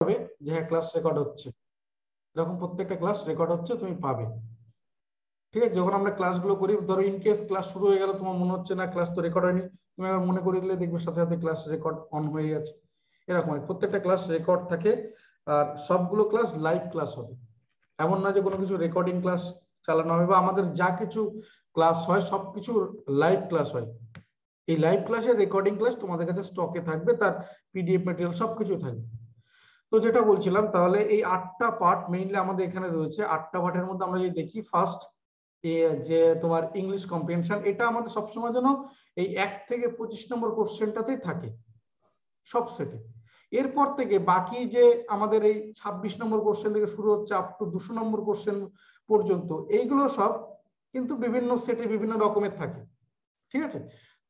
পাবে যে হ্যাঁ ক্লাস রেকর্ড হচ্ছে। এরকম প্রত্যেকটা ক্লাস রেকর্ড হচ্ছে, তুমি পাবে। ঠিক আছে? যখন আমরা ক্লাসগুলো করি, ধরো ইন কেস ক্লাস শুরু হয়ে গেল, তোমার মনে হচ্ছে না ক্লাস তো রেকর্ড হয়নি, তুমি আবার মনে করে দিলে, দেখবে সাথে সাথে ক্লাস রেকর্ড অন হয়ে গেছে। এরকম প্রত্যেকটা ক্লাস রেকর্ড থাকে, আর সবগুলো ক্লাস লাইভ ক্লাস হবে। এমন না যে কোনো কিছু রেকর্ডিং ক্লাস চালানো হবে, বা আমাদের যা কিছু ক্লাস হয়, সবকিছু লাইভ ক্লাস হয়। এই লাইভ ক্লাসের রেকর্ডিং ক্লাস তোমাদের কাছে স্টকে থাকবে, তার পিডিএফ মেটেরিয়াল সবকিছু থাকবে। তো যেটা বলছিলাম, তাহলে এই আটটা পার্ট মেইনলি আমাদের এখানে রয়েছে। আটটা পার্টের মধ্যে আমরা যদি দেখি ফার্স্ট যে তোমার ইংলিশ কম্প্রিহেনশন এটা আমাদের সবসময় জন্য এই এক থেকে পঁচিশ নম্বর কোশ্চেনটাতেই থাকে, সব সেটে এরপর থেকে বাকি যে আমাদের এই ছাব্বিশ নম্বর কোশ্চেন থেকে শুরু হচ্ছে আপ টু দুশো নম্বর কোশ্চেন পর্যন্ত, এইগুলো সব কিন্তু বিভিন্ন সেটে বিভিন্ন রকমের থাকে। ঠিক আছে?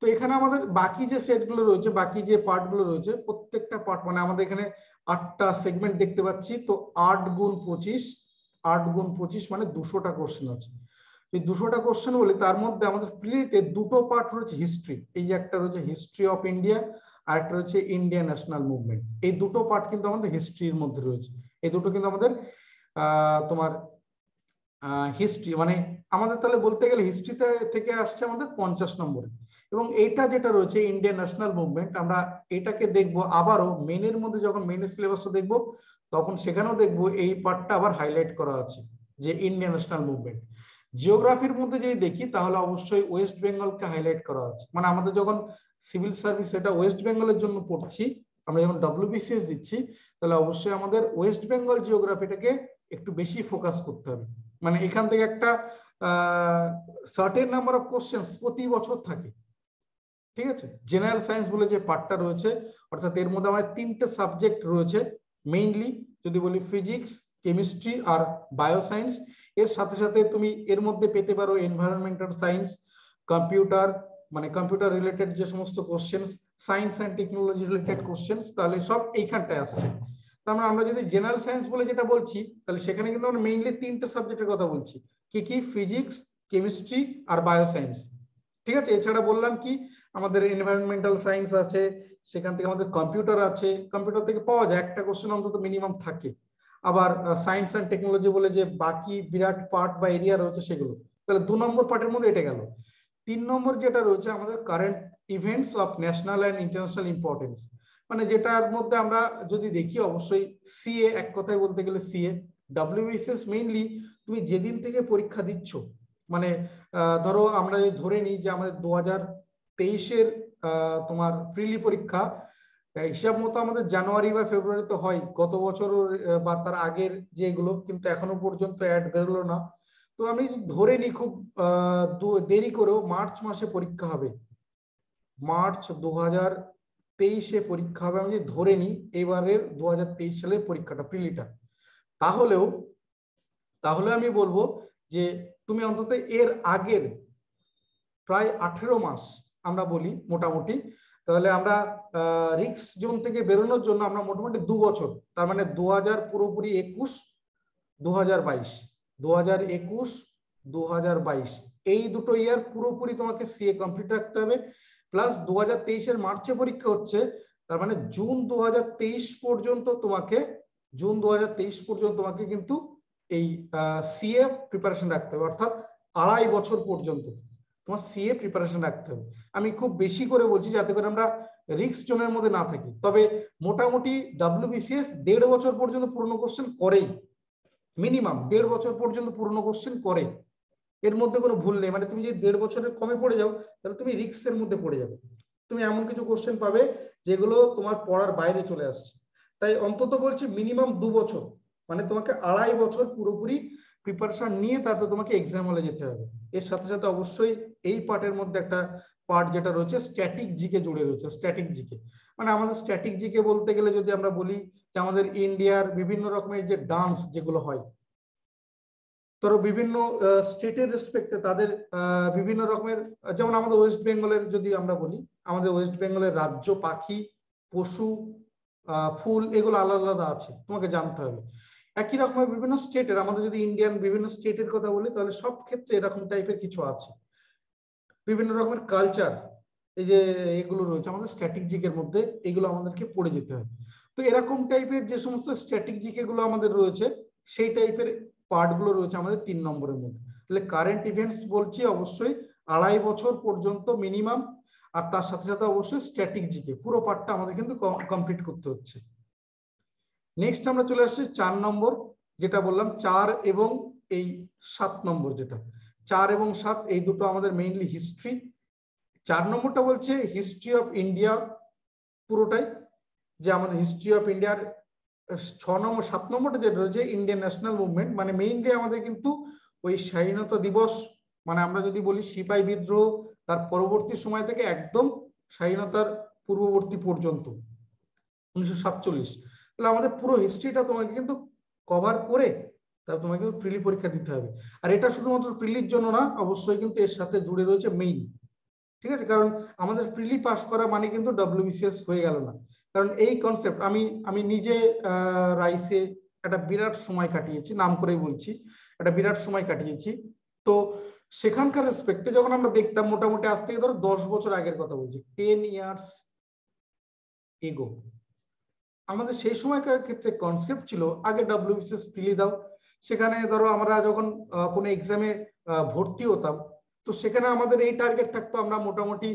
তো এখানে আমাদের বাকি যে সেটগুলো রয়েছে, বাকি যে পার্টগুলো রয়েছে, প্রত্যেকটা পার্ট মানে আমাদের এখানে আটটা সেগমেন্ট দেখতে পাচ্ছি। তো আট গুণ পঁচিশ, আট গুণ পঁচিশ মানে দুশোটা কোশ্চেন আছে। এই দুশোটা কোশ্চেন বলে তার মধ্যে আমাদের প্রিলিতে দুটো পার্ট রয়েছে হিস্ট্রি এই যে একটা রয়েছে হিস্ট্রি অফ ইন্ডিয়া আর একটা রয়েছে ইন্ডিয়ান ন্যাশনাল মুভমেন্ট এই দুটো পার্ট কিন্তু আমাদের হিস্ট্রির মধ্যে রয়েছে। এই দুটো কিন্তু আমাদের তোমার হিস্ট্রি মানে আমাদের তাহলে বলতে গেলে হিস্ট্রিতে থেকে আসছে আমাদের পঞ্চাশ নম্বরে। এবং এইটা যেটা রয়েছে ইন্ডিয়ান ন্যাশনাল মুভমেন্ট আমরা এটাকে দেখব আবারও মেনের মধ্যে যখন মেন সিলেবাসটা দেখব, তখন সেখানেও দেখব এই পার্টটা আবার হাইলাইট করা আছে, যে ইন্ডিয়ান ন্যাশনাল মুভমেন্ট জিওগ্রাফির মধ্যে যদি দেখি, তাহলে অবশ্যই ওয়েস্ট বেঙ্গলকে হাইলাইট করা আছে। মানে আমাদের যখন সিভিল সার্ভিস এটা ওয়েস্ট বেঙ্গলের জন্য পড়ছি, আমরা যখন ডব্লিউবিসিএস দিচ্ছি, তাহলে অবশ্যই আমাদের ওয়েস্ট বেঙ্গল জিওগ্রাফিটাকে একটু বেশি ফোকাস করতে হবে। মানে এখান থেকে একটা সার্টেন নাম্বার অফ কোশ্চেন প্রতি বছর থাকে। ঠিক আছে? জেনারেল সায়েন্স বলে যে পার্টটা রয়েছে, অর্থাৎ এর মধ্যে আমাদের তিনটে সাবজেক্ট রয়েছে মেইনলি যদি বলি ফিজিক্স কেমিস্ট্রি আর বায়োসায়েন্স এর সাথে সাথে তুমি এর মধ্যে পেতে পারো এনভায়রনমেন্টাল সায়েন্স কম্পিউটার মানে কম্পিউটার রিলেটেড যে সমস্ত question science and technology related question তাহলে সব এইখানটায় আসছে। তার মানে আমরা যদি জেনারেল সায়েন্স বলে যেটা বলছি, তাহলে সেখানে কিন্তু আমরা মেইনলি তিনটে সাবজেক্টের কথা বলছি। কি কি? ফিজিক্স কেমিস্ট্রি আর বায়োসায়েন্স ঠিক আছে? এছাড়া বললাম কি আমাদের এনভায়রনমেন্টাল সায়েন্স আছে, সেখান থেকে আমাদের কম্পিউটার আছে কম্পিউটার থেকে পাওয়া যায়, একটা কোশ্চেন অন্তত মিনিমাম থাকে। আবার সায়েন্স অ্যান্ড টেকনোলজি বলে যে বাকি বিরাট পার্ট বা এরিয়া রয়েছে সেগুলো। তাহলে দু নম্বর পার্টের মধ্যে এটা গেল। তিন নম্বর যেটা রয়েছে, আমাদের current events of national and international importance মানে যেটার মধ্যে আমরা যদি দেখি, অবশ্যই সিএ এক কথায় বলতে গেলে সিএ ডাব্লিউবিসিএস মেইনলি তুমি যেদিন থেকে পরীক্ষা দিচ্ছ মানে ধরো আমরা ধরে নিই যে আমাদের দু হাজার তেইশের তোমার প্রিলি পরীক্ষা। হিসাব মতো আমাদের জানুয়ারি বা ফেব্রুয়ারিতে হয়। গত বছর বা তার আগের যেগুলো কিন্তু এখনও পর্যন্ত অ্যাড বেরোলো না। তো আমি ধরে নিই খুব দেরি করেও মার্চ মাসে পরীক্ষা হবে। মার্চ দু হাজার তেইশে পরীক্ষা হবে আমি ধরে নিই, এবারের দু হাজার তেইশ সালের পরীক্ষাটা, প্রিলিটা। তাহলেও, তাহলে আমি বলব যে, তুমি অন্তত এর আগের প্রায় আঠেরো মাস আমরা বলি মোটামুটি। তাহলে আমরা রিক্স জোন থেকে বেরোনোর জন্য আমরা মোটামুটি দু বছর, তার মানে দু হাজার পুরোপুরি একুশ, দু হাজার বাইশ, দু হাজার একুশ, দু হাজার বাইশ। এই দুটো ইয়ার পুরোপুরি তোমাকে সিএ কমপ্লিট রাখতে হবে। প্লাস দু হাজার তেইশের মার্চে পরীক্ষা হচ্ছে, তার মানে জুন দু হাজার তেইশ পর্যন্ত তোমাকে, জুন দু হাজার তেইশ পর্যন্ত তোমাকে কিন্তু এই সিএ প্রিপারেশন রাখতে হবে, অর্থাৎ আড়াই বছর পর্যন্ত। তোমার সিএ প্রিপারেশন রাখতে হবে। আমি খুব বেশি করে বলছি যাতে করে আমরা রিক্স জোনের মধ্যে না থাকি। তবে মোটামুটি ডাব্লিউবিসিএস দেড় বছর পর্যন্ত পুরনো কোশ্চেন করেই। মিনিমাম দেড় বছর পর্যন্ত পুরনো কোশ্চেন করে এর মধ্যে কোনো ভুল নেই। মানে তুমি যদি দেড় বছরের কমে পড়ে যাও, তাহলে তুমি রিক্সের মধ্যে পড়ে যাবে। তুমি এমন কিছু কোশ্চেন পাবে যেগুলো তোমার পড়ার বাইরে চলে আসছে। তাই অন্তত বলছি মিনিমাম দু বছর। মানে তোমাকে আড়াই বছর পুরোপুরি প্রিপারেশন নিয়ে তারপর তোমাকে এক্সাম হলে যেতে হবে। এর সাথে সাথে অবশ্যই এই পার্টের মধ্যে একটা পার্ট যেটা রয়েছে স্ট্যাটিক জিকে জুড়ে রয়েছে স্ট্যাটিক জিকে মানে আমাদের স্ট্যাটিক জিকে বলতে গেলে যদি আমরা বলি যে আমাদের ইন্ডিয়ার বিভিন্ন রকমের যে ডান্স যেগুলো হয়, ধরো বিভিন্ন স্টেটের রেসপেক্টে তাদের বিভিন্ন রকমের, যেমন আমাদের ওয়েস্ট বেঙ্গলের যদি আমরা বলি, আমাদের ওয়েস্ট বেঙ্গলের রাজ্য পাখি, পশু ফুল এগুলো আলাদা আলাদা আছে, তোমাকে জানতে হবে। একই রকমের বিভিন্ন স্টেটের আমাদের যদি ইন্ডিয়ান বিভিন্ন স্টেটের কথা বলি, তাহলে সব ক্ষেত্রে এরকম টাইপের কিছু আছে। বিভিন্ন রকমের কালচার এই যে এগুলো রয়েছে, আমাদের স্ট্র্যাটেজিকের মধ্যে এগুলো আমাদেরকে পড়ে যেতে হয়। তো এরকম টাইপের যে সমস্ত স্ট্যাটিক এগুলো আমাদের রয়েছে, সেই টাইপের পার্টগুলো রয়েছে আমাদের তিন নম্বরের মধ্যে। তাহলে কারেন্ট ইভেন্টস বলছি অবশ্যই আড়াই বছর পর্যন্ত মিনিমাম আর তার সাথে সাথে অবশ্যই স্ট্যাটিক জিকে পুরো পার্টটা আমাদের কিন্তু কমপ্লিট করতে হচ্ছে। নেক্সট আমরা চলে আসছি চার নম্বর, যেটা বললাম চার এবং এই সাত নম্বর যেটা। চার এবং সাত এই দুটো আমাদের মেইনলি হিস্ট্রি চার নম্বরটা বলছে হিস্ট্রি অফ ইন্ডিয়া পুরোটাই, যে আমাদের হিস্ট্রি অফ ইন্ডিয়ার ছ নম্বর, সাত নম্বরটা যেটা রয়েছে ইন্ডিয়ান ন্যাশনাল মুভমেন্ট মানে মেইনলি আমাদের কিন্তু ওই স্বাধীনতা দিবস মানে আমরা যদি বলি সিপাই বিদ্রোহ, তার পরবর্তী সময় থেকে একদম স্বাধীনতার পূর্ববর্তী পর্যন্ত। উনিশশো সাতচল্লিশ। তাহলে আমাদের পুরো হিস্ট্রিটা তোমাকে কিন্তু কভার করে তাহলে তোমাকে প্রিলি পরীক্ষা দিতে হবে। আর এটা শুধুমাত্র প্রিলির জন্য না, অবশ্যই কিন্তু এর সাথে জুড়ে রয়েছে মেইন ঠিক আছে? কারণ আমাদের প্রিলি পাস করা মানে কিন্তু ডব্লিউবিসিএস হয়ে গেল না। কারণ এই কনসেপ্ট আমি আমি নিজে রাইসে একটা বিরাট সময় কাটিয়েছি, নাম করেই বলছি, একটা বিরাট সময় কাটিয়েছি। তো সেখানকার রেসপেক্টে যখন আমরা দেখতাম, মোটামুটি আজ থেকে ধরো দশ বছর আগের কথা বলছি টেন ইয়ার্স এগো আমাদের সেই সময়কার ক্ষেত্রে কনসেপ্ট ছিল, আগে ডাব্লিউবিসিএস প্রিলি দাও। সেখানে ধরো আমরা যখন কোনো এক্সামে ভর্তি হতাম, তো সেখানে আমাদের এই টার্গেট থাকতো আমরা মোটামুটি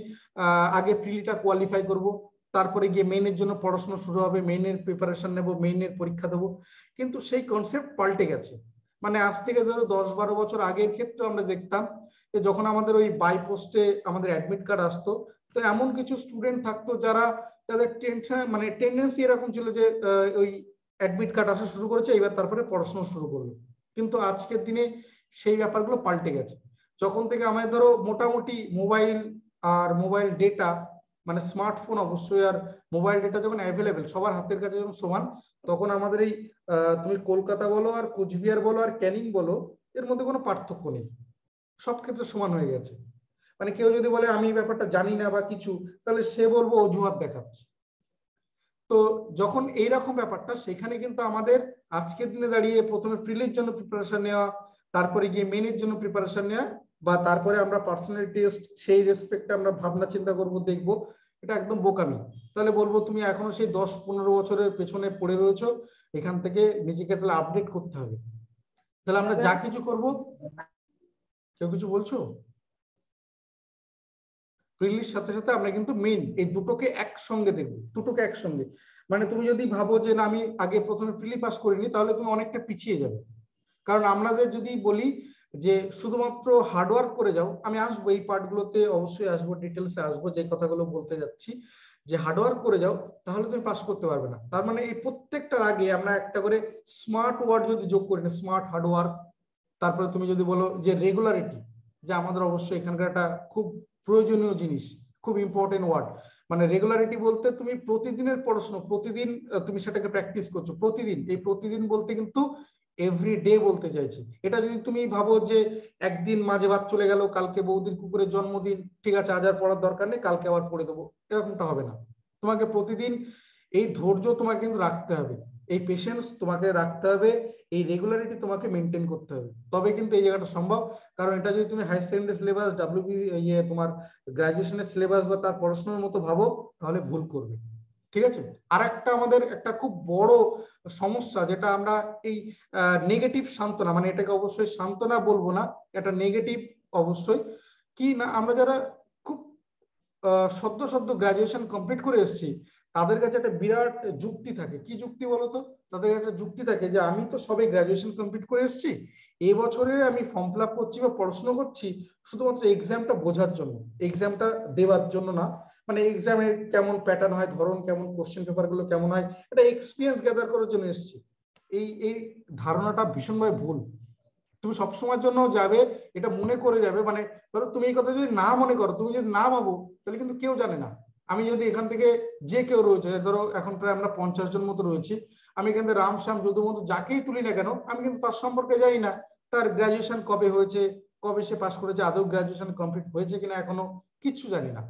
আগে প্রিলিটা কোয়ালিফাই করব। তারপরে গিয়ে মেইনের জন্য পড়াশোনা শুরু হবে মেইনের প্রিপারেশন নেব মেইনের পরীক্ষা দেবো। কিন্তু সেই কনসেপ্ট পাল্টে গেছে। মানে আজ থেকে ধরো দশ বারো বছর আগের ক্ষেত্রে আমরা দেখতাম যে যখন আমাদের ওই বাই পোস্টে আমাদের অ্যাডমিট কার্ড আসতো, তো এমন কিছু স্টুডেন্ট থাকতো যারা তাদের টেনশন মানে টেন্ডেন্সি এরকম ছিল যে ওই অ্যাডমিট কার্ড আসা শুরু করেছে, এবার তারপরে পড়াশোনা শুরু করবে কিন্তু আজকের দিনে সেই ব্যাপারগুলো পাল্টে গেছে। যখন থেকে আমাদের ধরো মোটামুটি মোবাইল আর মোবাইল ডেটা মানে স্মার্টফোন অবশ্যই আর মোবাইল ডেটা যখন অ্যাভেলেবেল সবার হাতের কাছে যখন সমান, তখন আমাদের এই তুমি কলকাতা বলো আর কুচবিহার বলো আর ক্যানিং বলো, এর মধ্যে কোনো পার্থক্য নেই। সব ক্ষেত্রে সমান হয়ে গেছে। মানে কেউ যদি বলে আমি ব্যাপারটা জানি না বা কিছু তাহলে সে বলব অজুহাত দেখাচ্ছে। তো যখন এইরকম ব্যাপারটা সেখানে কিন্তু আমাদের আজকের দিনে দাঁড়িয়ে প্রথমে প্রিলির জন্য প্রিপারেশন নেওয়া তারপরে গিয়ে মেনের জন্য প্রিপারেশন নেওয়া বা তারপরে আমরা পার্সোনাল টেস্ট সেই রেসপেক্টে আমরা ভাবনা চিন্তা করব দেখব এটা একদম বোকামি। তাহলে বলব তুমি এখনও সেই দশ পনেরো বছরের পেছনে পড়ে রয়েছো এখান থেকে নিজেকে তাহলে আপডেট করতে হবে। তাহলে আমরা যা কিছু করব? কেউ কিছু বলছো? প্রিলির সাথে সাথে আমরা কিন্তু মেইন এই দুটোকে একসঙ্গে দেখব, দুটোকে একসঙ্গে। মানে তুমি যদি ভাবো যে না, আমি আগে প্রথমে প্রিলি পাস করিনি, তাহলে তুমি অনেকটা পিছিয়ে যাবে। কারণ আমাদের যদি বলি যে শুধুমাত্র হার্ডওয়ার্ক করে যাও, আমি আসব, এই পার্টগুলোতে অবশ্যই আসব ডিটেলসে আসব, যে কথাগুলো বলতে যাচ্ছি, যে হার্ডওয়ার্ক করে যাও, তাহলে তুমি পাস করতে পারবে না। তার মানে এই প্রত্যেকটার আগে আমরা একটা করে স্মার্ট ওয়ার্ড যদি যোগ করি না স্মার্ট হার্ডওয়ার্ক তারপরে তুমি যদি বলো যে রেগুলারিটি যে আমাদের অবশ্যই এখানকার একটা খুব প্রয়োজনীয় জিনিস, খুব ইম্পর্টেন্ট ওয়ার্ড মানে রেগুলারিটি বলতে তুমি প্রতিদিনের পড়াশোনা, প্রতিদিন তুমি সেটাকে প্র্যাকটিস করছ, প্রতিদিন। এই প্রতিদিন বলতে কিন্তু এভরি ডে বলতে চাইছি। এটা যদি তুমি ভাবো যে একদিন মাঝে ভাত চলে গেল, কালকে বৌদির কুকুরের জন্মদিন, ঠিক আছে, আজ আর পড়ার দরকার নেই, কালকে আবার পড়ে দেবো, এরকমটা হবে না। তোমাকে প্রতিদিন এই ধৈর্য তোমাকে কিন্তু রাখতে হবে। এই পেশেন্স তোমাকে রাখতে হবে, এই রেগুলারিটি তোমাকে মেনটেন করতে হবে। তবে কিন্তু এই জায়গাটা সম্ভব, কারণ এটা যদি তুমি হাই সেকেন্ডারি সিলেবাস ডাব্লিউবি ইয়ে তোমার গ্রাজুয়েশনের সিলেবাস বা তার পড়াশোনার মতো ভাবো, তাহলে ভুল করবে। ঠিক আছে? আর একটা আমাদের একটা খুব বড় সমস্যা, যেটা আমরা এই নেগেটিভ সান্ত্বনা মানে এটাকে অবশ্যই সান্ত্বনা বলব না, এটা নেগেটিভ অবশ্যই। কি না, আমরা যারা খুব সদ্য সদ্য গ্রাজুয়েশন কমপ্লিট করে এসেছি তাদের কাছে একটা বিরাট যুক্তি থাকে। কি যুক্তি বলতো? তাদের একটা যুক্তি থাকে যে, আমি তো সবে গ্রাজুয়েশন কমপ্লিট করে এসেছি। এই বছরে আমি ফর্ম ফিল করছি বা পড়াশোনা করছি, শুধুমাত্র এক্সামটা বোঝার জন্য। এক্সামটা দেওয়ার জন্য না। মানে এক্সামের কেমন প্যাটার্ন হয়, ধরন কেমন কোশ্চেন পেপারগুলো কেমন হয় এটা এক্সপিরিয়েন্স গ্যাদার করার জন্য এসেছি। এই এই ধারণাটা ভীষণভাবে ভুল। তুমি সবসময়ের জন্য যাবে, এটা মনে করে যাবে। মানে ধরো তুমি এই কথা যদি না মনে করো, তুমি যদি না ভাবো, তাহলে কিন্তু কেউ জানে না। আমি যদি এখান থেকে যে কেউ রয়েছে, ধরো এখন প্রায় আমরা পঞ্চাশ জন মতো রয়েছি, আমি এখান থেকে রাম শ্যাম যদু যাকেই তুলি না কেন, আমি কিন্তু তার সম্পর্কে জানি না। তার গ্রাজুয়েশন কবে হয়েছে, কবে সে পাশ করেছে, আদৌ গ্রাজুয়েশন কমপ্লিট হয়েছে কিনা এখনও কিচ্ছু জানি না।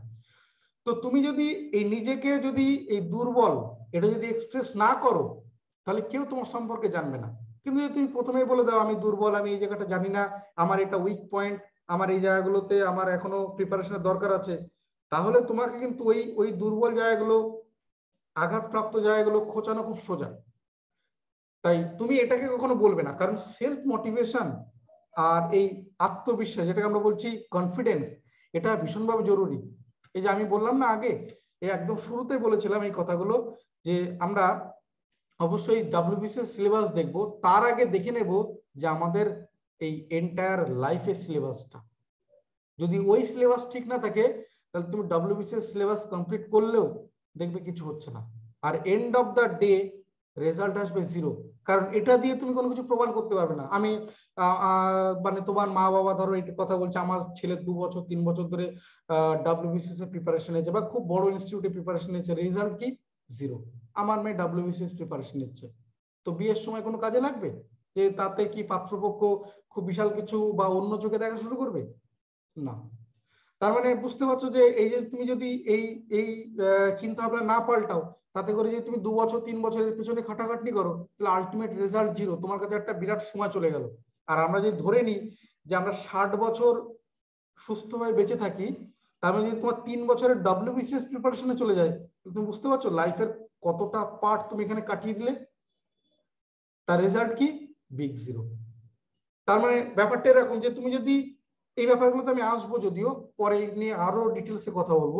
তো তুমি যদি এই নিজেকে যদি এই দুর্বল, এটা যদি এক্সপ্রেস না করো, তাহলে কেউ তোমার সম্পর্কে জানবে না। কিন্তু যদি তুমি প্রথমেই বলে দাও, আমি দুর্বল, আমি এই জায়গাটা জানি না, আমার এটা উইক পয়েন্ট আমার এই জায়গাগুলোতে আমার এখনও প্রিপারেশনের দরকার আছে তাহলে তোমাকে কিন্তু ওই ওই দুর্বল জায়গাগুলো, আঘাতপ্রাপ্ত জায়গাগুলো খোঁচানো খুব সোজা। তাই তুমি এটাকে কখনো বলবে না, কারণ সেলফ মোটিভেশন আর এই আত্মবিশ্বাস, যেটাকে আমরা বলছি কনফিডেন্স এটা ভীষণভাবে জরুরি। এই যে আমি বললাম না আগে, এই একদম শুরুতে বলেছিলাম এই কথাগুলো, যে আমরা অবশ্যই ডাব্লিউবিসিএস সিলেবাস দেখব, তার আগে দেখে নেব যে আমাদের এই এন্টায়ার লাইফের সিলেবাসটা যদি ওই সিলেবাস ঠিক না থাকে তাহলে তুমি ডাব্লিউ ডাব্লিউবিসিএস সিলেবাস কমপ্লিট করলেও দেখবে কিছু হচ্ছে না। আর end of the day result আসবে জিরো কারণ এটা দিয়ে তুমি কোনো কিছু প্রমাণ করতে পারবে না। আমি মানে তোমার মা বাবা ধরো এই কথা বলছে, আমার ছেলে দু বছর, তিন বছর ধরে ডাব্লিউ ডাব্লিউবিসিএস এর প্রিপারেশন নিয়েছে বা খুব বড় ইনস্টিটিউটে প্রিপারেশন নিয়েছে রেজাল্ট কি? জিরো আমার মেয়ে ডাব্লিউ ডাব্লিউবিসিএস প্রিপারেশন নিচ্ছে। তো বিয়ের সময় কোনো কাজে লাগবে? যে তাতে কি পাত্রপক্ষ খুব বিশাল কিছু বা অন্য চোখে দেখা শুরু করবে? না। তার মানে বুঝতে পারছ যে এই যে তুমি যদি এই এই চিন্তা ভাবনা না পাল্টাও, তাতে করে যদি তুমি দু বছর, তিন বছরের পিছনে খাটাখাটনি করো, তাহলে আলটিমেট রেজাল্ট জিরো তোমার কাছে একটা বিরাট সময় চলে গেল। আর আমরা যদি ধরে নিই যে আমরা ষাট বছর সুস্থভাবে বেঁচে থাকি, তার মানে যদি তোমার তিন বছরের ডাব্লিউবিসিএস প্রিপারেশনে চলে যায় তুমি বুঝতে পারছ লাইফের কতটা পার্ট তুমি এখানে কাটিয়ে দিলে? তার রেজাল্ট কি? বিগ জিরো তার মানে ব্যাপারটা এরকম যে তুমি যদি এই ব্যাপারগুলোতে আমি আসব যদিও, পরে নিয়ে আরও ডিটেলসে কথা বলব।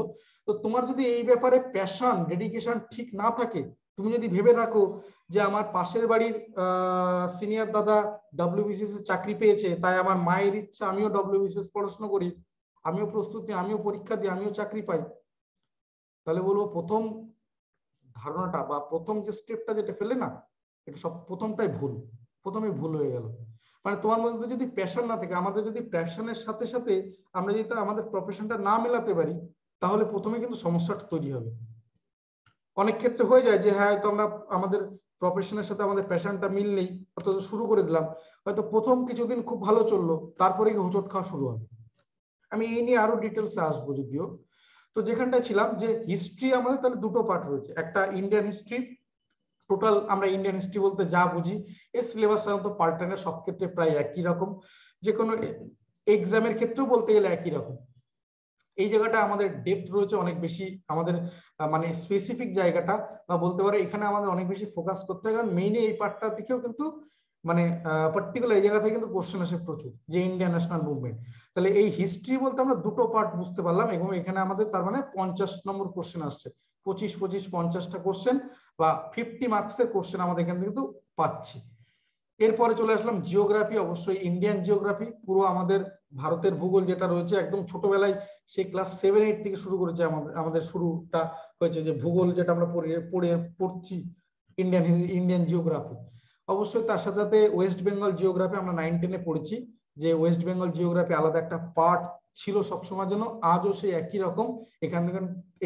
তো তোমার যদি এই ব্যাপারে প্যাশন ডেডিকেশন ঠিক না থাকে, তুমি যদি ভেবে থাকো যে আমার পাশের বাড়ির সিনিয়র দাদা ডাব্লিউবিসিএস চাকরি পেয়েছে, তাই আমার মায়ের ইচ্ছা আমিও ডাব্লিউবিসিএস পড়াশোনা করি, আমিও প্রস্তুতি, আমিও পরীক্ষা দিই, আমিও চাকরি পাই। তাহলে বলব প্রথম ধারণাটা বা প্রথম যে স্টেপটা যেটা ফেলে না, এটা সব প্রথমটাই ভুল। প্রথমে ভুল হয়ে গেল। মানে তোমার মধ্যে যদি প্যাশন না থাকে, আমাদের যদি প্যাশনের সাথে সাথে আমরা যদি আমাদের প্রফেশনটা না মেলাতে পারি, তাহলে প্রথমে কিন্তু সমস্যাটা তৈরি হবে। অনেক ক্ষেত্রে হয়ে যায় যে হ্যাঁ তো আমরা আমাদের প্রফেশনের সাথে আমাদের প্যাশনটা মিল নেই অর্থাৎ শুরু করে দিলাম। হয়তো প্রথম কিছুদিন খুব ভালো চলল, তারপরে হোঁচট খাওয়া শুরু হবে। আমি এই নিয়ে আরও ডিটেলসে আসব যদিও। তো যেখানটা ছিলাম যে হিস্ট্রি আমাদের তাহলে দুটো পার্ট রয়েছে। একটা ইন্ডিয়ান হিস্ট্রি টোটাল আমরা ইন্ডিয়ান হিস্ট্রি বলতে যা বুঝি, এর সিলেবাস সাধারণত পাল্টানের সব ক্ষেত্রে প্রায় একই রকম। যে কোনো এক্সামের ক্ষেত্রেও বলতে গেলে একই রকম। এই জায়গাটা আমাদের ডেপথ রয়েছে অনেক বেশি, আমাদের মানে স্পেসিফিক জায়গাটা বা বলতে পারে এখানে আমাদের অনেক বেশি ফোকাস করতে হয়। কারণ মেইনলি এই পার্টটা দিকেও কিন্তু মানে পার্টিকুলার এই জায়গা থেকে কিন্তু কোশ্চেন আসে প্রচুর, যে ইন্ডিয়ান ন্যাশনাল মুভমেন্ট তাহলে এই হিস্ট্রি বলতে আমরা দুটো পার্ট বুঝতে পারলাম এবং এখানে আমাদের তার মানে পঞ্চাশ নম্বর কোশ্চেন আসছে। পঁচিশ পঁচিশ, পঞ্চাশটা কোশ্চেন বা ফিফটি মার্কসের কোশ্চেন আমাদের এখান থেকে কিন্তু পাচ্ছি। এরপরে চলে আসলাম জিওগ্রাফি অবশ্যই ইন্ডিয়ান জিওগ্রাফি পুরো আমাদের ভারতের ভূগোল যেটা রয়েছে, একদম ছোটবেলায় সেই ক্লাস সেভেন এইট থেকে শুরু করেছে আমাদের আমাদের শুরুটা হয়েছে যে ভূগোল যেটা আমরা পড়ে পড়ে পড়ছি ইন্ডিয়ান ইন্ডিয়ান জিওগ্রাফি অবশ্যই তার সাথে সাথে ওয়েস্ট বেঙ্গল জিওগ্রাফি আমরা নাইন টেনে পড়েছি। যে ওয়েস্ট বেঙ্গল জিওগ্রাফি আলাদা একটা পার্ট ছিল সবসময় জন্য, আজও সেই একই রকম। এখান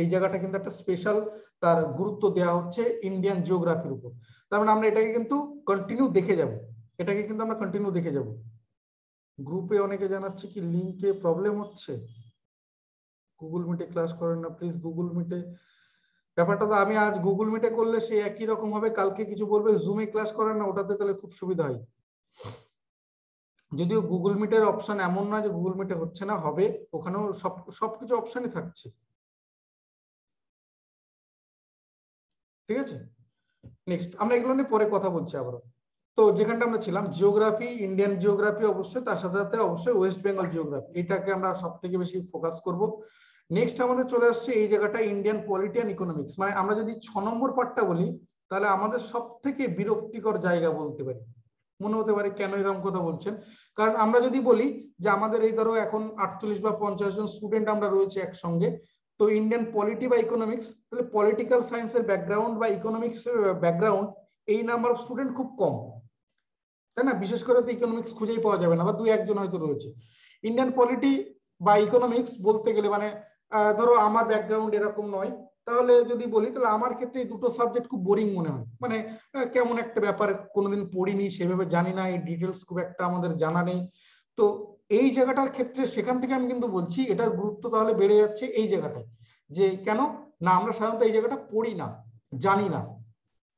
এই জায়গাটা কিন্তু একটা স্পেশাল তার গুরুত্ব দেওয়া হচ্ছে ইন্ডিয়ান জিওগ্রাফির উপর। তার মানে আমরা এটাকে কিন্তু কন্টিনিউ দেখে যাব। এটাকে কিন্তু আমরা কন্টিনিউ দেখে যাব। গ্রুপে অনেকে জানাচ্ছে কি লিঙ্কে প্রবলেম হচ্ছে? গুগল মিটে ক্লাস করেন না প্লিজ গুগল মিটে ব্যাপারটা তো আমি আজ গুগল মিটে করলে সে একই রকম হবে, কালকে কিছু বলবে জুমে ক্লাস করেন না, ওটাতে তাহলে খুব সুবিধা হয়। যদিও গুগল মিটের অপশন এমন না যে গুগল মিটে হচ্ছে না, হবে। ওখানেও সব, সবকিছু অপশনই থাকছে। ঠিক আছে? নেক্সট আমরা এগুলো নিয়ে পরে কথা বলছি আবারও। তো যেখানটা আমরা ছিলাম জিওগ্রাফি ইন্ডিয়ান জিওগ্রাফি অবশ্যই, তার সাথে সাথে অবশ্যই ওয়েস্ট বেঙ্গল জিওগ্রাফি এটাকে আমরা সব থেকে বেশি ফোকাস করব। নেক্সট আমাদের চলে আসছে এই জায়গাটা ইন্ডিয়ান পলিটি অ্যান্ড ইকোনমিক্স মানে আমরা যদি ছ নম্বর পার্টটা বলি, তাহলে আমাদের সব থেকে বিরক্তিকর জায়গা বলতে পারি। মনে হতে পারে কেন এরকম কথা বলছেন। কারণ আমরা যদি বলি যে আমাদের এই ধরো এখন আটচল্লিশ বা পঞ্চাশ জন স্টুডেন্ট আমরা রয়েছে একসঙ্গে, তো ইন্ডিয়ান পলিটি বা ইকোনমিক্স তাহলে পলিটিক্যাল সায়েন্সের ব্যাকগ্রাউন্ড বা ইকোনমিক্স ব্যাকগ্রাউন্ড এই নাম্বার অফ স্টুডেন্ট খুব কম। তাই না? বিশেষ করে তো ইকোনমিক্স খুঁজেই পাওয়া যাবে না, বা দুই একজন হয়তো রয়েছে। ইন্ডিয়ান পলিটি বা ইকোনমিক্স বলতে গেলে মানে ধরো আমার ব্যাকগ্রাউন্ড এরকম নয় তাহলে যদি বলি, তাহলে আমার ক্ষেত্রে এই দুটো সাবজেক্ট খুব বোরিং মনে হয়। মানে কেমন একটা ব্যাপার, কোনোদিন পড়িনি, সেভাবে জানি না, এই ডিটেলস খুব একটা আমাদের জানা নেই। তো এই জায়গাটার ক্ষেত্রে সেখান থেকে আমি কিন্তু বলছি, এটার গুরুত্ব তাহলে বেড়ে যাচ্ছে এই জায়গাটায়। যে কেন? না, আমরা সাধারণত এই জায়গাটা পড়ি না, জানি না।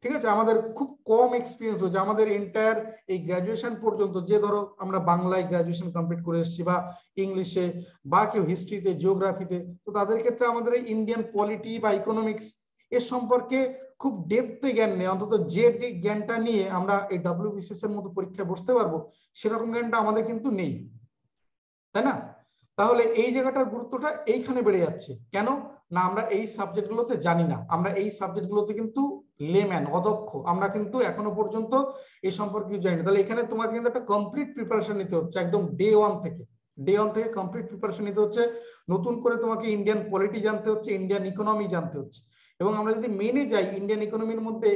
ঠিক আছে? আমাদের খুব কম এক্সপিরিয়েন্স হচ্ছে আমাদের এন্টায়ার এই গ্রাজুয়েশন পর্যন্ত যে ধরো আমরা বাংলায় গ্রাজুয়েশন কমপ্লিট করে এসেছি বা ইংলিশে বা কেউ হিস্ট্রিতে জিওগ্রাফিতে তো তাদের ক্ষেত্রে আমাদের ইন্ডিয়ান পলিটি বা ইকোনমিক্স এর সম্পর্কে খুব ডেপথে জ্ঞান নেই। অন্তত যে জ্ঞানটা নিয়ে আমরা এই ডাব্লিউবিসিএস এর মতো পরীক্ষায় বসতে পারব, সেরকম জ্ঞানটা আমাদের কিন্তু নেই। তাই না? তাহলে এই জায়গাটার গুরুত্বটা এইখানে বেড়ে যাচ্ছে। কেন? না, আমরা এই সাবজেক্টগুলোতে জানি না। আমরা এই সাবজেক্টগুলোতে কিন্তু লেম্যান অদক্ষ। আমরা কিন্তু এখনও পর্যন্ত এই সম্পর্কে জানি তাহলে এখানে তোমাকে কিন্তু একটা কমপ্লিট প্রিপারেশন নিতে হচ্ছে, একদম ডে ওয়ান থেকে। ডে ওয়ান থেকে কমপ্লিট প্রিপারেশন নিতে হচ্ছে। নতুন করে তোমাকে ইন্ডিয়ান পলিটি জানতে হচ্ছে ইন্ডিয়ান ইকোনমি জানতে হচ্ছে। এবং আমরা যদি মেনে যাই ইন্ডিয়ান ইকোনমির মধ্যে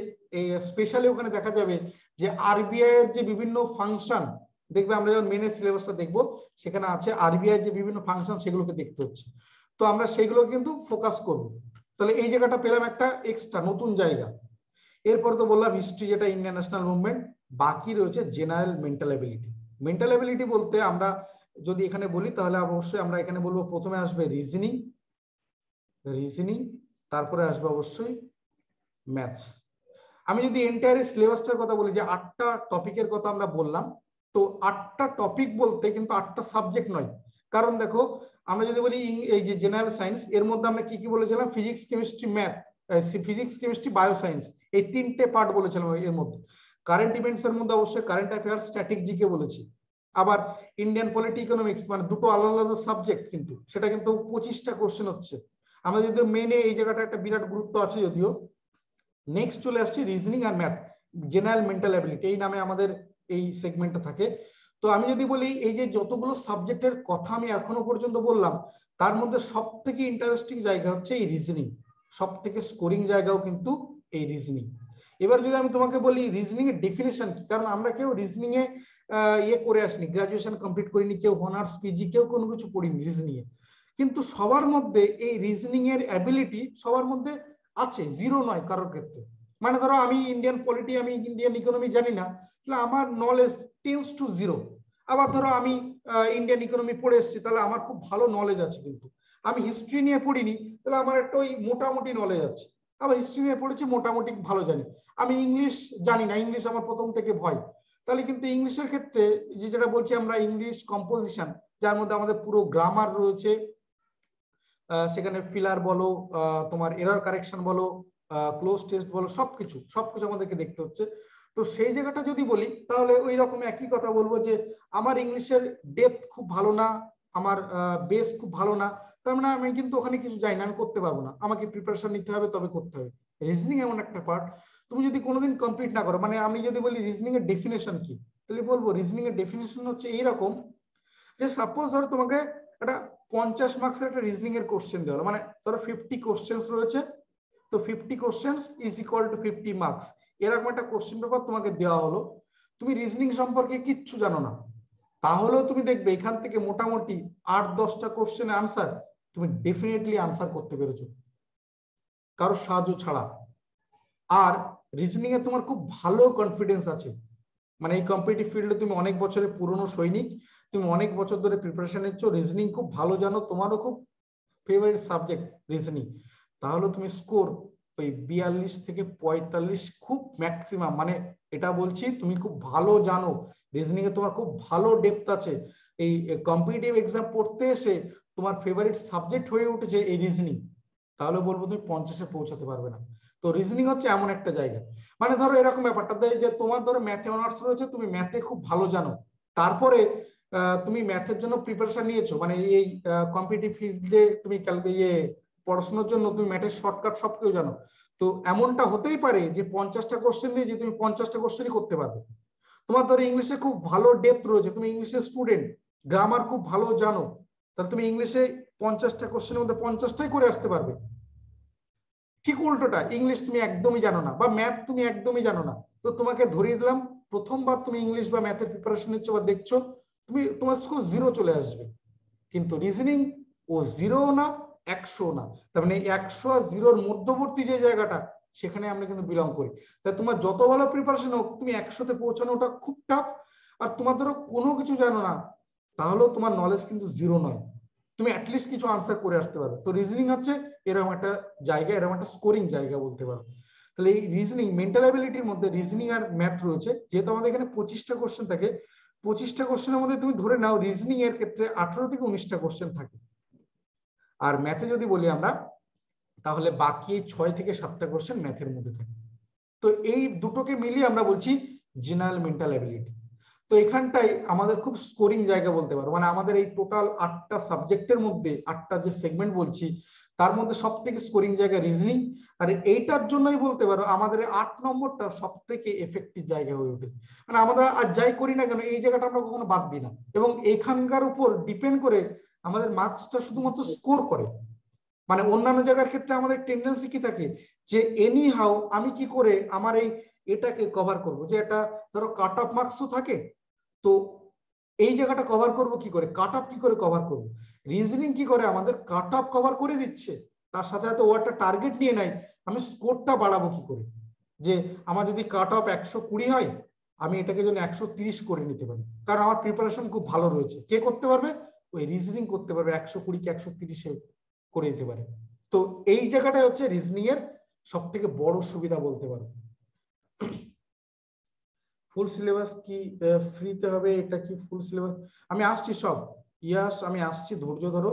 স্পেশালি ওখানে দেখা যাবে যে আরবিআই এর যে বিভিন্ন ফাংশন দেখবে আমরা যখন মেনে সিলেবাসটা দেখব, সেখানে আছে আরবিআই যে বিভিন্ন ফাংশন সেগুলোকে দেখতে হচ্ছে। তো আমরা সেগুলো কিন্তু ফোকাস করব। তাহলে এই জায়গাটা পেলাম একটা এক্সট্রা নতুন জায়গা। এরপর তো বললাম হিস্ট্রি যেটা ইন্ডিয়ান ন্যাশনাল মুভমেন্ট বাকি রয়েছে general mental ability mental ability বলতে আমরা যদি এখানে বলি তাহলে অবশ্যই আমরা এখানে বলব প্রথমে আসবে রিজনিং রিজনিং তারপরে আসবে অবশ্যই ম্যাথস আমি যদি এন্টায়ার সিলেবাসটার কথা বলি যে আটটা টপিকের কথা আমরা বললাম, তো আটটা টপিক বলতে কিন্তু আটটা সাবজেক্ট নয়। কারণ দেখো, আমরা যদি বলি এই যে জেনারেল সায়েন্স এর মধ্যে আমরা কি কি বলেছিলাম? Physics chemistry math physics chemistry bio science এই তিনটে পার্ট বলেছিলাম এর মধ্যে। কারেন্ট ইভেন্টস এর মধ্যে অবশ্যই কারেন্ট অ্যাফেয়ার্স স্ট্যাটিক বলেছি। আবার ইন্ডিয়ান পলিটি ইকোনমিক্স মানে দুটো আলাদা আলাদা সাবজেক্ট কিন্তু, সেটা কিন্তু পঁচিশটা কোশ্চেন হচ্ছে। আমরা যদি মেনে এই জায়গাটা একটা বিরাট গুরুত্ব আছে যদিও। নেক্সট চলে আসছে রিজনিং আর ম্যাথ জেনারেল মেন্টাল অ্যাবিলিটি এই নামে আমাদের এই সেগমেন্টটা থাকে। তো আমি যদি বলি, এই যে যতগুলো সাবজেক্টের কথা আমি এখনও পর্যন্ত বললাম, তার মধ্যে সব থেকে ইন্টারেস্টিং জায়গা হচ্ছে এই রিজনিং সব থেকে স্কোরিং জায়গাও কিন্তু এই রিজনিং এবার যদি আমি তোমাকে বলি রিজনিং এর ডেফিনেশন কি? কারণ আমরা কেউ রিজনিং এ ইয়ে করে আসনি গ্রাজুয়েশন কমপ্লিট করিনি, কেউ অনার্স পিজি কেউ কোনো কিছু পড়িনি রিজনিং এ। কিন্তু সবার মধ্যে এই রিজনিং এর অ্যাবিলিটি সবার মধ্যে আছে জিরো নয় কারোর ক্ষেত্রে। মানে ধরো আমি ইন্ডিয়ান পলিটি আমি ইন্ডিয়ান ইকোনমি জানি না, তাহলে আমার নলেজ টেন্স টু জিরো আবার ধরো আমি ইন্ডিয়ান ইকোনমি পড়ে এসেছি, তাহলে আমার খুব ভালো নলেজ আছে কিন্তু। আমি হিস্ট্রি নিয়ে পড়িনি, তাহলে আমার একটা ওই মোটামুটি নলেজ আছে। আবার হিস্ট্রি নিয়ে পড়েছি, মোটামুটি ভালো জানি। আমি ইংলিশ জানি না, ইংলিশ আমার প্রথম থেকে ভয়। তাহলে কিন্তু ইংলিশের ক্ষেত্রে যে যেটা বলছি আমরা, ইংলিশ কম্পোজিশন যার মধ্যে আমাদের পুরো গ্রামার রয়েছে সেখানে ফিলার বলো তোমার এরার কারেকশন বলো ক্লোজ টেস্ট বলো, সবকিছু সবকিছু আমাদেরকে দেখতে হচ্ছে। তো সেই জায়গাটা যদি বলি, তাহলে ওই রকম একই কথা বলব যে, আমার ইংলিশের ডেপথ খুব ভালো না আমার বেস খুব ভালো না। তার মানে আমি কিন্তু ওখানে কিছু যাই না, আমি করতে পারব না। আমাকে প্রিপারেশন নিতে হবে, তবে করতে হবে। রিজনিং এমন একটা পার্ট তুমি যদি কোনোদিন কমপ্লিট না করো মানে আমি যদি বলি রিজনিং এর ডেফিনেশন কি, তাহলে বলব রিজনিং এর ডেফিনেশন হচ্ছে এইরকম যে সাপোজ ধরো তোমাকে একটা পঞ্চাশ মার্কসের একটা রিজনিং এর কোশ্চেন দেওয়া মানে ধরো ফিফটি কোশ্চেন রয়েছে, তো fifty question is equal to fifty marks এরকম একটা কোশ্চেন পেপার তোমাকে দেওয়া হলো। তুমি রিজনিং সম্পর্কে কিচ্ছু জানো না। তাহলেও তুমি দেখবে এখান থেকে মোটামুটি আট, দশটা কোশ্চেন আনসার তুমি ডেফিনেটলি আনসার করতে পেরেছ। কারও সাহায্য ছাড়া। আর রিজনিং এ তোমার খুব ভালো কনফিডেন্স আছে। মানে এই কম্পিটিভ ফিল্ডে তুমি অনেক বছরের পুরনো সৈনিক, তুমি অনেক বছর ধরে প্রিপারেশন নিচ্ছ রিজনিং খুব ভালো জানো, তোমারও খুব ফেভারিট সাবজেক্ট রিজনিং তাহলে তুমি স্কোর ওই বিয়াল্লিশ থেকে পঁয়তাল্লিশ খুব ম্যাক্সিমাম মানে এটা বলছি তুমি খুব ভালো জানো। রিজনিং এ তোমার খুব ভালো ডেপথ আছে। এই কম্পিটিটিভ এক্সাম পড়তে এসে তোমার ফেভারিট সাবজেক্ট হয়ে উঠেছে এই রিজনিং তাহলে বলব তুমি পঞ্চাশে পৌঁছাতে পারবে না। তো রিজনিং হচ্ছে এমন একটা জায়গা। মানে ধরো এরকম ব্যাপারটা যে তোমার ধরো ম্যাথে অনার্স রয়েছে, তুমি ম্যাথে খুব ভালো জানো। তারপরে তুমি ম্যাথের জন্য প্রিপারেশন নিয়েছো। মানে এই কম্পিটিটিভ ফিল্ডে তুমি ইয়ে পড়াশোনার জন্য তুমি ম্যাথের শর্টকাট সব কেউ জানো। তো এমনটা হতেই পারে যে পঞ্চাশটা কোশ্চেন দিয়ে যে তুমি পঞ্চাশটা কোশ্চেনই করতে পারবে। তোমার ধরো ইংলিশে খুব ভালো ডেপথ রয়েছে, তুমি ইংলিশের স্টুডেন্ট গ্রামার খুব ভালো জানো, তাহলে তুমি ইংলিশে পঞ্চাশটা কোশ্চেনের মধ্যে পঞ্চাশটাই করে আসতে পারবে। ঠিক উল্টোটা ইংলিশ তুমি একদমই জানো না, বা ম্যাথ তুমি একদমই জানো না। তো তোমাকে ধরিয়ে দিলাম, প্রথমবার তুমি ইংলিশ বা ম্যাথের প্রিপারেশন নিচ্ছ বা দেখছ, তুমি তোমার স্কোর জিরো চলে আসবে। কিন্তু রিজনিং ও জিরো না, একশো না। তার মানে একশো আর জিরোর মধ্যবর্তী যে জায়গাটা সেখানে আমরা কিন্তু বিলং করি। তাই তোমার যত ভালো প্রিপারেশন হোক, তুমি একশোতে পৌঁছানোটা খুব টাফ আর তোমার ধরো কোনো কিছু জানো না, তাহলেও তোমার নলেজ কিন্তু জিরো নয়। তুমি অ্যাটলিস্ট কিছু আনসার করে আসতে পারো। তো রিজনিং হচ্ছে এরকম একটা জায়গা, এরকম একটা স্কোরিং জায়গা বলতে পারো। তাহলে এই রিজনিং মেন্টাল অ্যাবিলিটির মধ্যে রিজনিং আর ম্যাথ রয়েছে। যেহেতু আমাদের এখানে পঁচিশটা কোশ্চেন থাকে, পঁচিশটা কোশ্চেনের মধ্যে তুমি ধরে নাও রিজনিং এর ক্ষেত্রে আঠারো থেকে উনিশটা কোশ্চেন থাকে। আর ম্যাথে যদি বলি আমরা তাহলে বাকি ছয় থেকে সাতটা কোশ্চেন ম্যাথের মধ্যে থাকে। তো এই দুটোকে মিলিয়ে আমরা বলছি জেনারেল মেন্টাল অ্যাবিলিটি তো এখানটাই আমাদের খুব স্কোরিং জায়গা বলতে পারো। মানে আমাদের এই টোটাল আটটা সাবজেক্টের মধ্যে আটটা যে সেগমেন্ট বলছি, তার মধ্যে সব থেকে স্কোরিং জায়গা রিজনিং আর এইটার জন্যই বলতে পারো, আমাদের আট নম্বরটা সব থেকে এফেক্টিভ জায়গা হয়ে উঠেছে। মানে আমরা আর যাই করি না কেন, এই জায়গাটা আমরা কখনো বাদ দিই না। এবং এখানকার উপর ডিপেন্ড করে আমাদের মার্কসটা শুধুমাত্র স্কোর করে। মানে অন্যান্য জায়গার ক্ষেত্রে আমাদের টেন্ডেন্সি কি থাকে? যে এনি হাউ আমি কি করে আমার এই এটাকে কভার করব? যে এটা ধরো কাট অফ মার্কসও থাকে, তো এই জায়গাটা কভার করব কি করে? কাট অফ কি করে কভার করব? রিজনিং কি করে? আমাদের কাট অফ কভার করে দিচ্ছে। তার সাথে সাথে ও একটা টার্গেট নিয়ে নেয়। আমি স্কোরটা বাড়াবো কি করে? যে আমার যদি কাট অফ একশো কুড়ি হয়, আমি এটাকে যেন একশো তিরিশ করে নিতে পারি। কারণ আমার প্রিপারেশন খুব ভালো রয়েছে। কে করতে পারবে? ওই রিজনিং করতে পারবে। একশো কুড়িকে একশো তিরিশে করে দিতে পারে। তো এই জায়গাটাই হচ্ছে রিজনিং এর সব থেকে বড় সুবিধা বলতে পারো। ফুল সিলেবাস কি ফ্রিতে হবে, এটা কি ফুল সিলেবাস আমি আসছি সব। ইয়াস, আমি আসছি, ধৈর্য ধরো।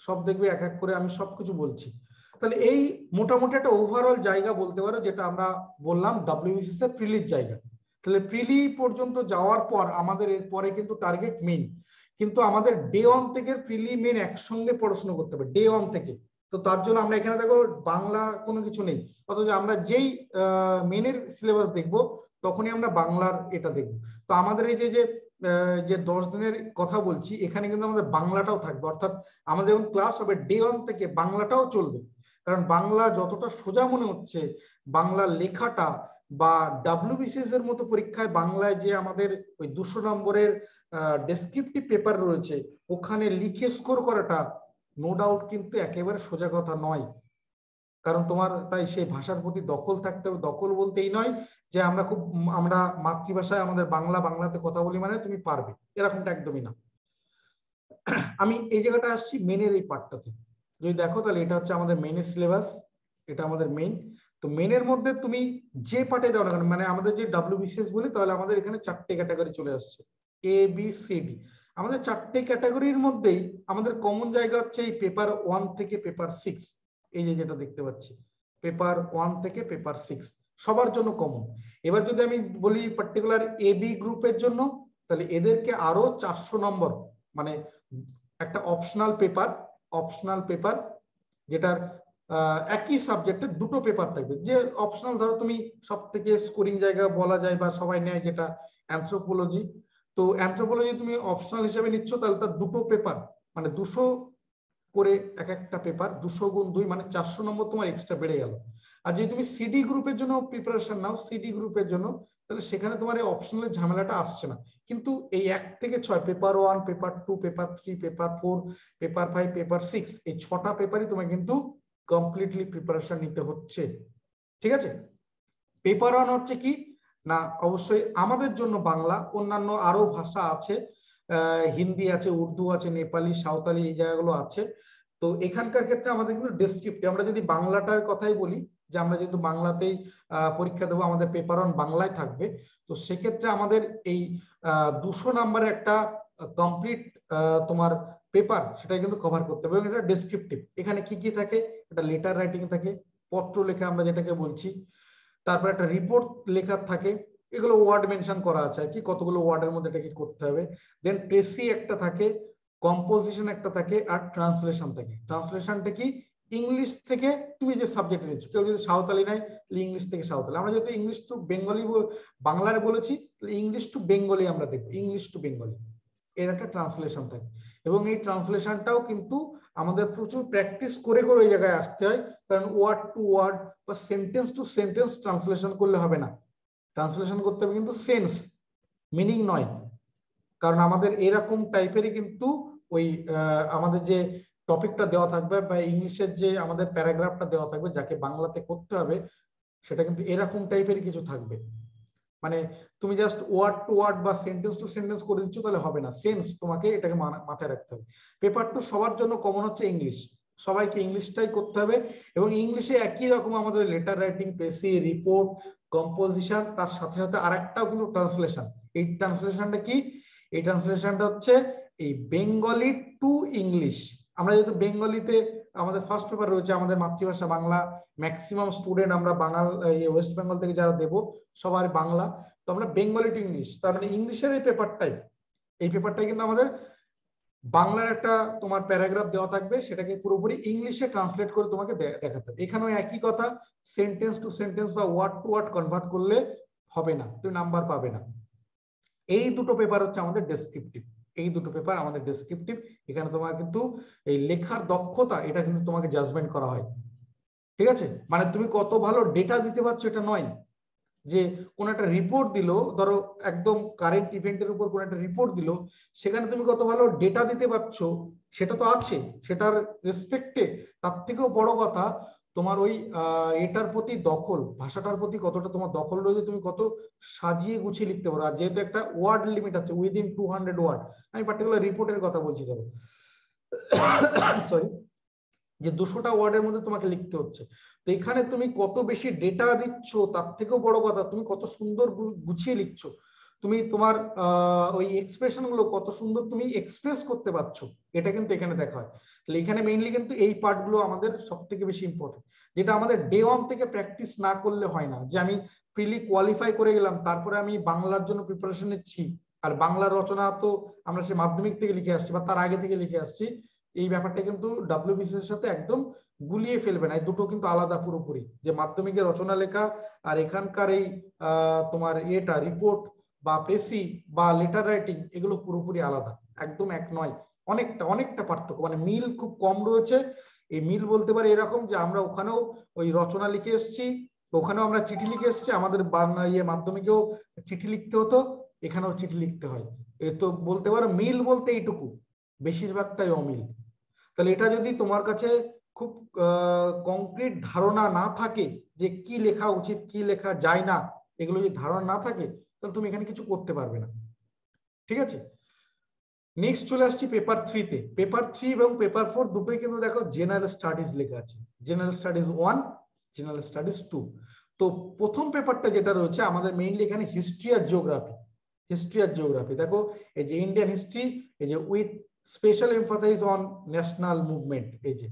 সব দেখবে এক এক করে আমি সবকিছু বলছি। তাহলে এই মোটামুটি একটা ওভারঅল জায়গা বলতে পারো, যেটা আমরা বললাম ডাব্লিউবিসিএস এর প্রিলির জায়গা। তাহলে প্রিলি পর্যন্ত যাওয়ার পর আমাদের এরপরে কিন্তু টার্গেট মেইন কিন্তু আমাদের ডে ওয়ান থেকে প্রিলি মেন একসঙ্গে পড়াশোনা করতে হবে ডে ওয়ান থেকে। তো তার জন্য আমরা এখানে দেখো বাংলা কোনো কিছু নেই। অথচ আমরা যেই মেনের সিলেবাস দেখব, তখনই আমরা বাংলার এটা দেখব। তো আমাদের এই যে যে যে দশ দিনের কথা বলছি, এখানে কিন্তু আমাদের বাংলাটাও থাকবে। অর্থাৎ আমাদের যখন ক্লাস হবে ডে ওয়ান থেকে বাংলাটাও চলবে। কারণ বাংলা যতটা সোজা মনে হচ্ছে, বাংলা লেখাটা বা ডাব্লিউবিসিএস এর মতো পরীক্ষায় বাংলায় যে আমাদের ওই দুশো নম্বরের ডেসক্রিপটিভ পেপার রয়েছে। ওখানে লিখে স্কোর করাটা নো ডাউট কিন্তু একেবারে সোজা কথা নয়। কারণ তোমার তাই সেই ভাষার প্রতি দখল থাকতে হবে। দখল বলতে এই নয় যে আমরা খুব, আমরা মাতৃভাষায় আমাদের বাংলা, বাংলাতে কথা বলি মানে তুমি পারবে। এরকমটা একদমই না। আমি এই জায়গাটা আসছি মেনের এই পার্টটাতে যদি দেখো তাহলে এটা হচ্ছে আমাদের মেনের সিলেবাস এটা আমাদের মেন তো মেনের মধ্যে তুমি যে পার্টে দাও না কেন মানে আমাদের যে ডাব্লিউবিসিএস বলি, তাহলে আমাদের এখানে চারটে ক্যাটাগরি চলে আসছে। এ বি সি ডি আমাদের চারটে ক্যাটাগরির মধ্যেই আমাদের কমন জায়গা হচ্ছে এই পেপার ওয়ান থেকে পেপার সিক্স এই যে যেটা দেখতে পাচ্ছি পেপার ওয়ান থেকে পেপার সিক্স সবার জন্য কমন এবার যদি আমি বলি পার্টিকুলার এ বি গ্রুপের জন্য, তাহলে এদেরকে আরও চারশো নম্বর মানে একটা অপশনাল পেপার অপশনাল পেপার যেটার একই সাবজেক্টে দুটো পেপার থাকবে। যে অপশনাল ধরো তুমি সব থেকে স্কোরিং জায়গা বলা যায় বা সবাই নেয় যেটা অ্যান্থ্রোপোলজি তো অ্যান্থ্রোপোলজি তুমি অপশনাল হিসেবে নিচ্ছ, তাহলে তার দুটো পেপার মানে দুশো করে এক একটা পেপার দুশো গুণ দুই মানে চারশো নম্বর তোমার এক্সট্রা বেড়ে গেল। আর যদি তুমি সিডি গ্রুপের জন্য প্রিপারেশন নাও সিডি গ্রুপের জন্য, তাহলে সেখানে তোমার এই অপশনাল ঝামেলাটা আসছে না। কিন্তু এই এক থেকে ছয় paper one paper two paper three paper four paper five paper six এই ছটা পেপারই তোমার কিন্তু কমপ্লিটলি প্রিপারেশন নিতে হচ্ছে। ঠিক আছে? পেপার ওয়ান হচ্ছে কি? না, অবশ্যই আমাদের জন্য বাংলা, অন্যান্য আরও ভাষা আছে হিন্দি আছে, উর্দু আছে, নেপালি, সাঁওতালি এই জায়গাগুলো আছে। তো এখানকার ক্ষেত্রে আমাদের কিন্তু ডেসক্রিপ্টিভ আমরা যদি বাংলাটার কথাই বলি, যে আমরা যেহেতু বাংলাতেই পরীক্ষা দেবো, আমাদের পেপার অন বাংলায় থাকবে, তো সেক্ষেত্রে আমাদের এই দুশো নাম্বারের একটা কমপ্লিট তোমার পেপার সেটা কিন্তু কভার করতে হবে, এবং এটা ডেসক্রিপটিভ এখানে কি কি থাকে? এটা লেটার রাইটিং থাকে পত্র লেখা আমরা যেটাকে বলছি তারপর একটা রিপোর্ট লেখা থাকে, এগুলো ওয়ার্ড মেনশন করা আছে কি, কতগুলো ওয়ার্ডের মধ্যে এটাকে করতে হবে। দেন প্রেসি একটা থাকে কম্পোজিশন একটা থাকে আর ট্রান্সলেশন থাকে। ট্রান্সলেশনটা কি? ইংলিশ থেকে তুমি যে সাবজেক্ট নিচ্ছ, কেউ যদি সাঁওতালি নাই তাহলে ইংলিশ থেকে সাঁওতালি। আমরা যেহেতু ইংলিশ টু বেঙ্গলি বাংলার বলেছি, তাহলে ইংলিশ টু বেঙ্গলি আমরা দেখব। ইংলিশ টু বেঙ্গলি এর একটা ট্রান্সলেশন থাকে। এবং এই ট্রান্সলেশনটাও কিন্তু আমাদের প্রচুর প্র্যাকটিস করে করে ওই জায়গায় আসতে হয়, কারণ ওয়ার্ড টু ওয়ার্ড বা সেন্টেন্স টু সেন্টেন্স ট্রান্সলেশন করলে হবে না। ট্রান্সলেশন করতে হবে কিন্তু সেন্স মিনিং নয়। কারণ আমাদের এরকম টাইপেরই কিন্তু ওই আমাদের যে টপিকটা দেওয়া থাকবে বা ইংলিশের যে আমাদের প্যারাগ্রাফটা দেওয়া থাকবে, যাকে বাংলাতে করতে হবে, সেটা কিন্তু এরকম টাইপের কিছু থাকবে। মানে তুমি জাস্ট ওয়ার্ড টু ওয়ার্ড বা সেন্টেন্স টু সেন্টেন্স করে দিচ্ছ, তাহলে হবে না। সেন্স তোমাকে এটাকে মাথায় রাখতে হবে। পেপার টু সবার জন্য কমন হচ্ছে ইংলিশ সবাইকে ইংলিশটাই করতে হবে এবং ইংলিশে একই রকম আমাদের letter writing precis report composition তার সাথে সাথে আরেকটাও কিন্তু ট্রান্সলেশন এই ট্রান্সলেশনটা কি? এই ট্রান্সলেশনটা হচ্ছে এই বেঙ্গলি টু ইংলিশ আমরা যেহেতু বেঙ্গলিতে আমাদের ফার্স্ট পেপার রয়েছে আমাদের মাতৃভাষা বাংলা। ম্যাক্সিমাম স্টুডেন্ট আমরা বাঙাল ওয়েস্ট বেঙ্গল থেকে যারা দেবো সবার বাংলা। তো আমরা বেঙ্গলি টু ইংলিশ তার মানে ইংলিশের এই পেপারটাই এই পেপারটাই কিন্তু আমাদের বাংলার একটা তোমার প্যারাগ্রাফ দেওয়া থাকবে, সেটাকে পুরোপুরি ইংলিশে ট্রান্সলেট করে তোমাকে দেখাতে হবে। এখানেও একই কথা সেন্টেন্স টু সেন্টেন্স বা ওয়ার্ড টু ওয়ার্ড কনভার্ট করলে হবে না, তুমি নাম্বার পাবে না। এই দুটো পেপার হচ্ছে আমাদের ডেসক্রিপটিভ এই দুটো পেপার আমাদের ডেসক্রিপটিভ এখানে তোমার কিন্তু এই লেখার দক্ষতা, এটা কিন্তু তোমাকে জাজমেন্ট করা হয়। ঠিক আছে? মানে তুমি কত ভালো ডেটা দিতে পারছ এটা নয়। যে কোন একটা রিপোর্ট দিল, ধরো একদম কারেন্ট ইভেন্টের উপর কোন একটা রিপোর্ট দিল, সেখানে তুমি কত ভালো ডেটা দিতে পারছ, সেটা তো আছে, সেটার রেসপেক্টে তার থেকেও বড় কথা তোমার ওই এটার প্রতি দখল, ভাষাটার প্রতি কতটা তোমার দখল রয়েছে, তুমি কত সাজিয়ে গুছিয়ে লিখতে পারো। আর যেহেতু একটা ওয়ার্ড লিমিট আছে উইদিন টু হান্ড্রেড ওয়ার্ড আমি পার্টিকুলার রিপোর্টের কথা বলছি ধরো সরি যে দুশোটা ওয়ার্ডের মধ্যে তোমাকে লিখতে হচ্ছে। তো এখানে তুমি কত বেশি ডেটা দিচ্ছ, তার থেকেও বড় কথা, তুমি কত সুন্দর গুছিয়ে লিখছো। তুমি তোমার ওই এক্সপ্রেশনগুলো কত সুন্দর তুমি এক্সপ্রেস করতে পারছ, এটা কিন্তু এখানে দেখা হয়। তাহলে এখানে মেইনলি কিন্তু এই পার্টগুলো আমাদের সব থেকে বেশি ইম্পর্টেন্ট যেটা আমাদের ডে ওয়ান থেকে প্র্যাকটিস না করলে হয় না। যে আমি প্রিলি কোয়ালিফাই করে গেলাম, তারপরে আমি বাংলার জন্য প্রিপারেশন নিচ্ছি, আর বাংলা রচনা তো আমরা সে মাধ্যমিক থেকে লিখে আসছি বা তার আগে থেকে লিখে আসছি, এই ব্যাপারটা কিন্তু ডাব্লিউবিসি এর সাথে একদম গুলিয়ে ফেলবে না। এই দুটো কিন্তু আলাদা পুরোপুরি। যে মাধ্যমিকের রচনা লেখা আর এখানকার এই তোমার এটা রিপোর্ট বা পেসি বা লেটার রাইটিং এগুলো পুরোপুরি আলাদা, একদম এক নয়। অনেকটা অনেকটা পার্থক্য। মানে মিল খুব কম রয়েছে। এই মিল বলতে পারে এরকম যে আমরা ওখানেও ওই রচনা লিখে এসেছি, ওখানেও আমরা চিঠি লিখে এসেছি, আমাদের ইয়ে মাধ্যমিকেও চিঠি লিখতে হতো, এখানেও চিঠি লিখতে হয়। এ তো বলতে পারো মিল বলতে এইটুকু, বেশিরভাগটাই অমিল। তাহলে এটা যদি তোমার কাছে খুব কংক্রিট ধারণা না থাকে যে কি লেখা উচিত, কি লেখা যায় না, এগুলো যদি ধারণা না থাকে তাহলে তুমি এখানে কিছু করতে পারবে না। ঠিক আছে? নেক্সট চলে আসছি পেপার থ্রিতে পেপার থ্রি এবং পেপার ফোর দুটোই কিন্তু দেখো জেনারেল স্টাডিজ লেখা আছে। General studies one general studies two তো প্রথম পেপারটা যেটা রয়েছে, আমাদের মেইনলি এখানে হিস্ট্রি আর জিওগ্রাফি হিস্ট্রি আর জিওগ্রাফি দেখো, এই যে ইন্ডিয়ান হিস্ট্রি এই যে with special emphasize on national movement এই যে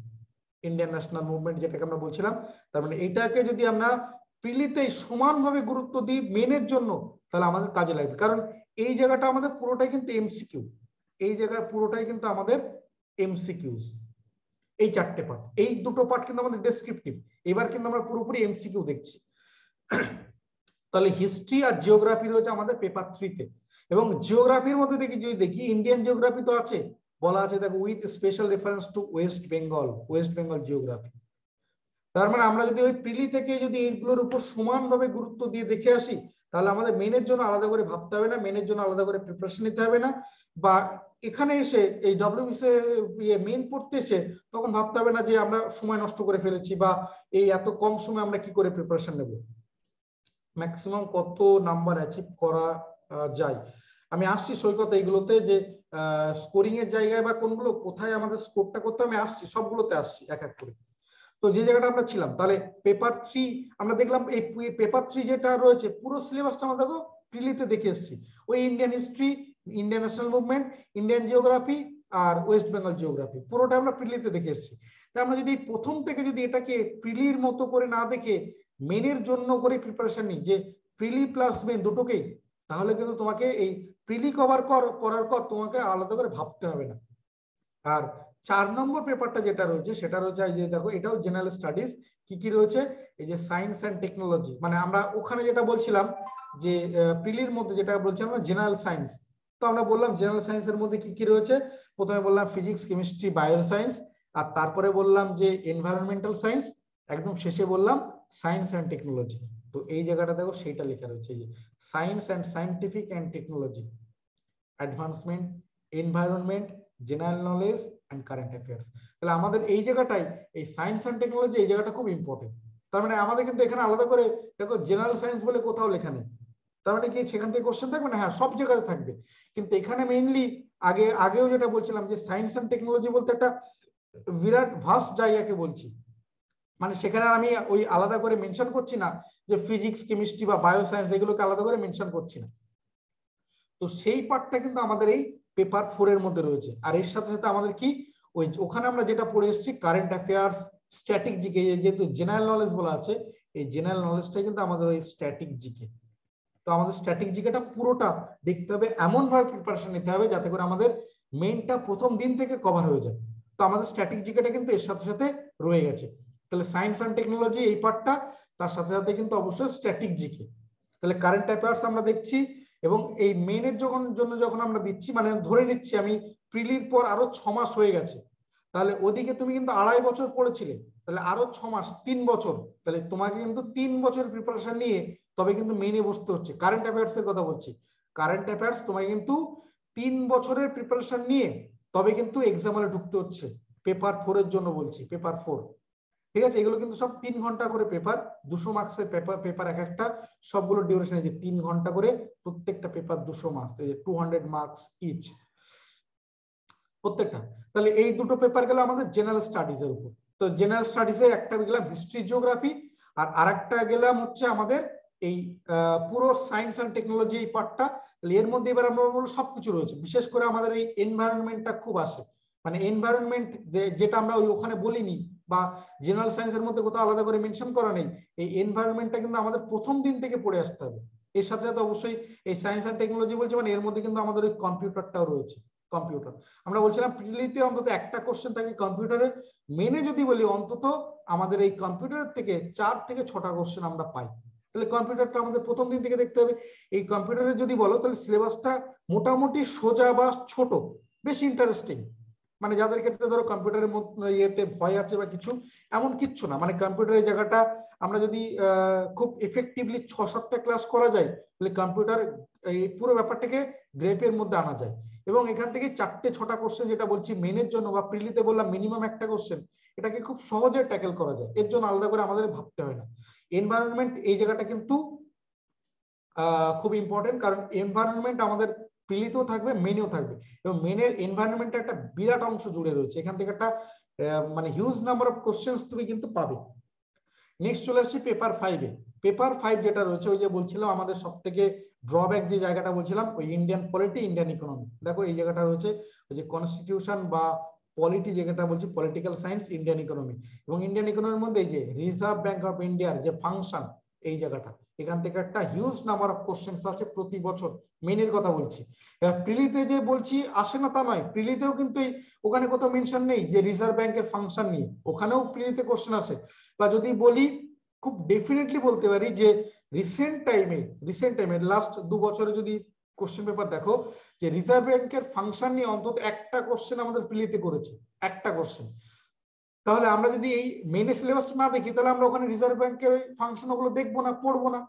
ইন্ডিয়ান ন্যাশনাল মুভমেন্ট যেটাকে আমরা বলছিলাম, তার মানে এটাকে যদি আমরা প্রিলিতে সমানভাবে গুরুত্ব দিই মেনের জন্য তাহলে আমাদের কাজে লাগবে। কারণ এই জায়গাটা আমাদের পুরোটাই কিন্তু এমসিকিউ এই জায়গায় পুরোটাই কিন্তু আমাদের এমসিকিউস এই চারটে পার্ট এই দুটো পার্ট কিন্তু আমাদের ডেসক্রিপটিভ এবার কিন্তু আমরা পুরোপুরি এমসিকিউ দেখছি। তাহলে হিস্ট্রি আর জিওগ্রাফি রয়েছে আমাদের পেপার থ্রিতে এবং জিওগ্রাফির মধ্যে দেখি, যদি দেখি ইন্ডিয়ান জিওগ্রাফি তো আছে। বলা আছে, দেখো with special reference to West Bengal West Bengal geography তার মানে আমরা যদি ওই প্রিলি থেকে যদি এইগুলোর উপর সমানভাবে গুরুত্ব দিয়ে দেখে আসি তাহলে আমাদের মেনের জন্য আলাদা করে ভাবতে হবে না মেনের জন্য আলাদা করে প্রিপারেশন নিতে হবে না। বা এখানে এসে এই ডব্লিউবিসি ইয়ে মেন পড়তে এসে তখন ভাবতে হবে না যে আমরা সময় নষ্ট করে ফেলেছি বা এই এত কম সময় আমরা কি করে প্রিপারেশন নেব। ম্যাক্সিমাম কত নাম্বার অ্যাচিভ করা যায়। আমি আসছি সৈকত এইগুলোতে যে স্কোরিং এর জায়গায় বা কোনগুলো, কোথায় আমাদের স্কোরটা করতে আমি আসছি, সবগুলোতে আসছি, এক এক করে। তো যে জায়গাটা আমরা ছিলাম, তাহলে পেপার থ্রি আমরা দেখলাম এই পেপার থ্রি যেটা রয়েছে, পুরো সিলেবাসটা আমরা দেখো প্রিলিতে দেখে এসেছি। ওই Indian history Indian national movement Indian geography আর ওয়েস্ট বেঙ্গল জিওগ্রাফি পুরোটা আমরা প্রিলিতে দেখে এসেছি। তাই আমরা যদি প্রথম থেকে যদি এটাকে প্রিলির মতো করে না দেখে মেনের জন্য করে প্রিপারেশন নিই, যে প্রিলি প্লাস মেন দুটোকেই, তাহলে কিন্তু তোমাকে এই প্রিলি কভার কর, করার পর তোমাকে আলাদা করে ভাবতে হবে না। আর চার নম্বর পেপারটা যেটা রয়েছে, সেটা রয়েছে এই যে দেখো, এটাও জেনারেল স্টাডিজ কি কি রয়েছে? এই যে সায়েন্স অ্যান্ড টেকনোলজি মানে আমরা ওখানে যেটা বলছিলাম যে প্রিলির মধ্যে যেটা বলছিলাম জেনারেল সায়েন্স তো আমরা বললাম জেনারেল সায়েন্সের মধ্যে কি কি রয়েছে? প্রথমে বললাম ফিজিক্স কেমিস্ট্রি বায়ো সায়েন্স আর তারপরে বললাম যে এনভায়রনমেন্টাল সায়েন্স একদম শেষে বললাম সায়েন্স অ্যান্ড টেকনোলজি তো এই জায়গাটা দেখো সেইটা লেখা রয়েছে যে science and scientific and technology advancement environment general knowledge and current affairs তাহলে আমাদের এই জায়গাটাই এই সায়েন্স অ্যান্ড টেকনোলজি এই জায়গাটা খুব ইম্পর্টেন্ট তার মানে আমাদের কিন্তু এখানে আলাদা করে, দেখো জেনারেল সায়েন্স বলে কোথাও লেখা নেই। তার মানে কি সেখান থেকে কোশ্চেন থাকবে না? হ্যাঁ সব জায়গায় থাকবে। কিন্তু এখানে মেইনলি আগে, আগেও যেটা বলছিলাম যে সায়েন্স অ্যান্ড টেকনোলজি বলতে একটা বিরাট ভাস্ট জায়গাকে বলছি। মানে সেখানে আমি ওই আলাদা করে মেনশন করছি না যে ফিজিক্স কেমিস্ট্রি বা বায়ো সায়েন্স এগুলোকে আলাদা করে মেনশন করছি না। তো সেই পার্টটা কিন্তু আমাদের এই পেপার ফোর এর মধ্যে রয়েছে। আর এর সাথে সাথে আমাদের কি? ওই ওখানে আমরা যেটা পড়ে এসেছি কারেন্ট অ্যাফেয়ার্স স্ট্যাটিক জিকে যেহেতু জেনারেল নলেজ বলা আছে, এই জেনারেল নলেজটাই কিন্তু আমাদের ওই স্ট্যাটিক জিকে। তো আমাদের স্ট্যাটিক জিকেটা পুরোটা দেখতে হবে এমন ভাবে প্রিপারেশন নিতে হবে যাতে করে আমাদের মেইনটা প্রথম দিন থেকে কভার হয়ে যায়। তো আমাদের স্ট্যাটিক জিকেটা কিন্তু এর সাথে সাথে রয়ে গেছে। তাহলে সায়েন্স অ্যান্ড টেকনোলজি এই পার্টটা তার সাথে সাথে কিন্তু অবশ্যই স্ট্যাটিক জিকে। তাহলে কারেন্ট অ্যাফেয়ার্স আমরা দেখছি এবং এই মেনের যখন জন্য যখন আমরা দিচ্ছি মানে ধরে নিচ্ছি আমি প্রিলির পর আরও ছ মাস হয়ে গেছে, তাহলে ওদিকে তুমি কিন্তু আড়াই বছর পড়েছিলে, তাহলে আরও ছ মাস, তিন বছর, তাহলে তোমাকে কিন্তু তিন বছর প্রিপারেশন নিয়ে তবে কিন্তু মেনে বসতে হচ্ছে। কারেন্ট অ্যাফেয়ার্স এর কথা বলছি কারেন্ট অ্যাফেয়ার্স তোমাকে কিন্তু তিন বছরের প্রিপারেশন নিয়ে তবে কিন্তু এক্সাম হলে ঢুকতে হচ্ছে। পেপার ফোর এর জন্য বলছি পেপার ফোর ঠিক আছে? এগুলো কিন্তু সব তিন ঘণ্টা করে পেপার দুশো মার্কসের পেপার পেপার এক একটা, সবগুলো ডিউরেশন আছে তিন ঘণ্টা করে প্রত্যেকটা পেপার দুশো marks two hundred marks each প্রত্যেকটা। তাহলে এই দুটো পেপার গেল আমাদের জেনারেল স্টাডিজ এর উপর। তো জেনারেল স্টাডিজে একটা গেলাম হিস্ট্রি জিওগ্রাফি আর আরেকটা গেলাম হচ্ছে আমাদের এই পুরো সায়েন্স অ্যান্ড টেকনোলজি এই পার্টটা তাহলে এর মধ্যে এবার আমরা বলব সবকিছু রয়েছে। বিশেষ করে আমাদের এই এনভায়রনমেন্টটা খুব আসে। মানে এনভায়রনমেন্ট যেটা আমরা ওই ওখানে বলিনি বা জেনারেল সায়েন্সের মধ্যে কোথাও আলাদা করে মেনশন করা নেই, এই এনভায়রনমেন্টটা কিন্তু আমাদের প্রথম দিন থেকে পড়ে আসতে হবে। এর সাথে সাথে অবশ্যই এই সায়েন্স অ্যান্ড টেকনোলজি বলছে মানে এর মধ্যে কিন্তু আমাদের ওই কম্পিউটারটাও রয়েছে কম্পিউটার আমরা বলছিলাম প্রিলিতে অন্তত একটা কোশ্চেন থাকে কম্পিউটারে মেনে যদি বলি অন্তত আমাদের এই কম্পিউটারের থেকে চার থেকে ছটা কোশ্চেন আমরা পাই। তাহলে কম্পিউটারটা আমাদের প্রথম দিন থেকে দেখতে হবে। এই কম্পিউটারে যদি বলো তাহলে সিলেবাসটা মোটামুটি সোজা বা ছোট, বেশ ইন্টারেস্টিং মানে যাদের ক্ষেত্রে ধরো কম্পিউটারের ইয়েতে ভয় আছে বা কিছু, এমন কিচ্ছু না। মানে কম্পিউটারের জায়গাটা আমরা যদি খুব এফেক্টিভলি ছ সাতটা ক্লাস করা যায়, তাহলে কম্পিউটার এই পুরো ব্যাপারটাকে গ্রেপের মধ্যে আনা যায়। এবং এখান থেকে চারটে, ছটা কোশ্চেন যেটা বলছি মেনের জন্য বা প্রিলিতে বললাম মিনিমাম একটা কোশ্চেন এটাকে খুব সহজে ট্যাকেল করা যায়। এর জন্য আলাদা করে আমাদের ভাবতে হয় না। এনভায়রনমেন্ট এই জায়গাটা কিন্তু খুব ইম্পর্টেন্ট কারণ এনভায়রনমেন্ট আমাদের প্রিলিতেও থাকবে মেনেও থাকবে। এবং মেনের এনভায়রনমেন্টে একটা বিরাট অংশ জুড়ে রয়েছে। এখান থেকে একটা মানে হিউজ নাম্বার অফ কোশ্চেন্স তুমি কিন্তু পাবে। নেক্সট চলে আসছি পেপার ফাইভে পেপার ফাইভ যেটা রয়েছে, ওই যে বলছিলাম, আমাদের সব থেকে ড্রব্যাক যে জায়গাটা বলছিলাম, ওই ইন্ডিয়ান পলিটি ইন্ডিয়ান ইকোনমি দেখো, এই জায়গাটা রয়েছে, ওই যে কনস্টিটিউশন বা পলিটি যেটা বলছি পলিটিক্যাল সায়েন্স ইন্ডিয়ান ইকোনমি এবং ইন্ডিয়ান ইকোনমির মধ্যে এই যে রিজার্ভ ব্যাংক অফ ইন্ডিয়ার যে ফাংশন এই জায়গাটা। এখান থেকে একটা হিউজ নাম্বার অফ কোশ্চেন আছে প্রতি বছর। মেনের কথা বলছি। প্রিলিতে যে বলছি, আসে না তা নয়। প্রিলিতেও কিন্তু ওখানে কোথাও মেনশন নেই যে রিজার্ভ ব্যাংকের ফাংশন নিয়ে। ওখানেও প্রিলিতে কোশ্চেন আসে। বা যদি বলি, খুব ডেফিনেটলি বলতে পারি যে রিসেন্ট টাইমে রিসেন্ট টাইমে লাস্ট দু বছরে যদি কোশ্চেন পেপার দেখো, যে রিজার্ভ ব্যাংকের ফাংশন নিয়ে অন্তত একটা কোশ্চেন আমাদের প্রিলিতে করেছে। একটা কোশ্চেন তাহলে আমরা যদি এই মেনে সিলেবাসটা না দেখি, তাহলে আমরা ওখানে রিজার্ভ ব্যাংকের ওই ফাংশন ওগুলো দেখব না, পড়ব না।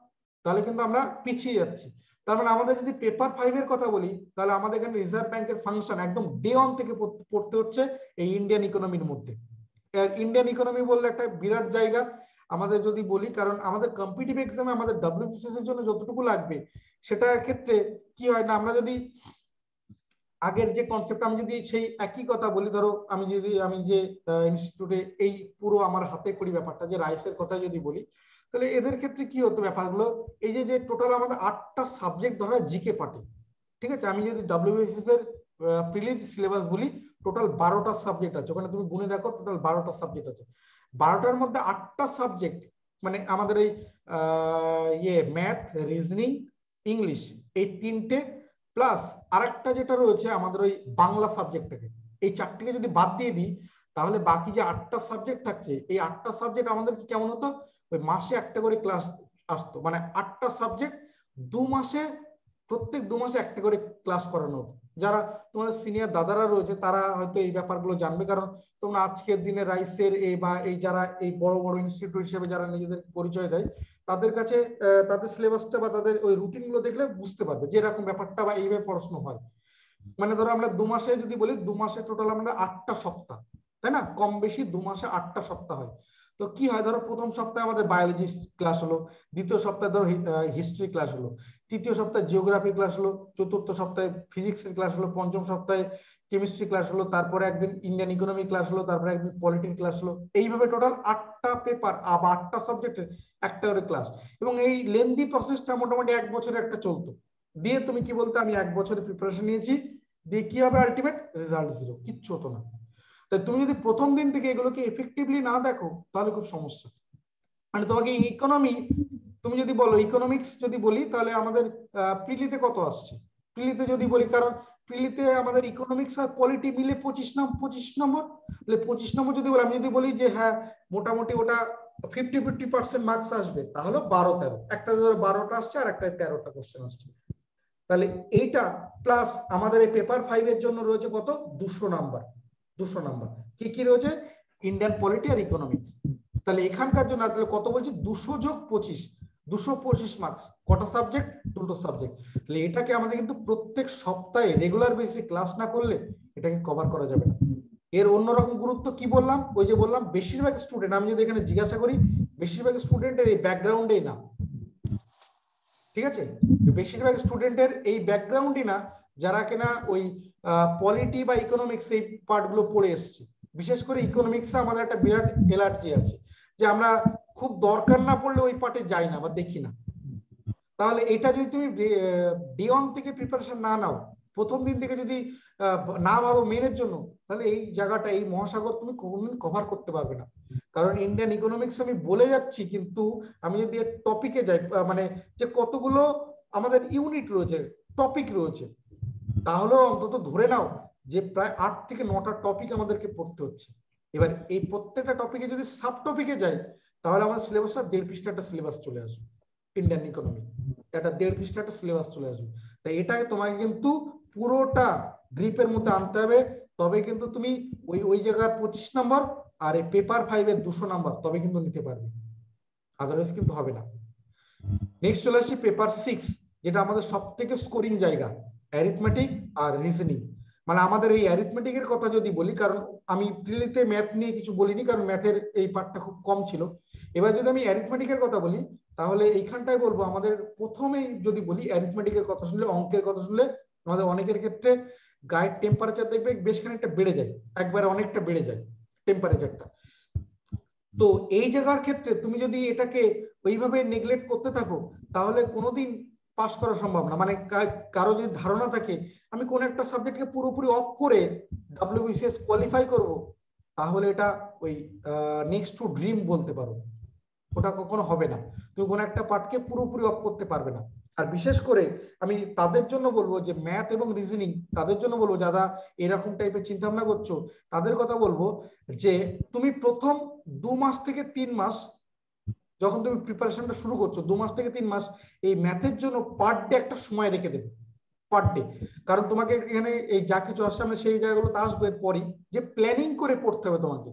তাহলে কিন্তু আমরা পিছিয়ে যাচ্ছি। তার মানে আমাদের যদি পেপার ফাইভ এর কথা বলি, তাহলে আমাদের এখানে রিজার্ভ ব্যাংকের ফাংশন একদম ডে অন থেকে পড়তে হচ্ছে এই ইন্ডিয়ান ইকোনমির মধ্যে। ইন্ডিয়ান ইকোনমি বললে একটা বিরাট জায়গা। আমাদের যদি বলি, কারণ আমাদের কম্পিটিভ এক্সামে আমাদের ডাব্লিউবিসিএস এর জন্য যতটুকু লাগবে, সেটা ক্ষেত্রে কি হয় না, আমরা যদি আগের যে কনসেপ্ট আমি যদি সেই একই কথা বলি, ধরো আমি যদি, আমি যে ইনস্টিটিউটে এই পুরো আমার হাতে করি ব্যাপারটা, যে রাইসের কথা যদি বলি, তাহলে এদের ক্ষেত্রে কি হতো ব্যাপারগুলো? এই যে যে টোটাল আমাদের আটটা সাবজেক্ট ধরা জিকে পার্টি, ঠিক আছে? আমি যদি ডাব্লিউবিসিএস এর প্রিলিট সিলেবাস বলি টোটাল বারোটা সাবজেক্ট আছে। ওখানে তুমি গুনে দেখো টোটাল বারোটা সাবজেক্ট আছে। বারোটার মধ্যে আটটা সাবজেক্ট মানে আমাদের এই ইয়ে ম্যাথ রিজনিং ইংলিশ এই তিনটে প্লাস আরেকটা যেটা রয়েছে আমাদের ওই বাংলা সাবজেক্টটাকে এই চারটিকে যদি বাদ দিয়ে দিই, তাহলে বাকি যে আটটা সাবজেক্ট থাকছে, এই আটটা সাবজেক্ট আমাদের কি কেমন হতো? ওই মাসে একটা করে ক্লাস আসতো। মানে আটটা সাবজেক্ট দু মাসে, প্রত্যেক দু মাসে একটা করে ক্লাস করানো হতো। যারা তোমাদের সিনিয়র দাদারা রয়েছে, তারা হয়তো এই ব্যাপারগুলো জানবে। কারণ তোমরা আজকের দিনে রাইসের এই বা এই যারা এই বড় বড় ইনস্টিটিউট হিসেবে যারা নিজেদের পরিচয় দেয়, তাদের কাছে তাদের সিলেবাসটা বা তাদের ওই রুটিনগুলো দেখলে বুঝতে পারবে যে এরকম ব্যাপারটা বা এইভাবে পড়াশোনা হয়। মানে ধরো আমরা দু মাসে যদি বলি, দু মাসে টোটাল আমরা আটটা সপ্তাহ, তাই না? কম বেশি দু মাসে আটটা সপ্তাহ হয়। তো কি হয়? ধরো প্রথম সপ্তাহে আমাদের বায়োলজি ক্লাস হলো, দ্বিতীয় সপ্তাহে ধরো হিস্ট্রি ক্লাস হলো, তৃতীয় সপ্তাহে জিওগ্রাফি ক্লাস হলো, চতুর্থ সপ্তাহে ফিজিক্সের ক্লাস হলো, পঞ্চম সপ্তাহে কেমিস্ট্রি ক্লাস হলো, তারপরে একদিন ইন্ডিয়ান ইকোনমি ক্লাস হলো, তারপরে একদিন পলিটিক্যাল ক্লাস হলো, এইভাবে টোটাল আটটা পেপার আবার আটটা সাবজেক্টের একটা করে ক্লাস এবং এই লেন্দি প্রসেসটা মোটামুটি এক বছরে একটা চলতো। দিয়ে তুমি কি বলতে, আমি এক বছরের প্রিপারেশন নিয়েছি, দিয়ে কি হবে আলটিমেট রেজাল্ট জিরো কিচ্ছু হতো না। তাই তুমি যদি প্রথম দিন থেকে এগুলোকে এফেক্টিভলি না দেখো, তাহলে খুব সমস্যা। মানে তোমাকে ইকোনমি তুমি যদি বলো ইকোনমিক্স যদি বলি, তাহলে আমাদের প্রিলিতে কত আসছে? প্রিলিতে যদি বলি, কারণ প্রিলিতে আমাদের ইকোনমিক্স আর পলিটি মিলে পঁচিশ নম্বর পঁচিশ নম্বর। তাহলে পঁচিশ নম্বর যদি বলি, আমি যদি বলি যে হ্যাঁ মোটামুটি ওটা ফিফটি ফিফটি পার্সেন্ট মার্কস আসবে, তাহলে বারো, তেরো। একটা ধরো বারোটা আসছে আর একটা তেরোটা কোশ্চেন আসছে। তাহলে এইটা প্লাস আমাদের এই পেপার ফাইভ এর জন্য রয়েছে কত? দুশো নাম্বার। দুশো নাম্বার। কি কি রয়েছে? ইন্ডিয়ান পলিটি আর ইকোনমিক্স তাহলে এখানকার জন্য তাহলে কত বলছে? দুশো যোগ পঁচিশ। দুশো পঁচিশ মার্কস কটা সাবজেক্ট দুটো সাবজেক্ট তাহলে এটাকে আমাদের কিন্তু প্রত্যেক সপ্তাহে রেগুলার বেসিসে ক্লাস না করলে এটাকে কভার করা যাবে না। এর অন্যরকম গুরুত্ব কি বললাম? ওই যে বললাম, বেশিরভাগ স্টুডেন্ট আমি যদি এখানে জিজ্ঞাসা করি, বেশিরভাগ স্টুডেন্টের এই ব্যাকগ্রাউন্ডেই না। ঠিক আছে? বেশিরভাগ স্টুডেন্টের এই ব্যাকগ্রাউন্ডই না। যারা কিনা ওই পলিটি বা ইকোনমিক্স এই পার্টগুলো পড়ে এসছে। বিশেষ করে ইকোনমিক্সে আমাদের একটা বিরাট এলার্জি আছে, যে আমরা খুব দরকার না পড়লে ওই পার্টে যাই না বা দেখি না। তাহলে এটা যদি তুমি ডে ওয়ান থেকে প্রিপারেশন না নাও, প্রথম দিন থেকে যদি না ভাবো মেনের জন্য, তাহলে এই জায়গাটা, এই মহাসাগর তুমি কোনদিন কভার করতে পারবে না। কারণ ইন্ডিয়ান ইকোনমিক্স আমি বলে যাচ্ছি, কিন্তু আমি যদি টপিকে যাই মানে যে কতগুলো আমাদের ইউনিট রয়েছে টপিক রয়েছে তাহলেও অন্তত ধরে নাও যে প্রায় আট থেকে নটা টপিক আমাদেরকে পড়তে হচ্ছে। এবার এই প্রত্যেকটা টপিকে যদি সাব টপিকে যাই, তাহলে আমাদের সিলেবাসটা দেড় পৃষ্ঠা একটা সিলেবাস চলে আসবে ইন্ডিয়ান ইকোনমি একটা দেড় পৃষ্ঠা একটা সিলেবাস চলে আসবে। তাই এটাকে তোমাকে কিন্তু পুরোটা গ্রিপের মধ্যে আনতে হবে। তবে কিন্তু তুমি ওই ওই জায়গার পঁচিশ নম্বর আর এই পেপার ফাইভের দুশো নাম্বার তবে কিন্তু নিতে পারবে। আদারওয়াইজ কিন্তু হবে না। নেক্সট চলে আসি পেপার সিক্স যেটা আমাদের সব থেকে স্কোরিং জায়গা। অ্যারিথমেটিক আর রিজনিং মানে আমাদের এই অ্যারিথমেটিক এর কথা যদি বলি, কারণ আমি প্রিলিতে ম্যাথ নিয়ে কিছু বলিনি, কারণ ম্যাথের এই পার্টটা খুব কম ছিল। এবার যদি আমি অ্যারিথমেটিক এর কথা বলি, তাহলে এইখানটাই বলব, আমাদের প্রথমেই যদি বলি অ্যারিথমেটিক এর কথা শুনলে, অঙ্কের কথা শুনলে, আমাদের অনেকের ক্ষেত্রে গায়ের টেম্পারেচার দেখবে বেশ খানিকটা বেড়ে যায়, একবারে অনেকটা বেড়ে যায় টেম্পারেচারটা তো এই জায়গার ক্ষেত্রে তুমি যদি এটাকে ওইভাবে নেগলেক্ট করতে থাকো, তাহলে কোনোদিন পাস করা সম্ভব না। মানে কারও যদি ধারণা থাকে, আমি কোন একটা সাবজেক্টকে পুরোপুরি অফ করে ডাব্লিউবিসিএস কোয়ালিফাই করব, তাহলে এটা ওই নেক্সট টু ড্রিম বলতে পারো। ওটা কখনো হবে না। তুমি কোন একটা পার্টকে পুরোপুরি অফ করতে পারবে না। আর বিশেষ করে আমি তাদের জন্য বলব যে ম্যাথ এবং রিজনিং তাদের জন্য বলব, যারা এরকম টাইপের চিন্তা ভাবনা করছ, তাদের কথা বলব যে, তুমি প্রথম দু মাস থেকে তিন মাস যখন তুমি প্রিপারেশনটা শুরু করছ, দু মাস থেকে তিন মাস, এই ম্যাথের জন্য পার ডে একটা সময় রেখে দেবে পার ডে কারণ তোমাকে এখানে এই যা কিছু আসছে আমরা সেই জায়গাগুলোতে আসব এরপরই, যে প্ল্যানিং করে পড়তে হবে তোমাকে।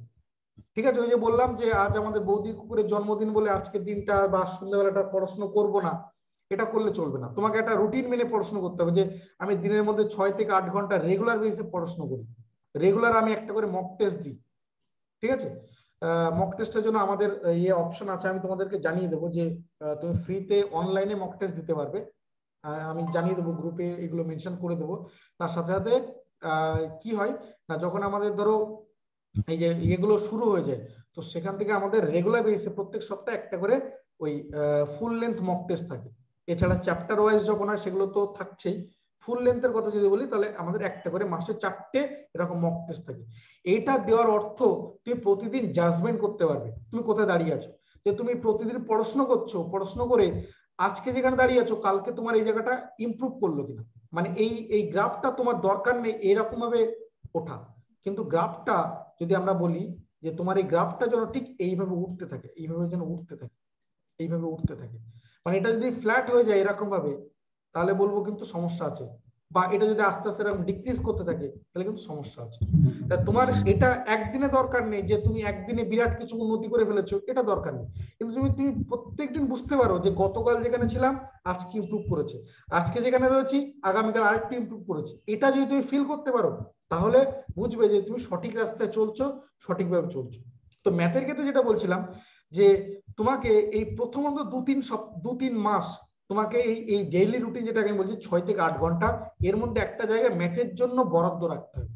ঠিক আছে? ওই যে বললাম যে আজ আমাদের বৌদি কুকুরের জন্মদিন বলে আজকের দিনটা বা সন্ধ্যাবেলাটা পড়াশোনা করব না, এটা করলে চলবে না। তোমাকে একটা রুটিন মেনে পড়াশোনা করতে হবে যে, আমি দিনের মধ্যে ছয় থেকে আট ঘণ্টা রেগুলার বেসিসে পড়াশোনা করি। রেগুলার আমি একটা করে মক টেস্ট দিই। ঠিক আছে? মক টেস্টের জন্য আমাদের ইয়ে অপশন আছে, আমি তোমাদেরকে জানিয়ে দেবো যে তুমি ফ্রিতে অনলাইনে মক টেস্ট দিতে পারবে। আমি জানিয়ে দেবো গ্রুপে এগুলো মেনশন করে দেবো। তার সাথে সাথে কি হয় না, যখন আমাদের ধরো এই যে ইয়েগুলো শুরু হয়ে যায়, তো সেখান থেকে আমাদের রেগুলার বেসিসে প্রত্যেক সপ্তাহে একটা করে ওই ফুল লেন্থ মক টেস্ট থাকে। এছাড়া চ্যাপ্টার ওয়াইজ যখন হয়, সেগুলো তো থাকছেই। ফুল লেন্থের কথা যদি বলি, তাহলে আমাদের একটা করে মাসে চারটে এরকম মক টেস্ট থাকে। এইটা দেওয়ার অর্থ তুমি প্রতিদিন জাজমেন্ট করতে পারবে। তুমি কোথায় দাঁড়িয়ে আছো? যে তুমি প্রতিদিন পড়াশোনা করছ, পড়াশোনা করে আজকে যেখানে দাঁড়িয়ে আছো, কালকে তোমার এই জায়গাটা ইমপ্রুভ করল কিনা? মানে এই এই গ্রাফটা তোমার দরকার নেই এরকম ভাবে ওঠা। কিন্তু গ্রাফটা যদি আমরা বলি যে তোমার এই গ্রাফটা যেন ঠিক এইভাবে উঠতে থাকে, এইভাবে যেন উঠতে থাকে, এইভাবে উঠতে থাকে। মানে এটা যদি ফ্ল্যাট হয়ে যায় এরকম ভাবে তাহলে বলব কিন্তু সমস্যা আছে। বা এটা যদি আস্তে আস্তে এরকম ডিক্রিজ করতে থাকে, তাহলে কিন্তু সমস্যা আছে। তা তোমার এটা একদিনে দরকার নেই যে তুমি একদিনে বিরাট কিছু উন্নতি করে ফেলেছো, এটা দরকার নেই। কিন্তু তুমি তুমি প্রত্যেকদিন বুঝতে পারো যে গতকাল যেখানে ছিলাম, আজকে ইমপ্রুভ করেছে। আজকে যেখানে রয়েছি, আগামীকাল আরেকটু ইমপ্রুভ করেছে। এটা যদি তুমি ফিল করতে পারো, তাহলে বুঝবে যে তুমি সঠিক রাস্তায় চলছো, সঠিকভাবে চলছো। তো ম্যাথের ক্ষেত্রে যেটা বলছিলাম, যে তোমাকে এই প্রথমত দু তিন সপ দু তিন মাস তোমাকে এই এই ডেইলি রুটিন যেটা আমি বলছি ছয় থেকে আট ঘণ্টা, এর মধ্যে একটা জায়গায় ম্যাথের জন্য বরাদ্দ রাখতে হবে।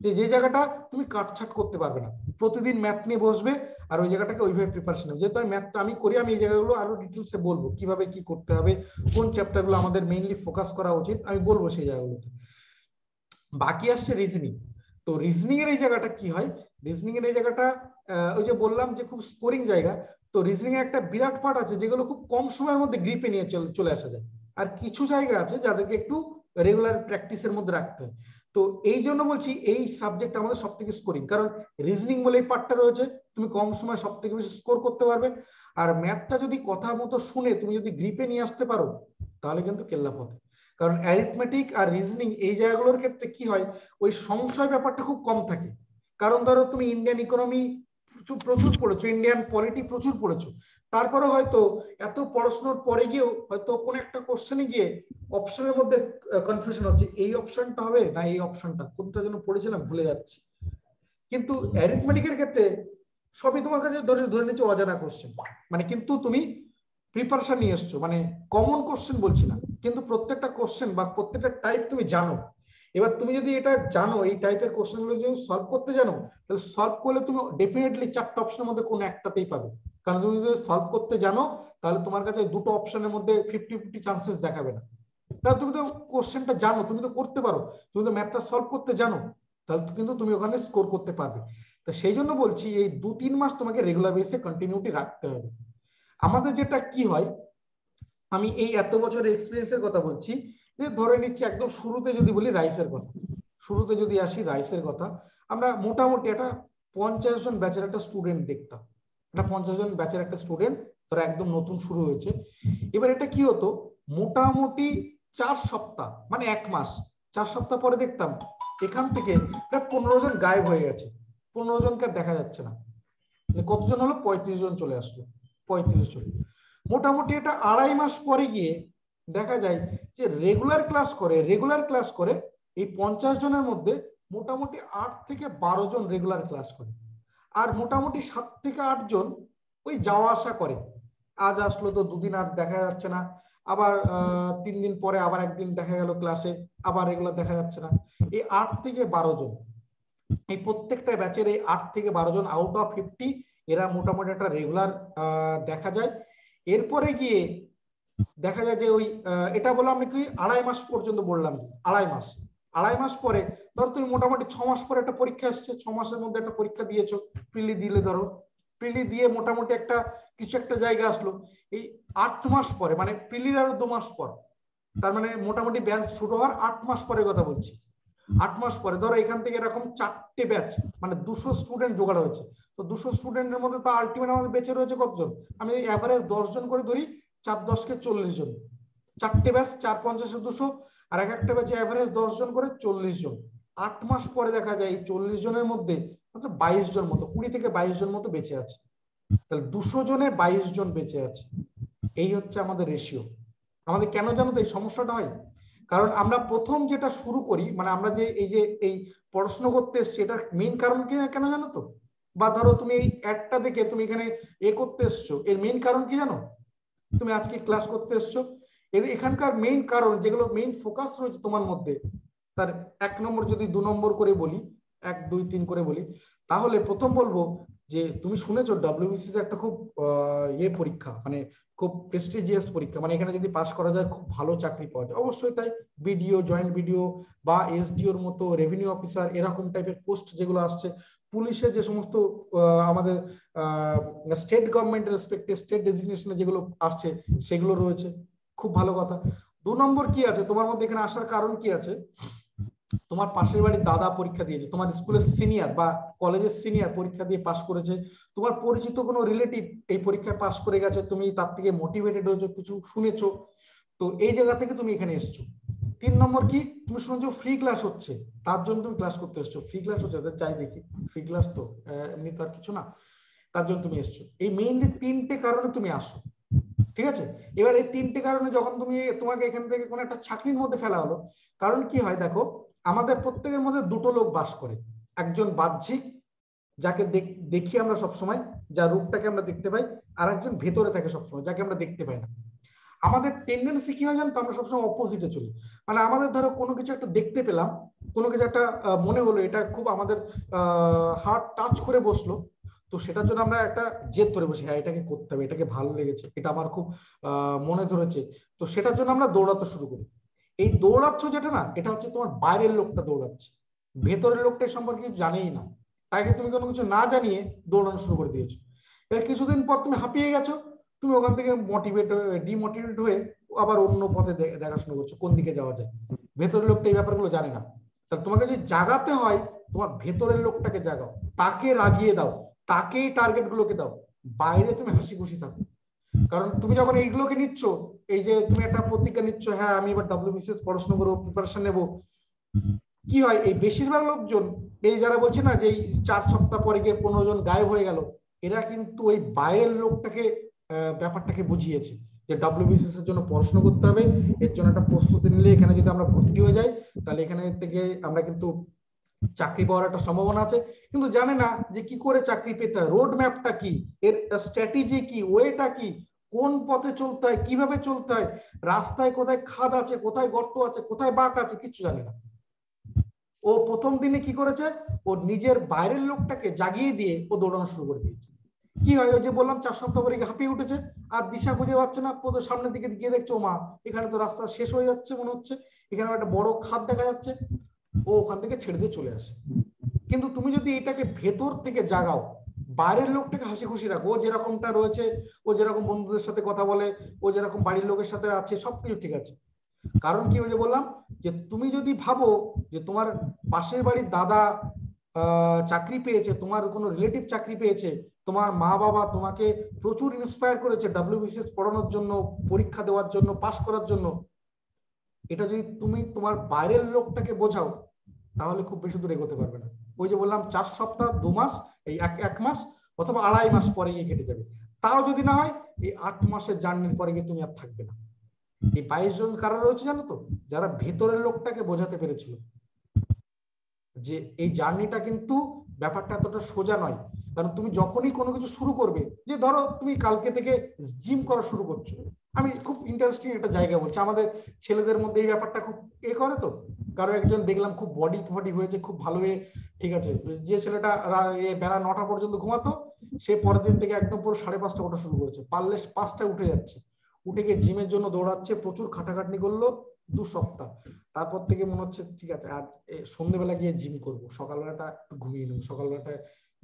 যে যে জায়গাটা তুমি কাটছাট করতে পারবে না। প্রতিদিন ম্যাথ নিয়ে বসবে আর ওই জায়গাটাকে ওইভাবে প্রিপারেশন হবে যেহেতু আমি ম্যাথটা আমি করি, আমি এই জায়গাগুলো আরও ডিটেলসে বলব। কীভাবে কি করতে হবে, কোন চ্যাপ্টারগুলো আমাদের মেইনলি ফোকাস করা উচিত, আমি বলব সেই জায়গাগুলোতে। বাকি আসছে রিজনিং তো রিজনিং এর এই জায়গাটা কি হয়? রিজনিং এর এই জায়গাটা ওই যে বললাম যে খুব স্কোরিং জায়গা। তো রিজনিং এর একটা বিরাট পার্ট আছে যেগুলো খুব কম সময়ের মধ্যে গ্রিপে নিয়ে চলে আসা যায়। আর কিছু জায়গা আছে যাদেরকে একটু রেগুলার প্র্যাকটিসের মধ্যে রাখতে হয়। তো এই জন্য বলছি এই সাবজেক্ট আমাদের সব থেকে স্কোরিং কারণ রিজনিং বলে এই পার্টটা রয়েছে, তুমি কম সময় সব থেকে বেশি স্কোর করতে পারবে। আর ম্যাথটা যদি কথা মতো শুনে তুমি যদি গ্রিপে নিয়ে আসতে পারো, তাহলে কিন্তু কেল্লা পথে। কারণ অ্যারিথমেটিক আর রিজনিং এই জায়গাগুলোর ক্ষেত্রে কি হয়, ওই সংশয় ব্যাপারটা খুব কম থাকে। কারণ ধরো তুমি ইন্ডিয়ান ইকোনমি প্রচুর পড়েছো ইন্ডিয়ান পলিটি প্রচুর পড়েছো। তারপরে হয়তো এত পড়াশোনার পরে গিয়েও হয়তো কোন একটা কোশ্চেনে গিয়ে অপশনের মধ্যে কনফিউশন হচ্ছে, এই অপশনটা হবে না এই অপশনটা কোনটা যেন পড়েছিলাম ভুলে যাচ্ছি। কিন্তু অ্যারিথমেটিকের ক্ষেত্রে সবই তোমার কাছে ধরে ধরে নিচ্ছে অজানা কোশ্চেন মানে কিন্তু তুমি প্রিপারেশন নিয়ে এসছো মানে কমন কোশ্চেন বলছি না, কিন্তু প্রত্যেকটা কোশ্চেন বা প্রত্যেকটা টাইপ তুমি জানো। এবার তুমি যদি এটা জানো, এই টাইপের কোশ্চেনগুলো যদি সলভ করতে জানো, তাহলে সলভ করলে তুমি ডেফিনেটলি চারটা অপশনের মধ্যে কোনো একটাতেই পাবে। কারণ তুমি যদি সলভ করতে জানো, তাহলে তোমার কাছে দুটো অপশনের মধ্যে ফিফটি ফিফটি চান্সেস দেখাবে না। তাহলে তুমি তো কোশ্চেনটা জানো, তুমি তো করতে পারো। তুমি তো ম্যাথটা সলভ করতে জানো, তাহলে কিন্তু তুমি ওখানে স্কোর করতে পারবে। তো সেই জন্য বলছি, এই দু তিন মাস তোমাকে রেগুলার বেসে কন্টিনিউটি রাখতে হবে। আমাদের যেটা কি হয়, আমি এই এত বছরের এক্সপিরিয়েন্সের কথা বলছি যে ধরে নিচ্ছি একদম শুরুতে যদি বলি রাইসের কথা। শুরুতে যদি আসি রাইসের কথা, আমরা মোটামুটি একটা পঞ্চাশ জন ব্যাচের একটা স্টুডেন্ট দেখতাম। একটা পঞ্চাশ জন ব্যাচের একটা স্টুডেন্ট তারা একদম নতুন শুরু হয়েছে। এবার এটা কি হতো? মোটামুটি চার সপ্তাহ মানে এক মাস, চার সপ্তাহ পরে দেখতাম এখান থেকে প্রায় পনেরো জন গায়েব হয়ে গেছে। পনেরো জনকে দেখা যাচ্ছে না। কতজন হলো? পঁয়ত্রিশ জন চলে আসলো। পঁয়ত্রিশ জন। মোটামুটি এটা আড়াই মাস পরে গিয়ে দেখা যায় যে রেগুলার ক্লাস করে রেগুলার ক্লাস করে এই পঞ্চাশ জনের মধ্যে মোটামুটি আট থেকে বারো জন রেগুলার ক্লাস করে। আর মোটামুটি সাত থেকে আট জন ওই যাওয়া আসা করে। আজ আসলো তো দুদিন আর দেখা যাচ্ছে না। আবার তিন দিন পরে আবার একদিন দেখা গেল ক্লাসে আবার রেগুলার দেখা যাচ্ছে না। এই আট থেকে বারো জন, এই প্রত্যেকটা ব্যাচের এই আট থেকে বারো জন আউট অফ ফিফটি এরা মোটামুটি একটা রেগুলার দেখা যায়। এরপরে গিয়ে দেখা যায় যে ওই এটা বললাম আমি কি, আড়াই মাস পর্যন্ত বললাম, আড়াই মাস। আড়াই মাস পরে, ধরো তুমি মোটামুটি ছ মাস পরে একটা পরীক্ষা আসছে ছ মাসের মধ্যে একটা পরীক্ষা দিয়েছ, প্রিলি দিলে ধরো। প্রিলি দিয়ে মোটামুটি একটা, কিছু একটা জায়গা আসলো। এই আট মাস পরে মানে প্রিলির আরও দু মাস পর, তার মানে মোটামুটি ব্যাচ শুরু হওয়ার আট মাস পরে কথা বলছি। আট মাস পরে, ধরো এখান থেকে এরকম চারটে ব্যাচ মানে দুশো স্টুডেন্ট জোগাড় হয়েছে। তো দুশো স্টুডেন্টের মধ্যে তো আলটিমেট আমাদের বেঁচে রয়েছে কতজন? আমি অ্যাভারেজ দশ জন করে ধরি চার দশকে চল্লিশ জন। চারটে ব্যাচ চার পঞ্চাশে দুশো, আর এক একটা ব্যাচে অ্যাভারেজ দশ জন করে চল্লিশ জন। আট মাস পরে দেখা যায় এই চল্লিশ জনের মধ্যে বাইশ জন মতো, কুড়ি থেকে বাইশ জন মতো বেঁচে আছে। তাহলে দুশো জনে বাইশ জন বেঁচে আছে। এই হচ্ছে আমাদের রেশিও আমাদের কেন জানো তো এই সমস্যাটা হয়? কারণ আমরা প্রথম যেটা শুরু করি মানে আমরা যে এই যে এই পড়াশোনা করতে এসছি, এটার মেইন কারণ কি কেন জানো তো? বা ধরো তুমি এই অ্যাডটা দেখে তুমি এখানে এ করতে এসছো, এর মেইন কারণ কি জানো? তুমি আজকে ক্লাস করতে এসছো। এখানকার মেইন কারণ, যেগুলো মেইন ফোকাস রয়েছে তোমার মধ্যে, তার এক নম্বর যদি দু নম্বর করে বলি, এক, দুই, তিন করে বলি, তাহলে প্রথম বলব যে তুমি শুনেছো ডাব্লিউবিসি একটা খুব ইয়ে পরীক্ষা মানে খুব প্রেস্টিজিয়াস পরীক্ষা মানে এখানে যদি পাশ করা যায় খুব ভালো চাকরি পাওয়া যায়। অবশ্যই তাই বিডিও জয়েন্ট বিডিও বা এসডিওর মতো রেভিনিউ অফিসার এরকম টাইপের পোস্ট যেগুলো আসছে পুলিশের যে সমস্ত আমাদের স্টেট গভর্নমেন্টের রেসপেক্টে স্টেট ডেজিগনেশনে যেগুলো আসছে, সেগুলো রয়েছে। খুব ভালো কথা। দু নম্বর কি আছে? তোমার মধ্যে এখানে আসার কারণ কি আছে? তোমার পাশের বাড়ির দাদা পরীক্ষা দিয়েছে। তোমার স্কুলের সিনিয়র বা কলেজের সিনিয়র পরীক্ষা দিয়ে পাশ করেছে। তোমার পরিচিত কোনো রিলেটিভ এই পরীক্ষায় পাশ করে গেছে? তুমি তার থেকে মোটিভেটেড হয়েছো, কিছু শুনেছো? তো এই জায়গা থেকে তুমি এখানে এসছো। তিন নম্বর কি? তুমি শুনেছো ফ্রি ক্লাস হচ্ছে। তার জন্য তুমি ক্লাস করতে এসছো। ফ্রি ক্লাস হচ্ছে চাই দেখি। ফ্রি ক্লাস তো এমনি তো আর কিছু না। তার জন্য তুমি এসছো। এই মেইনলি তিনটে কারণে তুমি আসো। ঠিক আছে? এবার এই তিনটে কারণে যখন তুমি তোমাকে এখান থেকে কোনো একটা চাকরির মধ্যে ফেলা হলো, কারণ কি হয় দেখো, আমাদের প্রত্যেকের মধ্যে দুটো লোক বাস করে। একজন বাহ্যিক, যাকে দেখি আমরা সবসময়, যার রূপটাকে আমরা দেখতে পাই, আর একজন ভেতরে থাকে সবসময়, যাকে আমরা দেখতে পাই না। আমাদের টেন্ডেন্সি কি হয় জানো তো? আমরা সবসময় অপোজিটে চলি। মানে আমাদের ধরো কোনো কিছু একটা দেখতে পেলাম, কোনো কিছু একটা মনে হলো, এটা খুব আমাদের হার্ট টাচ করে বসল, তো সেটার জন্য আমরা একটা জেদ ধরে বসি হ্যাঁ এটাকে করতে হবে, এটাকে ভালো লেগেছে, এটা আমার খুব মনে ধরেছে। তো সেটার জন্য আমরা দৌড়াতে শুরু করি। এই দৌড়াচ্ছ যেটা না, এটা হচ্ছে তোমার বাইরের লোকটা দৌড়াচ্ছে। ভেতরের লোকটা সম্পর্কে কিছু জানেই না। তাকে তুমি কোনো কিছু না জানিয়ে দৌড়ানো শুরু করে দিয়েছ। এবার কিছুদিন পর তুমি হাঁপিয়ে গেছো তুমি ওখান থেকে মোটিভেট হয়ে ডিমোটিভেট হয়ে আবার অন্য পথে দেখাশোনা করছ, কোন দিকে যাওয়া যায়? ভেতরের লোকটা এই ব্যাপারগুলো জানে না। তাহলে তোমাকে যদি জাগাতে হয়, তোমার ভেতরের লোকটাকে জাগাও, তাকে রাগিয়ে দাও, তাকেই টার্গেট গুলোকে দাও, বাইরে তুমি হাসি খুশি থাকো। কারণ তুমি যখন এইগুলোকে নিচ্ছ, এই যে তুমি একটা প্রতিজ্ঞা নিচ্ছ হ্যাঁ আমি এবার ডাব্লিউবিসিএস পড়াশোনা করব প্রিপারেশন নেব। কি হয়, এই বেশিরভাগ লোকজন, এই যারা বলছে না যে চার সপ্তাহ পরে গিয়ে পনেরো জন গায়েব হয়ে গেল, এরা কিন্তু ওই বাইরের লোকটাকে ব্যাপারটাকে বুঝিয়েছে যে ডাব্লিউবিসিএস এর জন্য পড়াশোনা করতে হবে। এর জন্য একটা প্রস্তুতি নিলে এখানে যদি আমরা ভর্তি হয়ে যাই, তাহলে এখানে থেকে আমরা কিন্তু চাকরি পাওয়ার একটা সম্ভাবনা আছে। কিন্তু জানে না যে কি করে চাকরি পেতে হয়? রোড ম্যাপটা কি? এর স্ট্র্যাটেজি কি? ওয়েটা কি? কোন পথে চলতে হয়? কীভাবে চলতে হয়? রাস্তায় কোথায় খাদ আছে? কোথায় গর্ত আছে? কোথায় বাঁক আছে? কিছু জানে না। ও প্রথম দিনে কি করেছে? ও নিজের বাইরের লোকটাকে জাগিয়ে দিয়ে ও দৌড়ানো শুরু করে দিয়েছে। কি হয়? ওই যে বললাম, চার সপ্তাহ পরে হাঁপিয়ে উঠেছে, আর দিশা খুঁজে পাচ্ছে না সামনের দিকে গিয়ে দেখছে মা, এখানে তো রাস্তা শেষ হয়ে যাচ্ছে মনে হচ্ছে, এখানে একটা বড় খাদ দেখা যাচ্ছে। ও ওখান থেকে ছেড়ে দিয়ে চলে আসে। কিন্তু তুমি যদি এটাকে ভেতর থেকে জাগাও, বাইরের লোকটাকে হাসি খুশি রাখো, ও যেরকমটা রয়েছে, ও যেরকম বন্ধুদের সাথে কথা বলে, ও যেরকম বাড়ির লোকের সাথে আছে, সবকিছু ঠিক আছে। কারণ কি ওই যে বললাম, যে তুমি যদি ভাবো যে তোমার পাশের বাড়ির দাদা চাকরি পেয়েছে, তোমার কোনো রিলেটিভ চাকরি পেয়েছে তোমার মা বাবা তোমাকে প্রচুর ইন্সপায়ার করেছে ডাব্লিউবিসিএস পড়ানোর জন্য, পরীক্ষা দেওয়ার জন্য পাশ করার জন্য। এটা যদি তুমি তোমার বাইরের লোকটাকে বোঝাও, তাহলে খুব বেশি দূর এগোতে পারবে না। ওই যে বললাম, চার সপ্তাহ, দু মাস, এই এক এক মাস অথবা আড়াই মাস পরে গিয়ে কেটে যাবে। তাও যদি না হয়, এই আট মাসের জার্নির পরে গিয়ে তুমি আর থাকবে না। এই বাইশ জন কারা রয়েছে জানো তো? যারা ভেতরের লোকটাকে বোঝাতে পেরেছিল। যে এই জার্নিটা কিন্তু ব্যাপারটা এতটা সোজা নয়। কারণ তুমি যখনই কোনো কিছু শুরু করবে, যে ধরো তুমি কালকে থেকে জিম করা শুরু করছ, আমি খুব ইন্টারেস্টিং একটা জায়গা বলছি। আমাদের ছেলেদের মধ্যে এই ব্যাপারটা খুব এ করে তো। কারও একজন দেখলাম খুব বডি ফডি হয়েছে, খুব ভালো হয়ে ঠিক আছে। যে ছেলেটা বেলা নটা পর্যন্ত ঘুমাতো, সে পরের দিন থেকে একদম পুরো সাড়ে পাঁচটা ওঠা শুরু করেছে। পারলে পাঁচটায় উঠে যাচ্ছে। উঠে গিয়ে জিমের জন্য দৌড়াচ্ছে, প্রচুর খাটাখাটনি করল দু সপ্তাহ। তারপর থেকে মনে হচ্ছে, ঠিক আছে, আজ সন্ধ্যেবেলা গিয়ে জিম করব। সকালবেলাটা একটু ঘুমিয়ে নেব, সকালবেলাটা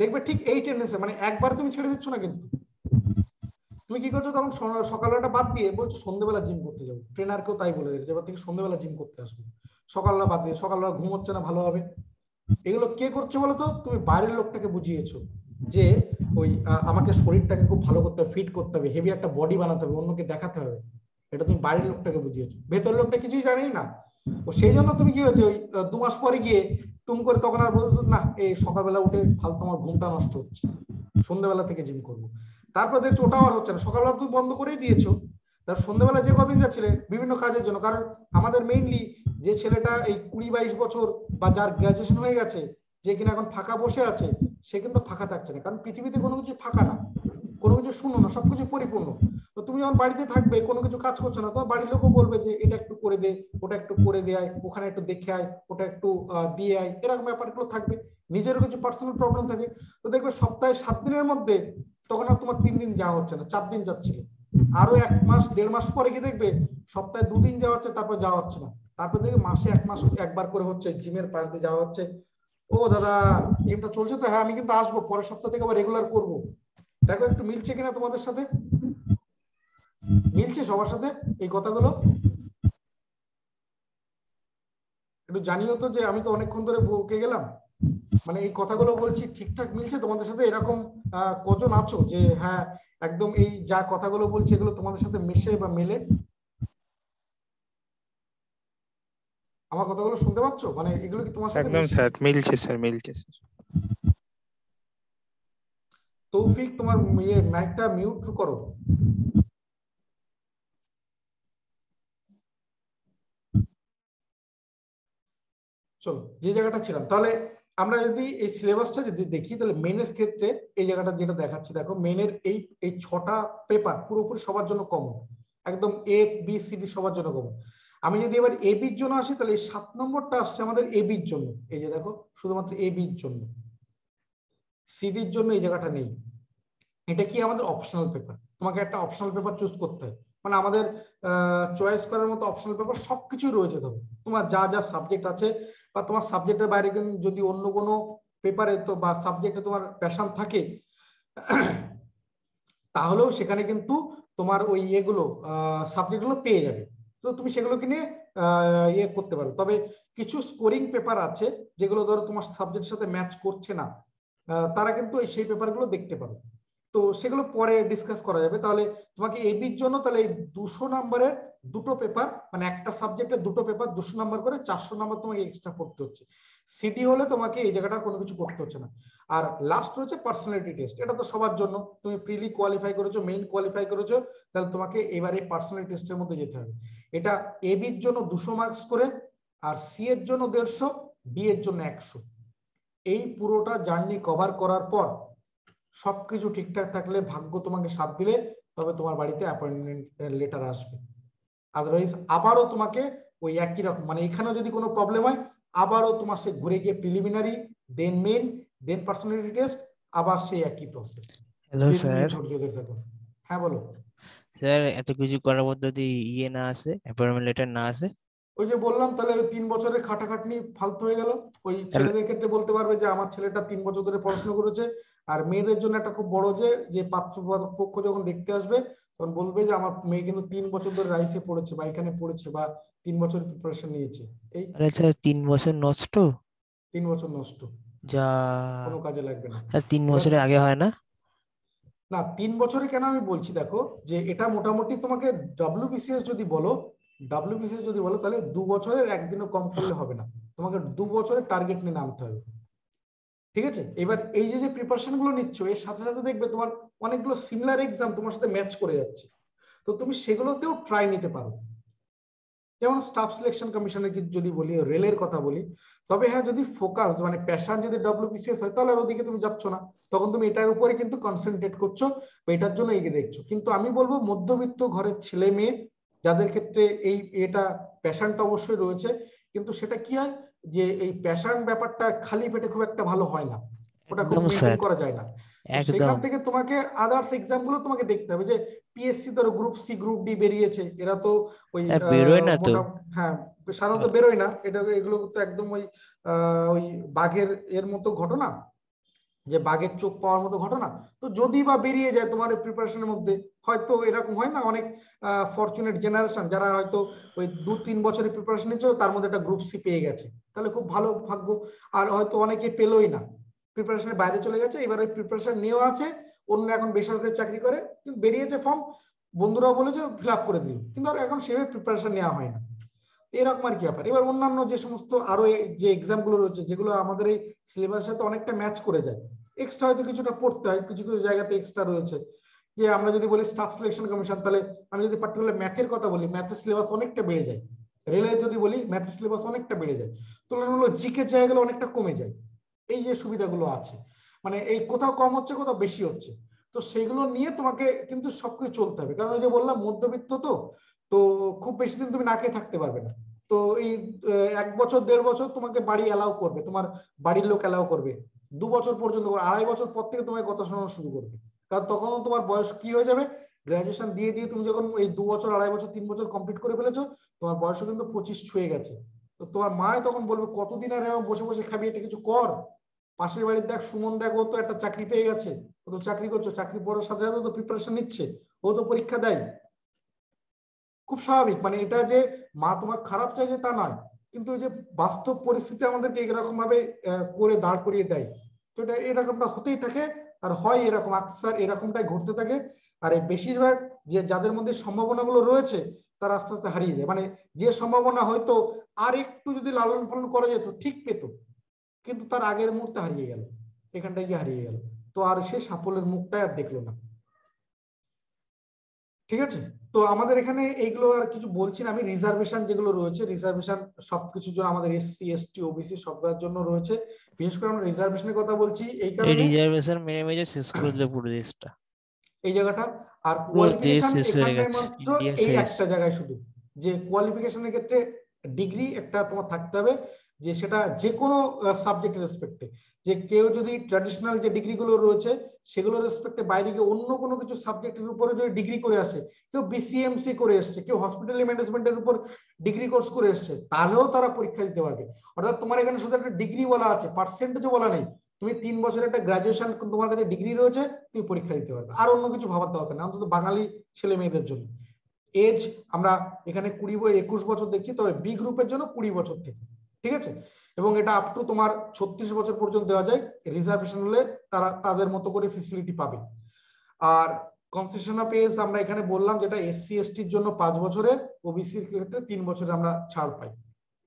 দেখবে ঠিক এই টেন্ডেন্সি মানে একবার তুমি ছেড়ে দিচ্ছ না কিন্তু। তুমি কি করছ? তখন সকালবেলাটা বাদ দিয়ে বলছো সন্ধ্যেবেলা জিম করতে যাব। ট্রেনারকেও তাই বলে দিয়েছে, এবার থেকে সন্ধ্যেবেলা জিম করতে আসব। সকালবেলা বাদ দিয়ে, সকালবেলা ঘুম হচ্ছে না ভালোভাবে এগুলো কে করছে বলো তো তুমি বাইরের লোকটাকে বুঝিয়েছো যে ওই আমাকে শরীরটাকে খুব ভালো করতে হবে ফিট করতে হবে হেভি একটা বডি বানাতে হবে, অন্যকে দেখাতে হবে। এটা তুমি বাইরের লোকটাকে বুঝিয়েছো। ভেতরের লোকটা কিছুই জানেই না। ও সেই জন্য তুমি কি হয়েছে ওই দু মাস পরে গিয়ে তুম করে তখন আর বলতো, না, এই সকালবেলা উঠে ফালতু তোমার ঘুমটা নষ্ট হচ্ছে। সন্ধ্যাবেলা থেকে জিম করব। তারপর দেখছ ওটাও আর হচ্ছে না। সকালবেলা তুমি বন্ধ করেই দিয়েছ। তার সন্ধ্যাবেলা যে কদিন যাচ্ছিলে বিভিন্ন কাজের জন্য, কারণ আমাদের মেইনলি যে ছেলেটা এই কুড়ি বাইশ বছর বা যার গ্রাজুয়েশন হয়ে গেছে, যে কিনা এখন ফাঁকা বসে আছে, সে কিন্তু ফাঁকা থাকছে না। কারণ পৃথিবীতে কোনো কিছু ফাঁকা না। কোনো কিছু শুনো না সবকিছু পরিপূর্ণ। তো তুমি যখন বাড়িতে থাকবে, কোনো কিছু কাজ করছ না, তোমার বাড়ির লোকও বলবে যে, এটা একটু করে দে, ওটা একটু করে দেয় ওখানে একটু দেখে আয়, ওটা একটু দিয়ে আয়। এরকম ব্যাপারগুলো থাকবে। নিজেরও কিছু পার্সোনাল প্রবলেম থাকে। তো দেখবে সপ্তাহে সাত দিনের মধ্যে তখন আর তোমার তিন দিন যাওয়া হচ্ছে না, চার দিন যাচ্ছিল। আরও এক মাস, দেড় মাস পরে গিয়ে দেখবে সপ্তাহে দুদিন যাওয়া হচ্ছে, তারপর যাওয়া হচ্ছে না। তারপর দেখবে মাসে এক মাস একবার করে হচ্ছে, জিমের পাশ দিয়ে যাওয়া হচ্ছে। ও দাদা, জিমটা চলছে তো? হ্যাঁ আমি কিন্তু আসব, পরের সপ্তাহ থেকে আবার রেগুলার করব। দেখো একটু মিলছে কিনা তোমাদের সাথে? মিলছে সবার সাথে এই কথাগুলো? একটু জানিও তো যে আমি তো অনেকক্ষণ ধরে বকে গেলাম। মানে এই কথাগুলো বলছি ঠিকঠাক মিলছে? তোমাদের সাথে এরকম কজন আছো যে হ্যাঁ একদম এই যা কথাগুলো বলছি এগুলো তোমাদের সাথে মিশে বা মেলে? আমার কথাগুলো শুনতে পাচ্ছ? মানে এগুলো কি তোমার সাথে একদম স্যার মিলছে স্যার মিলছে স্যার। তৌফিক তোমার ইয়ে মাইকটা মিউট করো। চলো, যে জায়গাটা ছিলাম, তাহলে আমরা যদি এই সিলেবাসটা যদি দেখি, তাহলে মেনের ক্ষেত্রে এই জায়গাটা যেটা দেখাচ্ছি, দেখো মেনের এই এই ছটা পেপার পুরোপুরি সবার জন্য কমন একদম এ বি সি ডি সবার জন্য কমন আমি যদি এবার এ বির জন্য আসি, তাহলে এই সাত নম্বরটা আসছে আমাদের এ বির জন্য। এই যে দেখো, শুধুমাত্র এ বির জন্য। সিডির জন্য এই জায়গাটা নেই। এটা কি আমাদের অপশনাল পেপার তোমাকে একটা অপশনাল পেপার চুজ করতে হয়। মানে আমাদের চয়েস করার মতো অপশনাল পেপার সবকিছুই রয়েছে তবে তোমার যা যা সাবজেক্ট আছে বা তোমার সাবজেক্টের বাইরে যদি অন্য কোনো পেপারে তো বা সাবজেক্টে তোমার প্যাশন থাকে, তাহলেও সেখানে কিন্তু তোমার ওই ইয়েগুলো সাবজেক্টগুলো পেয়ে যাবে। তো তুমি সেগুলোকে নিয়ে ইয়ে করতে পারো। তবে কিছু স্কোরিং পেপার আছে যেগুলো ধরো তোমার সাবজেক্টের সাথে ম্যাচ করছে না। তারা কিন্তু সেই পেপারগুলো দেখতে পারো তো সেগুলো পরে ডিসকাস করা যাবে। তাহলে তোমাকে এবির জন্য তাহলে এই দুশো নাম্বারের দুটো পেপার মানে একটা সাবজেক্টের দুটো পেপার, দুশো নাম্বার করে চারশো নাম্বার তোমাকে এক্সট্রা পড়তে হচ্ছে। সিডি হলে তোমাকে এই জায়গাটা কোনো কিছু করতে হচ্ছে না। আর লাস্ট হচ্ছে পার্সোনালিটি টেস্ট এটা তো সবার জন্য। তুমি প্রিলি কোয়ালিফাই করেছ মেইন কোয়ালিফাই করেছ, তাহলে তোমাকে এবারে পার্সোনালিটি টেস্টের মধ্যে যেতে হবে। এটা এবির জন্য দুশো মার্কস করে, আর সি এর জন্য দেড়শো বি এর জন্য একশো। এই পুরোটা জার্নি কভার করার পর সবকিছু ঠিকঠাক থাকলে ভাগ্য তোমাকে সাথ দিলে তবে তোমার বাড়িতে অ্যাপয়েন্টমেন্ট লেটার আসবে। আদারওয়াইজ আবারও তোমাকে ওই একই রকম মানে এখানেও যদি কোনো প্রবলেম হয় আবারও তোমার সে ঘুরে গিয়ে preliminary then main then personality test আবার সেই একই প্রসেস হ্যালো স্যার হ্যাঁ বলো। স্যার এত কিছু করার পর যদি ইয়ে না আসে অ্যাপয়েন্টমেন্ট লেটার না আসে ওই যে বললাম তাহলে ওই তিন বছরের খাটাখাটনি ফালতু হয়ে গেল। ওই ছেলেদের ক্ষেত্রে বলতে পারবে যে আমার ছেলেটা তিন বছর ধরে পড়াশোনা করেছে আর মেয়েদের জন্য একটা খুব বড় যে যে পক্ষ যখন দেখতে আসবে তখন বলবে যে আমার মেয়ে কিন্তু তিন বছর ধরে রাইসে পড়েছে বা এখানে পড়েছে বা তিন বছর প্রিপারেশন নিয়েছে। এই আচ্ছা তিন বছর নষ্ট? তিন বছর নষ্ট। যা কোনো কাজে লাগবে না। তিন বছরের আগে হয় না? না তিন বছরে কেন আমি বলছি দেখো যে এটা মোটামুটি তোমাকে ডব্লিউবিসিএস যদি বলো ডব্লিউবিসিএস যদি বলো, তাহলে দু বছরের একদিনও কম করলে হবে না। তোমাকে দু বছরের টার্গেট নিয়ে নামতে হবে। ঠিক আছে? এবার এই যে যে প্রিপারেশনগুলো নিচ্ছ, এর সাথে সাথে দেখবে তোমার অনেকগুলো সিমিলার এক্সাম তোমার সাথে ম্যাচ করে যাচ্ছে। তো তুমি সেগুলোতেও ট্রাই নিতে পারো। যেমন স্টাফ সিলেকশন কমিশনের যদি বলি, রেলের কথা বলি, তবে হ্যাঁ যদি ফোকাস মানে প্যাশন যদি ডব্লিউপিসিএস হয়, তাহলে ওদিকে তুমি যাচ্ছ না। তখন তুমি এটার উপরে কিন্তু কনসেন্ট্রেট করছ, বা এটার জন্য এগিয়ে দেখছ। কিন্তু আমি বলব, মধ্যবিত্ত ঘরের ছেলে মেয়ে যাদের ক্ষেত্রে এই এটা প্যাশনটা অবশ্যই রয়েছে কিন্তু সেটা কি হয়? যে এই প্যাশন ব্যাপারটা খালি পেটে খুব একটা ভালো হয় না। ওটা খুব করা যায় না। সেখান থেকে তোমাকে আদার্স এক্সামগুলো তোমাকে দেখতে হবে যে পিএসসি ধরো গ্রুপ সি গ্রুপ ডি বেরিয়েছে। এরা তো ওই বেরোয় না তো। হ্যাঁ সাধারণত বেরোয় না। এটা এগুলো তো একদম ওই ওই বাঘের এর মতো ঘটনা। যে বাঘের চোখ পাওয়ার মতো ঘটনা। তো যদি বা বেরিয়ে যায় তোমার প্রিপারেশনের মধ্যে, হয়তো এরকম হয় না? অনেক ফরচুনেট জেনারেশন যারা হয়তো ওই দু তিন বছরের প্রিপারেশন নিচ্ছিল তার মধ্যে একটা গ্রুপ সি পেয়ে গেছে। তাহলে খুব ভালো ভাগ্য। আর হয়তো অনেকে পেলোই না। প্রিপারেশনের বাইরে চলে গেছে, এবার ওই প্রিপারেশন নেওয়া আছে, অন্য এখন বেসরকারি চাকরি করে, কিন্তু বেরিয়েছে ফর্ম বন্ধুরাও বলেছে ফিল আপ করে দিল। কিন্তু আর এখন সেভাবে প্রিপারেশন নেওয়া হয় না। এরকম আর কি ব্যাপার। এবার অন্যান্য যে সমস্ত আরও যে এক্সামগুলো রয়েছে, যেগুলো আমাদের এই সিলেবাসের সাথে অনেকটা ম্যাচ করে যায়। এক্সট্রা হয়তো কিছুটা পড়তে হয়, কিছু কিছু জায়গাতে এক্সট্রা রয়েছে। যে আমরা যদি বলি স্টাফ সিলেকশন কমিশন তাহলে আমি যদি পার্টিকুলার ম্যাথের কথা বলি ম্যাথের সিলেবাস অনেকটা বেড়ে যায়। রেলের যদি বলি ম্যাথের সিলেবাস অনেকটা বেড়ে যায়। তুলনামূলক জিকে জায়গাগুলো অনেকটা কমে যায়। এই যে সুবিধাগুলো আছে। মানে এই কোথাও কম হচ্ছে, কোথাও বেশি হচ্ছে। তো সেগুলো নিয়ে তোমাকে কিন্তু সবকিছু চলতে হবে। কারণ ওই যে বললাম, মধ্যবিত্ত তো তো খুব বেশি দিন তুমি না খেয়ে থাকতে পারবে না। তো এই এক বছর, দেড় বছর তোমাকে বাড়ি অ্যালাউ করবে, তোমার বাড়ির লোক অ্যালাউ করবে। দু বছর পর্যন্ত আড়াই বছর পর থেকে তোমাকে কথা শোনানো শুরু করবে। কারণ তখনও তোমার বয়স কি হয়ে যাবে? গ্রাজুয়েশন দিয়ে দিয়ে তুমি যখন এই দু বছর, আড়াই বছর, তিন বছর কমপ্লিট করে ফেলেছো, তোমার বয়সও কিন্তু পঁচিশ ছুঁয়ে গেছে। তো তোমার মায় তখন বলবে, কতদিন আর বসে বসে খাবি? এটা কিছু কর। পাশের বাড়ির দেখ, সুমন দেখ, ও তো একটা চাকরি পেয়ে গেছে। ও তো চাকরি করছ, চাকরি পড়ার সাথে সাথে তো প্রিপারেশন নিচ্ছে। ও তো পরীক্ষা দেয়। খুব স্বাভাবিক। মানে এটা যে মা তোমার খারাপ চাইছে তা নয়, কিন্তু যে বাস্তব পরিস্থিতি আমাদেরকে এরকম ভাবে করে দাঁড় করিয়ে দেয়। তো এটা এরকমটা হতেই থাকে, আর হয় এরকম, আকসার এরকমটাই ঘটতে থাকে। আর বেশিরভাগ যে, যাদের মধ্যে সম্ভাবনাগুলো রয়েছে, তারা আস্তে আস্তে হারিয়ে যায়। মানে যে সম্ভাবনা হয়তো আর একটু যদি লালন পালন করা যেত, ঠিক পেত। কিন্তু তার আগের মুহূর্তে হারিয়ে গেল, এখানটায় গিয়ে হারিয়ে গেল। তো আর সে সাফল্যের মুখটাই আর দেখল না। ঠিক আছে? তো আমাদের এখানে এইগুলো আর কিছু বলছি না। আমি রিজার্ভেশন যেগুলো রয়েছে রিজার্ভেশন সবকিছুর জন্য আমাদের এসসি এসটি ওবিসি সবার জন্য রয়েছে। বিশেষ করে আমরা রিজার্ভেশনের কথা বলছি এই কারণে রিজার্ভেশন মেনে মেনে শেষ করে দিলে পুরো দেশটা। এই জায়গাটা আর কোয়ালিফিকেশন এই একটা জায়গায় শুধু। যে কোয়ালিফিকেশনের ক্ষেত্রে ডিগ্রি একটা তোমার থাকতে হবে। যে সেটা যে কোনো সাবজেক্ট রেসপেক্টে যে কেউ যদি ট্র্যাডিশনাল যে ডিগ্রিগুলো রয়েছে সেগুলো রেসপেক্টে বাইরে গিয়ে অন্য কোনো কিছু সাবজেক্টের উপরে যদি ডিগ্রি করে আসে, কেউ বিসিএমসি করে এসছে, কেউ হসপিটালি ম্যানেজমেন্টের উপর ডিগ্রি কোর্স করে এসছে, তাহলেও তারা পরীক্ষা দিতে পারবে। অর্থাৎ তোমার এখানে শুধু একটা ডিগ্রি বলা আছে পার্সেন্টেজও বলা নেই। তুমি তিন বছরের একটা গ্রাজুয়েশন তোমার কাছে ডিগ্রি রয়েছে, তুমি পরীক্ষা দিতে পারবে। আর অন্য কিছু ভাবার দরকার নেই, অন্তত বাঙালি ছেলে মেয়েদের জন্য। এজ আমরা এখানে কুড়ি একুশ বছর দেখছি, তবে বি গ্রুপের জন্য কুড়ি বছর থেকে। ঠিক আছে? এবং এটা আপ টু তোমার ছত্রিশ বছর পর্যন্ত দেওয়া যায়। রিজার্ভেশন হলে তারা, তাদের মতো করে ফেসিলিটি পাবে। আর কনসেশন অফ এজ আমরা এখানে বললাম যেটা এসসি এসটির জন্য পাঁচ বছরের ওবিসির ক্ষেত্রে তিন বছরে আমরা ছাড় পাই।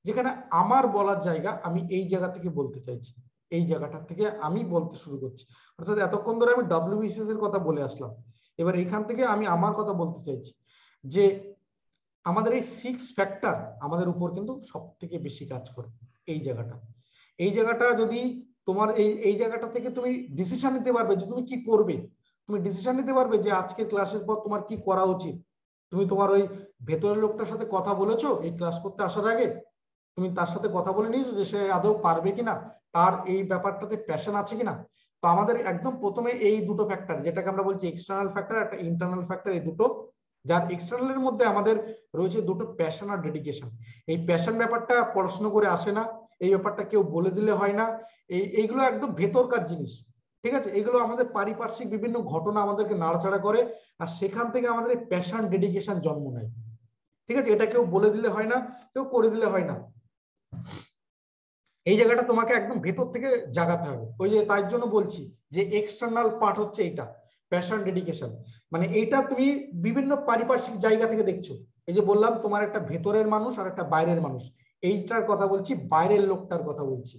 যেখানে আমার বলার জায়গা আমি এই জায়গা থেকে বলতে চাইছি। এই জায়গাটা থেকে আমি বলতে শুরু করছি। অর্থাৎ এতক্ষণ ধরে আমি ডাব্লিউবিসিএস এর কথা বলে আসলাম। এবার এখান থেকে আমি আমার কথা বলতে চাইছি যে আমাদের এই সিক্স ফ্যাক্টর আমাদের উপর কিন্তু সব থেকে বেশি কাজ করে এই জায়গাটা। এই জায়গাটা যদি তোমার এই এই জায়গাটা থেকে তুমি ডিসিশন নিতে পারবে যে তুমি কি করবে। তুমি ডিসিশন নিতে পারবে যে আজকের ক্লাসের পর তোমার কি করা উচিত। তুমি তোমার ওই ভেতরের লোকটার সাথে কথা বলেছ এই ক্লাস করতে আসার আগে? তুমি তার সাথে কথা বলে নিয়েছো যে সে আদৌ পারবে কিনা? তার এই ব্যাপারটাতে প্যাশন আছে কিনা? তো আমাদের একদম প্রথমে এই দুটো ফ্যাক্টর যেটাকে আমরা বলছি এক্সটার্নাল ফ্যাক্টর একটা ইন্টারনাল ফ্যাক্টর এই দুটো যার এক্সটার্নালের মধ্যে আমাদের রয়েছে দুটো প্যাশন আর ডেডিকেশন এই প্যাশন ব্যাপারটা পড়াশোনা করে আসে না, এই ব্যাপারটা কেউ বলে দিলে হয় না। এই, এইগুলো একদম ভেতরকার জিনিস, ঠিক আছে? এগুলো আমাদের পারিপার্শ্বিক বিভিন্ন ঘটনা আমাদেরকে নাড়াচাড়া করে আর সেখান থেকে আমাদের এই প্যাশন ডেডিকেশন জন্ম নেয়। ঠিক আছে? এটা কেউ বলে দিলে হয় না, কেউ করে দিলে হয় না। এই জায়গাটা তোমাকে একদম ভেতর থেকে জাগাতে হবে। ওই যে তার জন্য বলছি যে এক্সটার্নাল পার্ট হচ্ছে এটা প্যাশন ডেডিকেশন মানে এইটা তুমি বিভিন্ন পারিপার্শ্বিক জায়গা থেকে দেখছ। এই যে বললাম, তোমার একটা ভেতরের মানুষ আর একটা বাইরের মানুষ। এইটার কথা বলছি, বাইরের লোকটার কথা বলছি।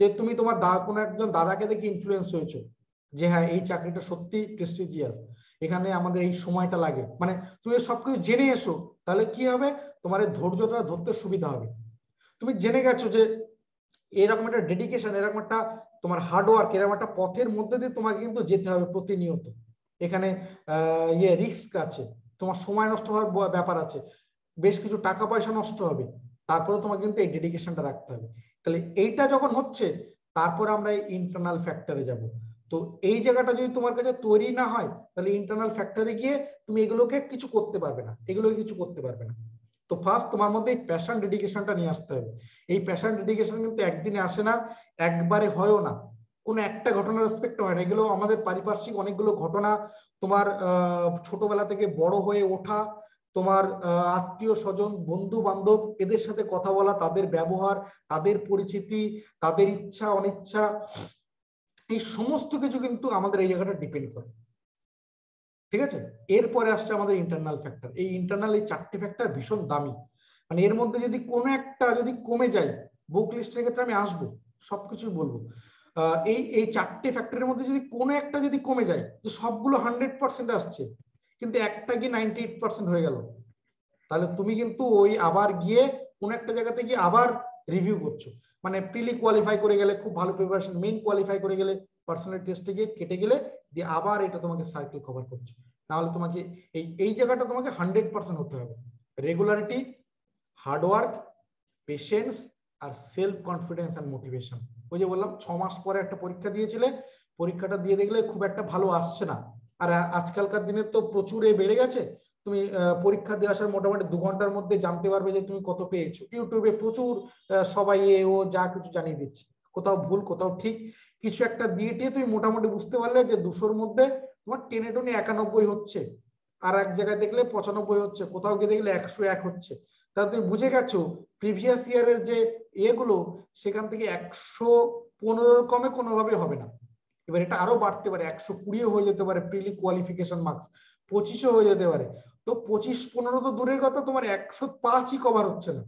যে তুমি তোমার দা, কোনো একজন দাদাকে দেখে ইনফ্লুয়েন্স হয়েছো যে হ্যাঁ এই চাকরিটা সত্যি প্রেস্টিজিয়াস এখানে আমাদের এই সময়টা লাগে। মানে তুমি সবকিছু জেনে এসো, তাহলে কি হবে? তোমার ধৈর্যটা ধরতে সুবিধা হবে। তুমি জেনে গেছো যে এরকম একটা ডেডিকেশন এরকম একটা তোমার হার্ডওয়ার্ক এরকম একটা পথের মধ্যে দিয়ে তোমাকে কিন্তু যেতে হবে প্রতিনিয়ত। এখানে ইয়ে রিস্ক আছে। তোমার সময় নষ্ট হওয়ার ব্যাপার আছে। বেশ কিছু টাকা পয়সা নষ্ট হবে। তারপরে তোমাকে কিন্তু এই ডেডিকেশনটা রাখতে হবে। তাহলে এইটা যখন হচ্ছে, তারপর আমরা এই ইন্টারনাল ফ্যাক্টরে যাব। তো এই জায়গাটা যদি তোমার কাছে তৈরি না হয়, তাহলে ইন্টারনাল ফ্যাক্টরে গিয়ে তুমি এগুলোকে কিছু করতে পারবে না। এগুলোকে কিছু করতে পারবে না। তো ফার্স্ট তোমার মধ্যে এই প্যাশন ডেডিকেশনটা নিয়ে আসতে হবে। এই প্যাশন ডেডিকেশন কিন্তু একদিনে আসে না, একবারে হয়ও না। কোনো একটা ঘটনার রেসপেক্ট হয় না। এগুলো আমাদের পারিপার্শ্বিক অনেকগুলো ঘটনা। তোমার ছোটবেলা থেকে বড় হয়ে ওঠা, তোমার আত্মীয় স্বজন বন্ধু বান্ধব এদের সাথে কথা বলা, তাদের ব্যবহার, তাদের পরিচিতি, তাদের ইচ্ছা, অনিচ্ছা, এই সমস্ত কিছু কিন্তু আমাদের এই জায়গাটা ডিপেন্ড করে। ঠিক আছে? এরপরে আসছে আমাদের ইন্টারনাল ফ্যাক্টর এই ইন্টারনাল এই চারটি ফ্যাক্টর ভীষণ দামি। মানে এর মধ্যে যদি কোনো একটা যদি কমে যায় বুক লিস্টের ক্ষেত্রে আমি আসব, সবকিছুই বলব। এই এই চারটে ফ্যাক্টরের মধ্যে যদি কোনো একটা যদি কমে যায় যে সবগুলো হান্ড্রেড পার্সেন্ট আসছে। কিন্তু একটা কি নাইনটি এইট পার্সেন্ট হয়ে গেল। তাহলে তুমি কিন্তু ওই আবার গিয়ে কোন একটা জায়গাতে গিয়ে আবার রিভিউ করছ। মানে প্রিলি কোয়ালিফাই করে গেলে খুব ভালো প্রিপারেশন মেইন কোয়ালিফাই করে গেলে পার্সোনাল টেস্টে গিয়ে কেটে গেলে দিয়ে আবার এটা তোমাকে সার্কেল কভার করছে। তাহলে তোমাকে এই এই জায়গাটা তোমাকে হান্ড্রেড পার্সেন্ট হতে হবে। রেগুলারিটি হার্ডওয়ার্ক পেশেন্স আর সেলফ কনফিডেন্স অ্যান্ড মোটিভেশন ওই যে বললাম, ছ মাস পরে একটা পরীক্ষা দিয়েছিলে, পরীক্ষাটা দিয়ে দেখলে খুব একটা ভালো আসছে না। আর আজকালকার দিনে তো প্রচুর এ বেড়ে গেছে, তুমি পরীক্ষা দিয়ে আসার মোটামুটি দু ঘণ্টার মধ্যে জানতে পারবে যে তুমি কত পেয়েছ। ইউটিউবে প্রচুর সবাই এ, ও, যা কিছু জানিয়ে দিচ্ছে। কোথাও ভুল, কোথাও ঠিক, কিছু একটা দিয়ে টিয়ে তুমি মোটামুটি বুঝতে পারলে যে দুশোর মধ্যে তোমার টেনে টেনে একানব্বই হচ্ছে। আর এক জায়গায় দেখলে পঁচানব্বই হচ্ছে, কোথাও গিয়ে দেখলে একশো এক হচ্ছে। তাহলে তুমি বুঝে গেছো প্রিভিয়াস ইয়ারের যে এগুলো সেখান থেকে একশো পনেরোর কমে কোনোভাবে হবে না। এবার এটা আরও বাড়তে পারে একশো কুড়িও হয়ে যেতে পারে প্রিলি কোয়ালিফিকেশন মার্কস পঁচিশও হয়ে যেতে পারে। তো পঁচিশ পনেরো তো দূরের কথা তোমার একশো পাঁচই কভার হচ্ছে না।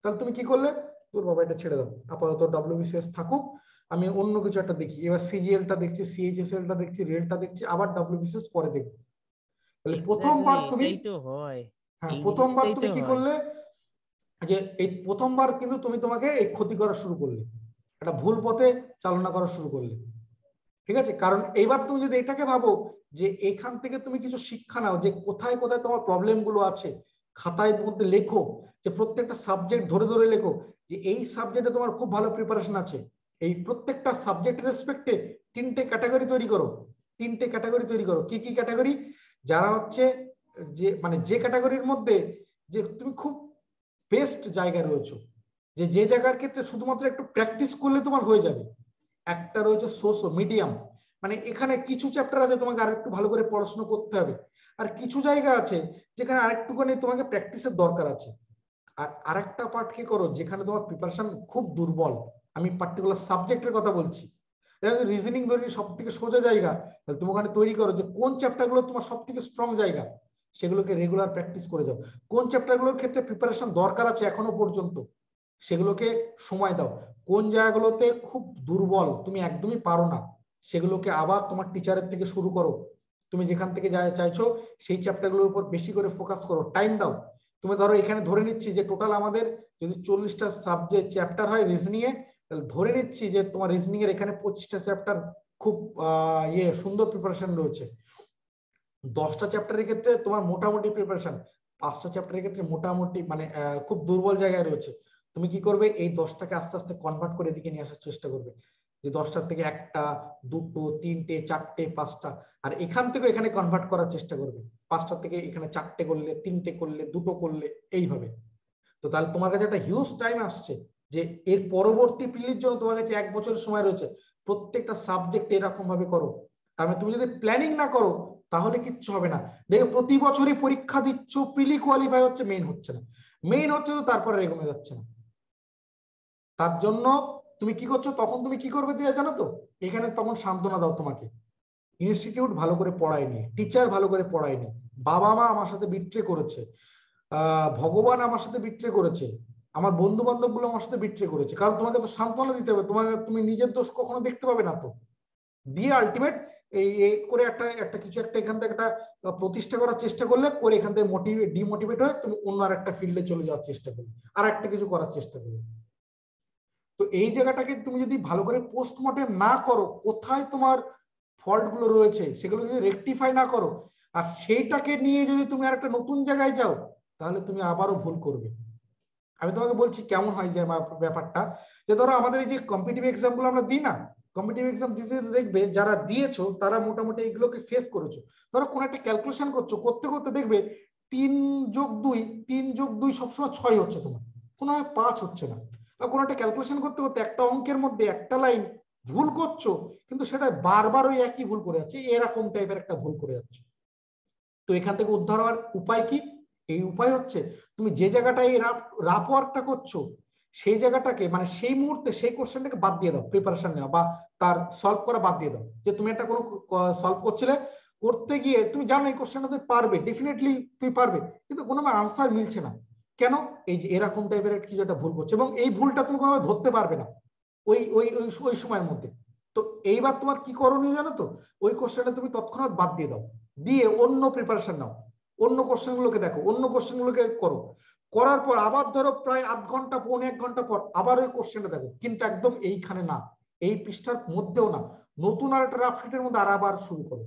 তাহলে তুমি কি করলে? তোর বাবা এটা ছেড়ে দাও। আপাতত ডব্লিউবিসিএস থাকুক আমি অন্য কিছু একটা দেখি। এবার সিজিএলটা দেখছি সিএইচএসএলটা দেখছি রেলটা দেখছি আবার ডব্লিউবিসিএস পরে দেখব। তাহলে প্রথমবার তুমি হ্যাঁ। প্রথমবার তুমি কি করলে? যে এই প্রথমবার কিন্তু তুমি তোমাকে এই ক্ষতি করা শুরু করলে। একটা ভুল পথে চালনা করা শুরু করলে। ঠিক আছে? কারণ এইবার তুমি যদি এটাকে ভাবো যে এখান থেকে তুমি কিছু শিক্ষা নাও যে কোথায় কোথায় তোমার প্রবলেমগুলো আছে খাতায় মধ্যে লেখো যে যে প্রত্যেকটা সাবজেক্ট ধরে ধরে লেখো যে এই সাবজেক্টে তোমার খুব ভালো প্রিপারেশন আছে। এই প্রত্যেকটা সাবজেক্ট রেসপেক্টে তিনটে ক্যাটাগরি তৈরি করো। তিনটে ক্যাটাগরি তৈরি করো। কি কি ক্যাটাগরি যারা হচ্ছে যে মানে যে ক্যাটাগরির মধ্যে যে তুমি খুব বেস্ট জায়গায় রয়েছো, যে যে জায়গার ক্ষেত্রে শুধুমাত্র একটু প্র্যাকটিস করলে তোমার হয়ে যাবে। একটা রয়েছে সোসো মিডিয়াম মানে এখানে কিছু চ্যাপ্টার আছে তোমাকে আরেকটু ভালো করে পড়াশোনা করতে হবে। আর কিছু জায়গা আছে যেখানে আরেকটুখানি তোমাকে প্র্যাকটিসের দরকার আছে। আর আরেকটা পার্ট কি করো, যেখানে তোমার প্রিপারেশন খুব দুর্বল। আমি পার্টিকুলার সাবজেক্টের কথা বলছি। রিজনিং ধরে সব থেকে সোজা জায়গা, তাহলে তুমি ওখানে তৈরি করো যে কোন চ্যাপ্টারগুলো তোমার সব থেকে স্ট্রং জায়গা। সেগুলোকে রেগুলার প্র্যাকটিস করে যাও। কোন চ্যাপ্টারগুলোর ক্ষেত্রে প্রিপারেশন দরকার আছে এখনও পর্যন্ত? সেগুলোকে সময় দাও। কোন জায়গাগুলোতে খুব দুর্বল, তুমি একদমই পারো না, সেগুলোকে আবার তোমার টিচারের থেকে শুরু করো। তুমি যেখান থেকে যা চাইছো, সেই চ্যাপ্টারগুলোর উপর বেশি করে ফোকাস করো। টাইম দাও। তুমি ধরো এখানে ধরে নিচ্ছি যে টোটাল আমাদের যদি চল্লিশটা সাবজেক্ট চ্যাপ্টার হয় রিজনিং এ, তাহলে ধরে নিচ্ছি যে তোমার রিজনিং এর এখানে পঁচিশটা চ্যাপ্টার খুব ইয়ে সুন্দর প্রিপারেশন রয়েছে। দশটা চ্যাপ্টারের ক্ষেত্রে তোমার মোটামুটি প্রিপারেশন পাঁচটা চ্যাপ্টারের ক্ষেত্রে মোটামুটি মানে খুব দুর্বল জায়গায় রয়েছে। তুমি কি করবে? এই দশটাকে আস্তে আস্তে কনভার্ট করে দিকে নিয়ে আসার চেষ্টা করবে। যে দশটার থেকে একটা, দুটো, তিনটে, চারটে, পাঁচটা, আর এখান থেকে এখানে কনভার্ট করার চেষ্টা করবে। পাঁচটা থেকে এখানে চারটে করলে, তিনটে করলে, দুটো করলে, এইভাবে। তো তাহলে তোমার কাছে একটা হিউজ টাইম আসছে যে এর পরবর্তী পিলির জন্য তোমার কাছে এক বছরের সময় রয়েছে। প্রত্যেকটা সাবজেক্ট এরকম ভাবে করো। তার মানে তুমি যদি প্ল্যানিং না করো তাহলে কিচ্ছু হবে না। দেখো, প্রতি বছরই পরীক্ষা দিচ্ছ প্রিলি কোয়ালিফাই হচ্ছে মেইন হচ্ছে না। মেইন হচ্ছে তো তারপরে রেগমে যাচ্ছে না। তার জন্য তুমি কি করছ, তখন তুমি কি করবে জানো তো, এখানে তখন সান্ত্বনা দাও তোমাকে। ইনস্টিটিউট ভালো করে পড়ায়নি টিচার ভালো করে পড়ায়নি। বাবা মা আমার সাথে বিট্রে করেছে। ভগবান আমার সাথে বিট্রে করেছে। আমার বন্ধু বান্ধবগুলো আমার সাথে বিট্রে করেছে। কারণ তোমাকে তো সান্ত্বনা দিতে হবে, তোমাকে তুমি নিজের দোষ কখনো দেখতে পাবে না তো। দিয়ে আলটিমেট এই করে একটা একটা কিছু একটা এখান থেকে একটা প্রতিষ্ঠা করার চেষ্টা করলে, করে এখান থেকে মোটিভেট ডিমোটিভেট হয়ে তুমি অন্য আর একটা ফিল্ডে চলে যাওয়ার চেষ্টা করবে, আর একটা কিছু করার চেষ্টা করবে। তো এই জায়গাটাকে তুমি যদি ভালো করে পোস্টমর্টেম না করো, কোথায় তোমার ফল্টগুলো রয়েছে, সেগুলো যদি রেকটিফাই না করো, আর সেইটাকে নিয়ে যদি তুমি আর একটা নতুন জায়গায় যাও, তাহলে তুমি আবারও ভুল করবে। আমি তোমাকে বলছি কেমন হয় যে ব্যাপারটা, যে ধরো আমাদের এই যে কম্পিটিভ এক্সামগুলো আমরা দিই না কম্পিটিভ এক্সাম দিতে দেখবে যারা দিয়েছ, তারা মোটামুটি এইগুলোকে ফেস করেছ। ধরো কোন একটা ক্যালকুলেশন করছ, করতে করতে দেখবে তিন যোগ দুই, তিন যোগ দুই সবসময় ছয় হচ্ছে তোমার। কোনো পাঁচ হচ্ছে না। বা কোনো একটা ক্যালকুলেশন করতে করতে একটা অঙ্কের মধ্যে একটা লাইন ভুল করছ, কিন্তু সেটা বারবার ওই একই ভুল করে যাচ্ছে, এরকম টাইপের একটা ভুল করে যাচ্ছে। তো এখান থেকে উদ্ধার হওয়ার উপায় কি? এই উপায় হচ্ছে তুমি যে জায়গাটায় রাফ রাপ ওয়ার্কটা করছ সেই জায়গাটাকে মানে সেই মুহূর্তে সেই কোশ্চেনটাকে বাদ দিয়ে দাও প্রিপারেশন নেওয়া বা তার সলভ করা বাদ দিয়ে দাও। যে তুমি একটা কোনো সলভ করছিলে, করতে গিয়ে তুমি জানো এই কোশ্চেনটা তুমি পারবে ডেফিনেটলি তুমি পারবে, কিন্তু কোনো আনসার মিলছে না। কেন? এই যে এরকম টাইপের কিছু একটা ভুল করছে এবং এই ভুলটা তুমি কোনোভাবে ধরতে পারবে না, ওই ওই ওই সময়ের মধ্যে। তো এইবার তোমার কি করণীয় জানো তো? ওই কোশ্চেনটা তুমি তৎক্ষণাৎ বাদ দিয়ে দাও। দিয়ে অন্য প্রিপারেশন নাও। অন্য কোশ্চেন গুলোকে দেখো, অন্য কোশ্চেন গুলোকে করো। করার পর আবার ধরো প্রায় আধ ঘণ্টা, পৌনে এক ঘণ্টা পর আবার ওই কোশ্চেনটা দেখো। কিন্তু একদম এইখানে না, এই পৃষ্ঠার মধ্যেও না, নতুন আর একটা রাফশিটের মধ্যে আর আবার শুরু করো।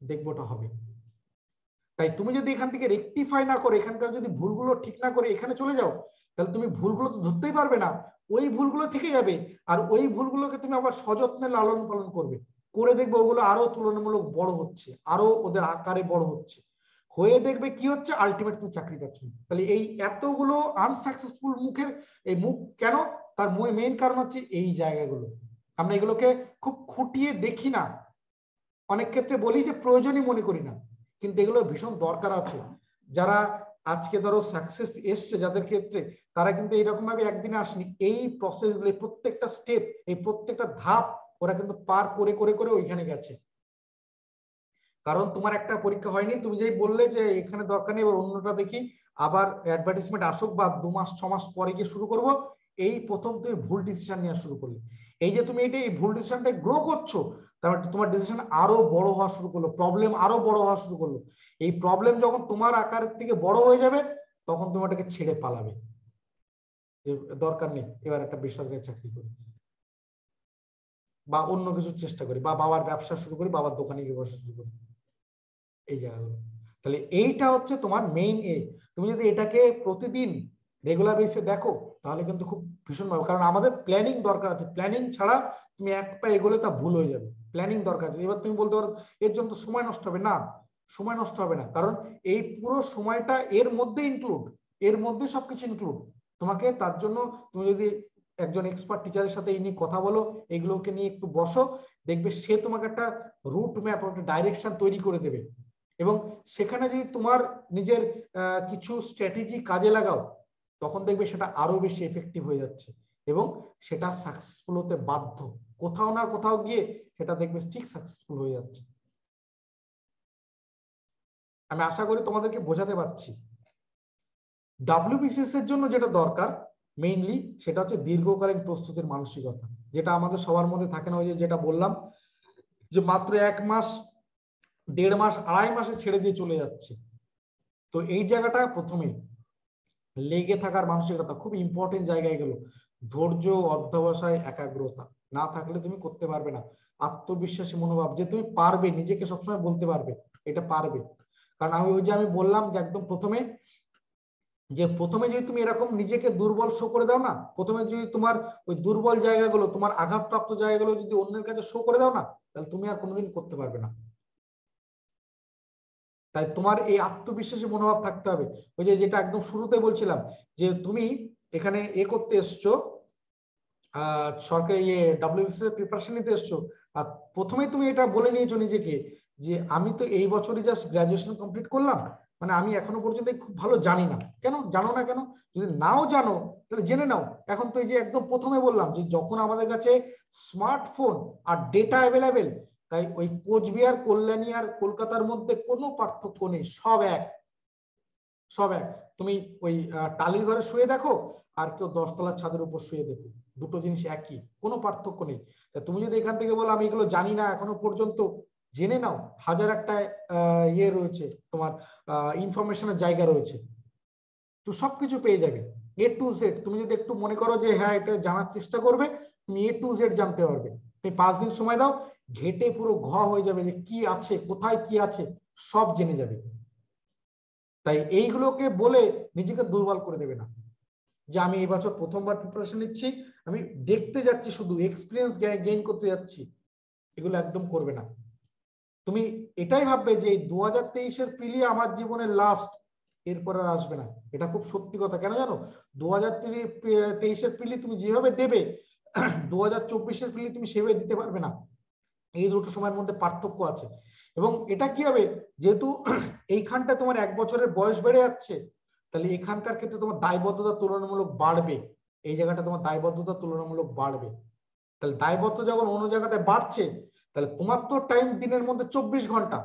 দেখব ওটা হবে। তাই তুমি যদি এখান থেকে রেকটিফাই না করে, এখানকার যদি ভুলগুলো ঠিক না করে এখানে চলে যাও, তাহলে তুমি ভুলগুলো তো ধরতেই পারবে না। ওই ভুলগুলো থেকে যাবে আর ওই ভুলগুলোকে তুমি আবার সযত্নে লালন পালন করবে। করে দেখবে ওগুলো আরও তুলনামূলক বড় হচ্ছে, আরও ওদের আকারে বড় হচ্ছে। হয়ে দেখবে কি হচ্ছে? আলটিমেট তুমি চাকরি পাচ্ছ তাহলে এই এতগুলো আনসাকসেসফুল মুখের এই মুখ কেন? তার মেইন কারণ হচ্ছে এই জায়গাগুলো। আমরা এগুলোকে খুব খুঁটিয়ে দেখি না। অনেক ক্ষেত্রে বলি যে প্রয়োজনই মনে করি না। কিন্তু এগুলো ভীষণ দরকার আছে। যারা আজকে ধরো সাকসেস এসছে, যাদের ক্ষেত্রে তারা কিন্তু এইরকম ভাবে একদিনে আসেনি। এই প্রসেস প্রত্যেকটা স্টেপ এই প্রত্যেকটা ধাপ ওরা কিন্তু পার করে করে করে ওইখানে গেছে। কারণ তোমার একটা পরীক্ষা হয়নি, তুমি যেই বললে যে এখানে দরকার নেই, এবার অন্যটা দেখি, আবার অ্যাডভার্টিসমেন্ট আসুক বা দু মাস, ছ মাস পরে গিয়ে শুরু করব, এই প্রথম তুমি ভুল ডিসিশন নেওয়া শুরু করলে। এই যে তুমি এটা, এই ভুল ডিসিশনটা গ্রো করছ তারপর তোমার ডিসিশন আরও বড় হওয়া শুরু করল প্রবলেম আরও বড় হওয়া শুরু করল। এই প্রবলেম যখন তোমার আকারের থেকে বড় হয়ে যাবে, তখন তুমি ওটাকে ছেড়ে পালাবে। দরকার নেই, এবার একটা বেসরকারি চাকরি করি। বা অন্য কিছু চেষ্টা করি, বা বাবার ব্যবসা শুরু করি, বাবার দোকানে গিয়ে বসা শুরু করি। এই জায়গাগুলো। তাহলে এইটা হচ্ছে তোমার মেইন এ তুমি যদি এটাকে প্রতিদিন রেগুলার বেসে দেখো, তাহলে কিন্তু খুব ভীষণ ভাবে কারণ আমাদের প্ল্যানিং দরকার আছে। প্ল্যানিং ছাড়া তুমি এক পা এগোলে তা ভুল হয়ে যাবে। প্ল্যানিং দরকার আছে। এবার তুমি বলতে পারো, এর জন্য তো সময় নষ্ট হবে। না, সময় নষ্ট হবে না। কারণ এই পুরো সময়টা এর মধ্যে ইনক্লুড এর মধ্যে সবকিছু ইনক্লুড তোমাকে তার জন্য তুমি যদি একজন এক্সপার্ট টিচারের সাথে এই নিয়ে কথা বলো, এগুলোকে নিয়ে একটু বসো, দেখবে সে তোমাকে একটা রুট ম্যাপ একটা ডাইরেকশন তৈরি করে দেবে। এবং সেখানে যদি তোমার নিজের কিছু স্ট্র্যাটেজি কাজে লাগাও, তখন দেখবে সেটা আরও বেশি এফেক্টিভ হয়ে যাচ্ছে এবং সেটা সাকসেসফুল হতে বাধ্য। কোথাও না কোথাও গিয়ে সেটা দেখবে ঠিক সাকসেসফুল হয়ে যাচ্ছে। আমি আশা করি তোমাদেরকে বোঝাতে পারছি। ডাব্লিউবিসিএস এর জন্য যেটা দরকার মেইনলি সেটা হচ্ছে দীর্ঘকালীন প্রস্তুতির মানসিকতা, যেটা আমাদের সবার মধ্যে থাকে না, ওই যেটা বললাম যে মাত্র এক মাস দেড় মাস, আড়াই মাসে ছেড়ে দিয়ে চলে যাচ্ছে। তো এই জায়গাটা প্রথমেই লেগে থাকার মানসিকতা খুব ইম্পর্টেন্ট জায়গায় গেল। ধৈর্য, অধ্যবসায়, একাগ্রতা না থাকলে তুমি করতে পারবে না। আত্মবিশ্বাসী মনোভাব যে তুমি পারবে, নিজেকে সবসময় বলতে পারবে, এটা পারবে। কারণ আমি ওই যে আমি বললাম যে একদম প্রথমে যে প্রথমে যদি তুমি এরকম নিজেকে দুর্বল শো করে দাও না, প্রথমে যদি তোমার ওই দুর্বল জায়গাগুলো, তোমার আঘাতপ্রাপ্ত জায়গাগুলো যদি অন্যের কাছে শো করে দাও না, তাহলে তুমি আর কোনোদিন করতে পারবে না। তাই তোমার এই আত্মবিশ্বাসী মনোভাব থাকতে হবে। ওই যে যেটা একদম শুরুতে বলছিলাম যে তুমি এখানে এ করতে এসছো সরকারি ইয়ে ডাব্লিউবিসি প্রিপারেশন নিতে এসছো, আর প্রথমেই তুমি এটা বলে নিয়েছো নিজেকে যে আমি তো এই বছরই জাস্ট গ্রাজুয়েশন কমপ্লিট করলাম মানে আমি এখনও পর্যন্ত খুব ভালো জানি না। কেন? জানো না কেন? যদি নাও জানো, তাহলে জেনে নাও। এখন তো এই যে একদম প্রথমে বললাম যে যখন আমাদের কাছে স্মার্টফোন আর ডেটা অ্যাভেলেবেল তাই ওই কোচবিহার, কল্যাণী আর কলকাতার মধ্যে কোনো পার্থক্য নেই, সব এক। সব এক। তুমি ওই টালির ঘরে শুয়ে দেখো আর কেউ দশতলার ছাদের উপর শুয়ে দেখো। দুটো জিনিস একই, কোনো পার্থক্য নেই। তা তুমি যদি এখান থেকে বলো, আমি এগুলো জানি না এখনও পর্যন্ত, জেনে নাও, হাজার একটা ইয়ে রয়েছে তোমার ইনফরমেশনের জায়গা রয়েছে। তো সবকিছু পেয়ে যাবে। এ টু জেড তুমি যদি একটু মনে করো যে হ্যাঁ এটা জানার চেষ্টা করবে, তুমি এ টু জেড জানতে পারবে। তুমি পাঁচ দিন সময় দাও ঘেটে পুরো ঘ হয়ে যাবে যে কি আছে, কোথায় কি আছে, সব জেনে যাবে। তাই এইগুলোকে বলে নিজেকে দুর্বল করে দেবে না। যে আমি এই বছর প্রথমবার প্রিপারেশন নিচ্ছি, আমি দেখতে যাচ্ছি শুধু এক্সপিরিয়েন্স গেইন করতে যাচ্ছি, এগুলো একদম করবে না। তুমি এটাই ভাববে যে এই দু হাজার তেইশের প্রিলি আমার জীবনের লাস্ট এরপর আর আসবে না। এটা খুব সত্যি কথা। কেন জানো? দু হাজার তেইশের প্রিলি তুমি যেভাবে দেবে দু হাজার চব্বিশের প্রিলি তুমি সেভাবে দিতে পারবে না। এই দুটো সময়ের মধ্যে পার্থক্য আছে। এবং এটা কি হবে? যেহেতু এইখানটা তোমার এক বছরের বয়স বেড়ে যাচ্ছে, তাহলে এখানকার ক্ষেত্রে তোমার দায়বদ্ধতা তুলনামূলক বাড়বে। এই জায়গাটা তোমার দায়বদ্ধতা তুলনামূলক বাড়বে। তাহলে দায়বদ্ধ যখন অন্য জায়গাতে বাড়ছে, তাহলে তোমার তো টাইম দিনের মধ্যে চব্বিশ ঘণ্টা।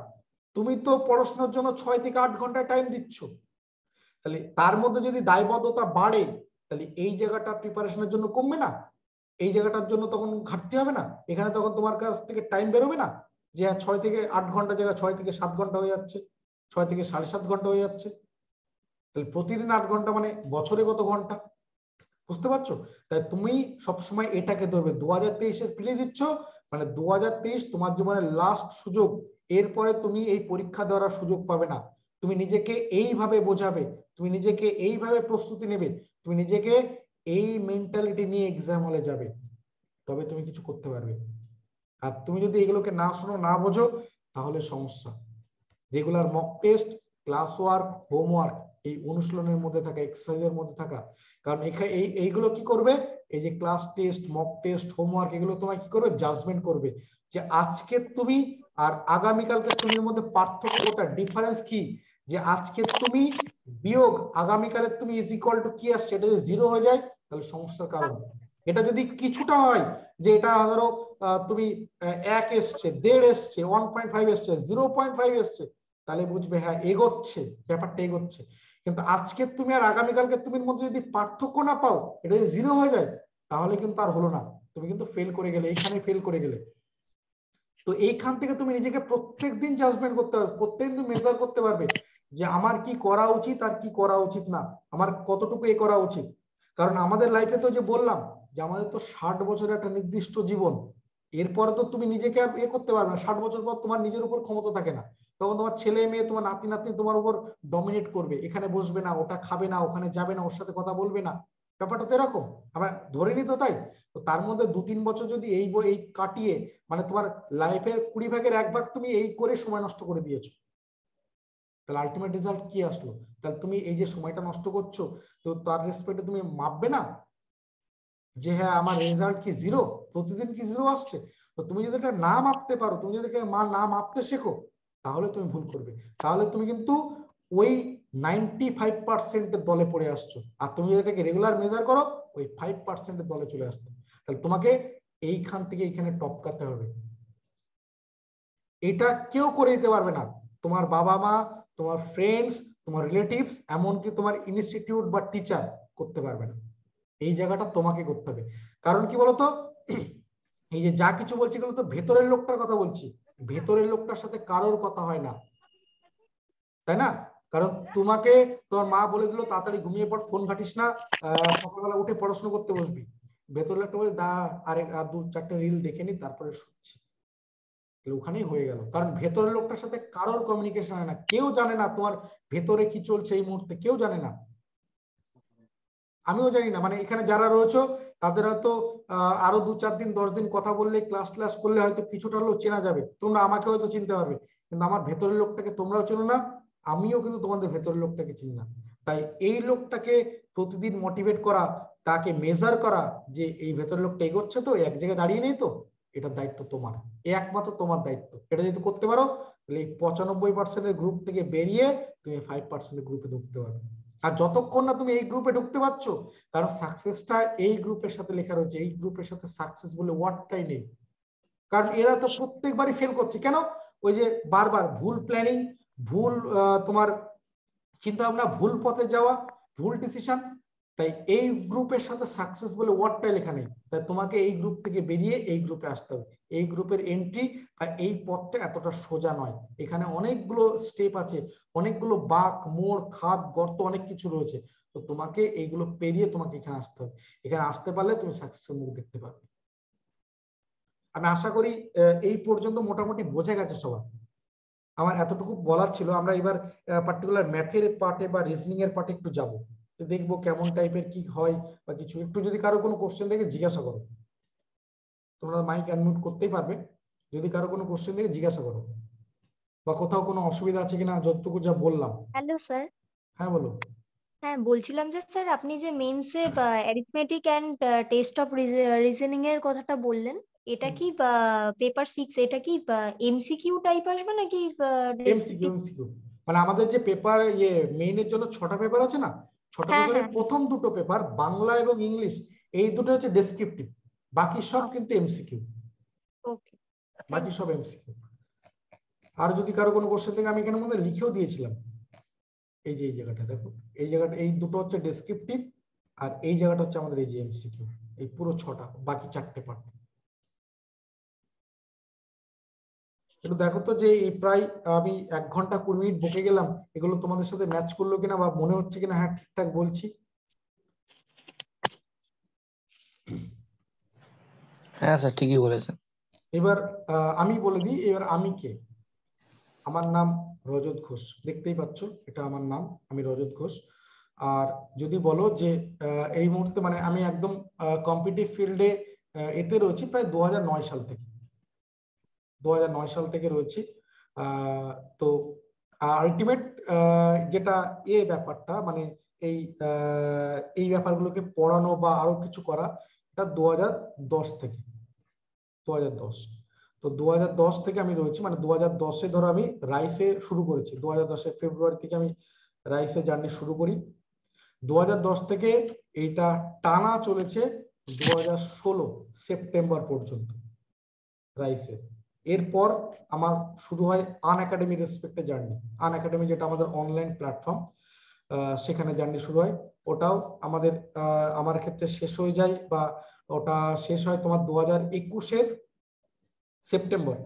তুমি তো পড়াশোনার জন্য ছয় থেকে আট ঘণ্টা টাইম দিচ্ছ। তাহলে তার মধ্যে যদি দায়বদ্ধতা বাড়ে, তাহলে এই জায়গাটা প্রিপারেশনের জন্য কমবে না। এই জায়গাটার জন্য তখন ঘাটতি হবে না? এখানে তখন তোমার কাছ থেকে টাইম বেরোবে না? যে হ্যাঁ ছয় থেকে আট ঘণ্টা জায়গা, ছয় থেকে সাত ঘণ্টা হয়ে যাচ্ছে, ছয় থেকে সাড়ে সাত ঘণ্টা হয়ে যাচ্ছে। তাহলে প্রতিদিন আট ঘণ্টা মানে বছরে কত ঘণ্টা? বুঝতে পারছ? তাই তুমি সবসময় এটাকে ধরবে। দু হাজার তেইশের প্লে দিচ্ছ মানে দু হাজার তেইশ তোমার জীবনের লাস্ট সুযোগ। এরপরে তুমি এই পরীক্ষা দেওয়ার সুযোগ পাবে না। তুমি নিজেকে এইভাবে বোঝাবে, তুমি নিজেকে এইভাবে প্রস্তুতি নেবে, তুমি নিজেকে এই মেন্টালিটি নিয়ে এক্সাম হলে যাবে, তবে তুমি কিছু করতে পারবে। আর তুমি যদি এগুলোকে না শোনো, না বোঝো, তাহলে সমস্যা। Regular mock test class work homework এই অনুশীলনের মধ্যে থাকা এক্সারসাইজের মধ্যে থাকা। কারণ এই, এইগুলো কি করবে? এই যে class test mock test homework এগুলো তোমায় কি করবে? জাজমেন্ট করবে। যে আজকে তুমি আর আগামীকালকে তুমির মধ্যে পার্থক্য কোটা ডিফারেন্স কি? যে আজকে তুমি বিয়োগ আগামীকালের তুমি ইজ ইকুয়াল টু কি আসছে? এটা যদি জিরো হয়ে যায়, তাহলে সমস্যার কারণ এটা যদি কিছুটা হয়, যে এটা ধরো তুমি এক এসছে, দেড় এসছে ওয়ান পয়েন্ট ফাইভ এসছে জিরো পয়েন্ট ফাইভ এসছে, তাহলে বুঝবে হ্যাঁ এগোচ্ছে, ব্যাপারটা এগোচ্ছে। কিন্তু আজকে তুমি আর আগামীকালকে তুমি মধ্যে যদি পার্থক্য না পাও, এটা যদি জিরো হয়ে যায়, তাহলে কিন্তু আর হলো না। তুমি কিন্তু ফেল করে গেলে, এইখানে ফেল করে গেলে। তো এইখান থেকে তুমি নিজেকে প্রত্যেক দিন জাজমেন্ট করতে পারবে প্রত্যেক দিন মেজার করতে পারবে। যে আমার কি করা উচিত আর কি করা উচিত না? আমার কতটুকু এ করা উচিত? কারণ আমাদের লাইফে তো যে বললাম, যে আমাদের তো ষাট বছরের একটা নির্দিষ্ট জীবন। এরপরে তো তুমি নিজেকে এ করতে পারবে না। ষাট বছর পর তোমার নিজের উপর ক্ষমতা থাকে না। তখন তোমার ছেলে মেয়ে, তোমার নাতি, নাতনি তোমার উপর ডমিনেট করবে। এখানে বসবে না, ওটা খাবে না, ওখানে যাবে না, ওর সাথে কথা বলবে না। ব্যাপারটা তো এরকম। আমরা ধরে নি তো তাই। তো তার মধ্যে দু তিন বছর যদি এই এই কাটিয়ে মানে তোমার লাইফের কুড়ি ভাগের এক ভাগ তুমি এই করে সময় নষ্ট করে দিয়েছ। তাহলে আলটিমেট রেজাল্ট কি আসলো? তাহলে তুমি এই যে সময়টা নষ্ট করছ, তো তার রেসপেক্টে তুমি মাপবে না? যে হ্যাঁ আমার রেজাল্ট কি জিরো প্রতিদিন কি জিরো আসছে? তো তুমি যদি এটা না মাপতে পারো, তুমি যদি মা না মাপতে শেখো, তাহলে তুমি ভুল করবে। তাহলে তুমি কিন্তু ওই নাইনটি ফাইভ পার্সেন্টের দলে পড়ে আসছো। আর তুমি যদি এটাকে রেগুলার মেজার করো, ওই ফাইভ পার্সেন্টের দলে চলে আসতো। তাহলে তোমাকে এইখান থেকে এইখানে টপকাতে হবে। এটা কেউ করে দিতে পারবে না। তোমার বাবা মা তোমার ফ্রেন্ডস তোমার রিলেটিভস এমনকি তোমার ইনস্টিটিউট বা টিচার করতে পারবে না। এই জায়গাটা তোমাকে করতে হবে। কারণ কি বলতো? এই যে যা কিছু বলছি এগুলো তো ভেতরের লোকটার কথা বলছি। ভেতরের লোকটার সাথে কারোর কথা হয় না। তাই না? কারণ তোমাকে তোমার মা বলে দিল, তাড়াতাড়ি ঘুমিয়ে পড়, ফোন ঘাটিস না সকালবেলা উঠে পড়াশোনা করতে বসবি। ভেতরের লোকটা বলে দা, আরেক আর দু চারটে রিল দেখে নি, তারপরে শুচ্ছি ওখানেই হয়ে গেল। কারণ ভেতরের লোকটার সাথে কারোর কমিউনিকেশন হয় না। কেউ জানে না তোমার ভেতরে কি চলছে এই মুহূর্তে, কেউ জানে না। আমিও জানি না। মানে এখানে যারা রয়েছে, তাদের হয়তো আরও দু চার দিন, দশ দিন কথা বললে ক্লাস ক্লাস করলে হয়তো কিছুটা হলেও চেনা যাবে। তোমরা আমাকে হয়তো চিনতে পারবে। কিন্তু আমার ভেতরের লোকটাকে তোমরাও চেনো না, আমিও কিন্তু তোমাদের ভেতরের লোকটাকে চিনি না। তাই এই লোকটাকে প্রতিদিন মোটিভেট করা, তাকে মেজার করা যে এই ভেতরের লোকটা এগোচ্ছে তো, এক জায়গায় দাঁড়িয়ে নেই তো। এটার দায়িত্ব তোমার। একমাত্র তোমার দায়িত্ব। এটা যদি করতে পারো, তাহলে এই পঁচানব্বই পার্সেন্টের গ্রুপ থেকে বেরিয়ে তুমি ফাইভ পার্সেন্টের গ্রুপে ঢুকতে পারবে। আর যতক্ষণ না তুমি এই গ্রুপে ঢুকতে পারছ, কারণ সাকসেসটা এই গ্রুপের সাথে লেখা রয়েছে, এই গ্রুপের সাথে সাকসেস বলে ওয়ার্ডটাই নেই। কারণ এরা তো প্রত্যেকবারই ফেল করছে। কেন? ওই যে বারবার ভুল প্ল্যানিং ভুল তোমার চিন্তা ভাবনা ভুল পথে যাওয়া, ভুল ডিসিশন তাই এই গ্রুপের সাথে সাকসেস বলে ওয়ার্ডটাই লেখা নেই। তাই তোমাকে এই গ্রুপ থেকে বেরিয়ে এই গ্রুপে আসতে হবে। এই গ্রুপের এন্ট্রি বা এই পথটা এতটা সোজা নয়। এখানে অনেকগুলো স্টেপ আছে, অনেকগুলো বাক মোড় খাদ, গর্ত অনেক কিছু রয়েছে। তো তোমাকে এইগুলো পেরিয়ে তোমাকে এখানে আসতে হবে। এখানে আসতে পারলে তুমি সাকসেসের মুখ দেখতে পারবে আমি আশা করি এই পর্যন্ত মোটামুটি বোঝা গেছে সবার। আমার এতটুকু বলার ছিল। আমরা এবার পার্টিকুলার ম্যাথের পার্টে বা রিজনিং এর পার্টে একটু যাব। দেখব কেমন টাইপের কি হয় বা কিছু। একটু যদি কারও কোনো কোশ্চেন থেকে জিজ্ঞাসা করো। তোমরা মাইক আনমিউট করতেই পারবে। যদি কারও কোনো কোশ্চেন দেখে জিজ্ঞাসা করো। বা কোথাও কোনো অসুবিধা আছে কিনা যতটুকু যা বললাম। হ্যালো স্যার হ্যাঁ বলো। হ্যাঁ বলছিলাম যে স্যার আপনি যে মেইনসে arithmetic and test of reasoning এর কথাটা বললেন এটা কি পেপার সিক্স এটা কি এমসিকিউ টাইপ আসবে নাকি এমসিকিউ এমসিকিউ মানে আমাদের যে পেপার ইয়ে মেইনের জন্য ছটা পেপার আছে না ছটা হ্যাঁ, পেপারের হ্যাঁ। প্রথম দুটো পেপার বাংলা এবং ইংলিশ এই দুটো হচ্ছে ডেসক্রিপটিভ বাকি সব কিন্তু এমসিকিউ ওকে বাকি সব এমসিকিউ আর যদি কারও কোনো কোশ্চেন থেকে আমি এখানে মধ্যে লিখেও দিয়েছিলাম। এই যে এই জায়গাটা দেখো। এই জায়গাটা এই দুটো হচ্ছে ডেসক্রিপটিভ আর এই জায়গাটা হচ্ছে আমাদের এই যে এমসিকিউ এই পুরো ছটা বাকি চারটে পার্ট একটু দেখো তো যে এই প্রায় আমি এক ঘণ্টা কুড়ি মিনিট বকে গেলাম এগুলো তোমাদের সাথে ম্যাচ করল কিনা বা মনে হচ্ছে কিনা হ্যাঁ ঠিকঠাক বলছি। হ্যাঁ স্যার ঠিকই বলেছেন। এবার আমি বলে দিই এবার আমি কে? আমার নাম রজত ঘোষ দেখতেই পাচ্ছ এটা আমার নাম আমি রজত ঘোষ। আর যদি বলো যে এই মুহূর্তে মানে আমি একদম কম্পিটিভ ফিল্ডে এতে রয়েছি প্রায় দু হাজার নয় সাল থেকে। দু হাজার নয় সাল থেকে রয়েছি। তো আলটিমেট যেটা এ ব্যাপারটা মানে এই এই ব্যাপারগুলোকে পড়ানো বা আরও কিছু করা, এটা দু হাজার দশ থেকে। দু হাজার দশ। তো দু হাজার দশ থেকে আমি রয়েছি মানে দু হাজার দশে ধরো আমি রাইসে শুরু করেছি। দু হাজার দশের ফেব্রুয়ারি থেকে আমি রাইসে জার্নি শুরু করি। দু হাজার দশ থেকে এইটা টানা চলেছে দু সেপ্টেম্বর পর্যন্ত রাইসে এরপর আমার শুরু হয় আন একাডেমি রেসপেক্টে জার্নি আন একাডেমি যেটা আমাদের অনলাইন প্ল্যাটফর্ম সেখানে জার্নি শুরু হয়। ওটাও আমাদের আমার ক্ষেত্রে শেষ হয়ে যায় বা ওটা শেষ হয় তোমার দু হাজার একুশের সেপ্টেম্বর।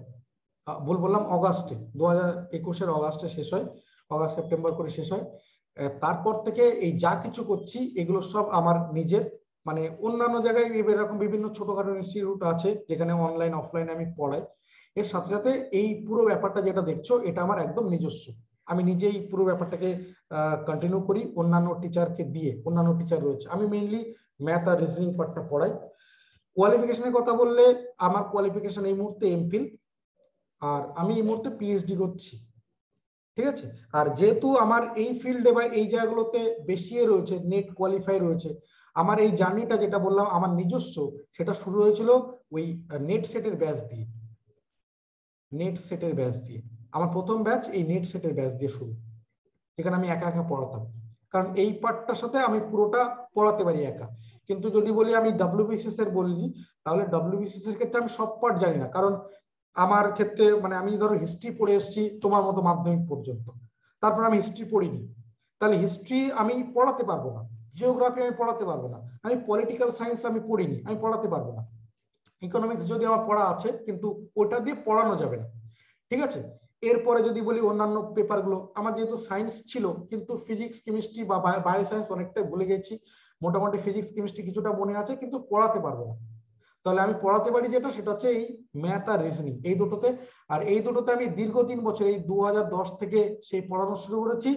ভুল বললাম অগাস্টে। দু হাজার একুশের অগাস্টে শেষ হয়। অগাস্ট, সেপ্টেম্বর করে শেষ হয়। তারপর থেকে এই যা কিছু করছি, এগুলো সব আমার নিজের। মানে অন্যান্য জায়গায় এরকম বিভিন্ন ছোটখাটো ইনস্টিটিউট আছে যেখানে অনলাইন অফলাইন আমি পড়াই। এর সাথে সাথে এই পুরো ব্যাপারটা যেটা দেখছ, এটা আমার একদম নিজস্ব। আমি নিজেই পুরো ব্যাপারটাকে কন্টিনিউ করি, অন্যান্য টিচারকে দিয়ে, অন্যান্য টিচার রয়েছে। আমি মেইনলি ম্যাথ আর রিজনিং পার্টটা পড়াই। কোয়ালিফিকেশনের কথা বললে, আমার কোয়ালিফিকেশন এই মুহূর্তে এমফিল আর আমি এই মুহূর্তে পিএইচডি করছি। ঠিক আছে? আর যেহেতু আমার এই ফিল্ডে বা এই জায়গাগুলোতে বেশি রয়েছে নেট কোয়ালিফাই রয়েছে, আমার এই জার্নিটা যেটা বললাম, আমার নিজস্ব, সেটা শুরু হয়েছিল ওই নেট সেটের ব্যাচ দিয়ে। নেট সেটের ব্যাচ দিয়ে। আমার প্রথম ব্যাচ এই নেট সেটের ব্যাচ দিয়ে শুরু, যেখানে আমি একা একা পড়াতাম। কারণ এই পার্টটার সাথে আমি পুরোটা পড়াতে পারি একা। কিন্তু যদি বলি আমি ডাব্লিউবিসিএস এর বলি, তাহলে ডাব্লিউবিসিএস এর ক্ষেত্রে আমি সব পার্ট জানি না। কারণ আমার ক্ষেত্রে মানে আমি ধরো হিস্ট্রি পড়ে এসেছি তোমার মতো মাধ্যমিক পর্যন্ত। তারপর আমি হিস্ট্রি পড়িনি। তাহলে হিস্ট্রি আমি পড়াতে পারব না। জিওগ্রাফি আমি পড়াতে পারব না। আমি পলিটিক্যাল সায়েন্স আমি পড়িনি, আমি পড়াতে পারব না। ইকোনমিক্স যদি আমার পড়া আছে, কিন্তু ওটা দিয়ে পড়ানো যাবে না। ঠিক আছে? এরপরে যদি বলি অন্যান্য পেপারগুলো, আমার যেহেতু সায়েন্স ছিল, কিন্তু ফিজিক্স কেমিস্ট্রি বা বায়ো সায়েন্স অনেকটাই ভুলে গেছি। মোটামুটি ফিজিক্স কেমিস্ট্রি কিছুটা মনে আছে, কিন্তু পড়াতে পারব না। তাহলে আমি পড়াতে পারি যেটা, সেটা হচ্ছে এই ম্যাথ আর রিজনিং এই দুটোতে, আর এই দুটোতে আমি দীর্ঘদিন বছর, এই দু হাজার দশ থেকে সেই পড়ানো শুরু করেছি।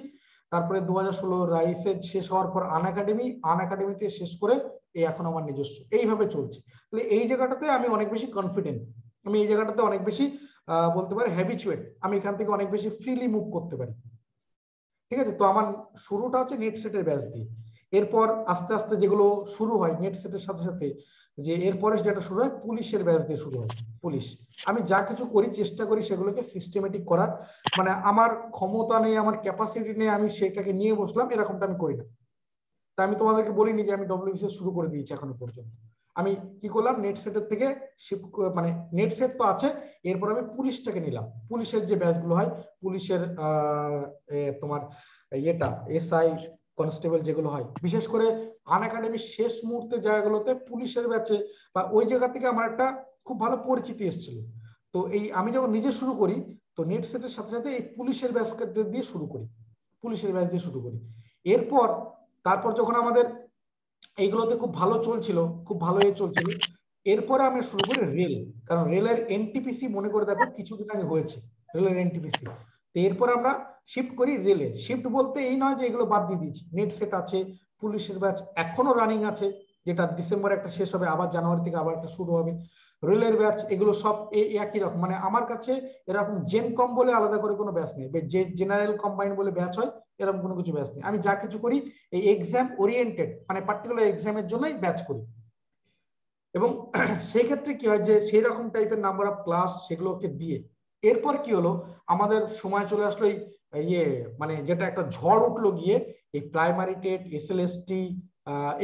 তারপরে দু হাজার ষোলো রাইসের শেষ হওয়ার পর আন একাডেমি আন একাডেমিতে শেষ করে এই এখন আমার নিজস্ব। এইভাবে চলছে। তাহলে এই জায়গাটাতে আমি অনেক বেশি কনফিডেন্ট আমি এই জায়গাটাতে অনেক বেশি বলতে পারি হ্যাবিচুয়েট আমি এখান থেকে অনেক বেশি ফ্রিলি মুভ করতে পারি। ঠিক আছে? তো আমার শুরুটা হচ্ছে নেট সেটের ব্যাচ দিয়ে। এরপর আস্তে আস্তে যেগুলো শুরু হয় নেট সেটের সাথে সাথে যে এরপরে যেটা শুরু হয় পুলিশের ব্যাচ দিয়ে শুরু হয়। পুলিশ আমি যা কিছু করি, চেষ্টা করি সেগুলোকে সিস্টেমেটিক করার। মানে আমার ক্ষমতা নেই, আমার ক্যাপাসিটি নেই, আমি সেটাকে নিয়ে বসলাম, এরকমটা আমি করি না। তা আমি তোমাদেরকে বলিনি যে আমি ডব্লিউবিসিএস শুরু করে দিয়েছি এখনও পর্যন্ত। আমি কি করলাম নেট সেটের থেকে মানে নেট সেট তো আছে, এরপর আমি পুলিশটাকে নিলাম। পুলিশের যে ব্যাচগুলো হয়, পুলিশের তোমার ইয়েটা এসআই কনস্টেবল যেগুলো হয়, বিশেষ করে আন একাডেমির শেষ মুহূর্তে জায়গাগুলোতে পুলিশের ব্যাচে বা ওই জায়গা থেকে আমার একটা খুব ভালো পরিচিতি এসেছিল। তো এই আমি যখন নিজে শুরু করি, তো নেট সেটের সাথে সাথে এই পুলিশের ব্যাচ দিয়ে শুরু করি। পুলিশের ব্যাচ দিয়ে শুরু করি। এরপর তারপর যখন আমাদের এইগুলোতে খুব ভালো চলছিল, খুব ভালো এ চলছিল, এরপরে আমি শুরু করি রেল। কারণ রেলের এনটিপিসি মনে করে দেখো কিছুদিন আগে হয়েছে, রেলের এনটিপিসি তো এরপর আমরা শিফট করি রেলে। শিফট বলতে এই নয় যে এগুলো বাদ দিয়ে দিয়েছি। নেট সেট আছে, পুলিশের ব্যাচ এখনও রানিং আছে, যেটা ডিসেম্বর একটা শেষ হবে, আবার জানুয়ারি থেকে আবার একটা শুরু হবে। রেলের ব্যাচ এগুলো সব একই রকম। মানে আমার কাছে এরকম জেন কম বলে আলাদা করে কোনো ব্যাচ নেই। জেনারেল কম্বাইন বলে ব্যাচ হয়, এরকম কোনো কিছু ব্যাচ নেই। আমি যা কিছু করি, এই এক্সাম ওরিয়েন্টেড মানে পার্টিকুলার এক্সামের জন্যই ব্যাচ করি। এবং সেই ক্ষেত্রে কি হয় যে, সেই রকম টাইপের নাম্বার অফ ক্লাস সেগুলোকে দিয়ে, এরপর কি হলো, আমাদের সময় চলে আসলো ইয়ে মানে যেটা একটা ঝড় উঠল গিয়ে, এই primary TET S L S T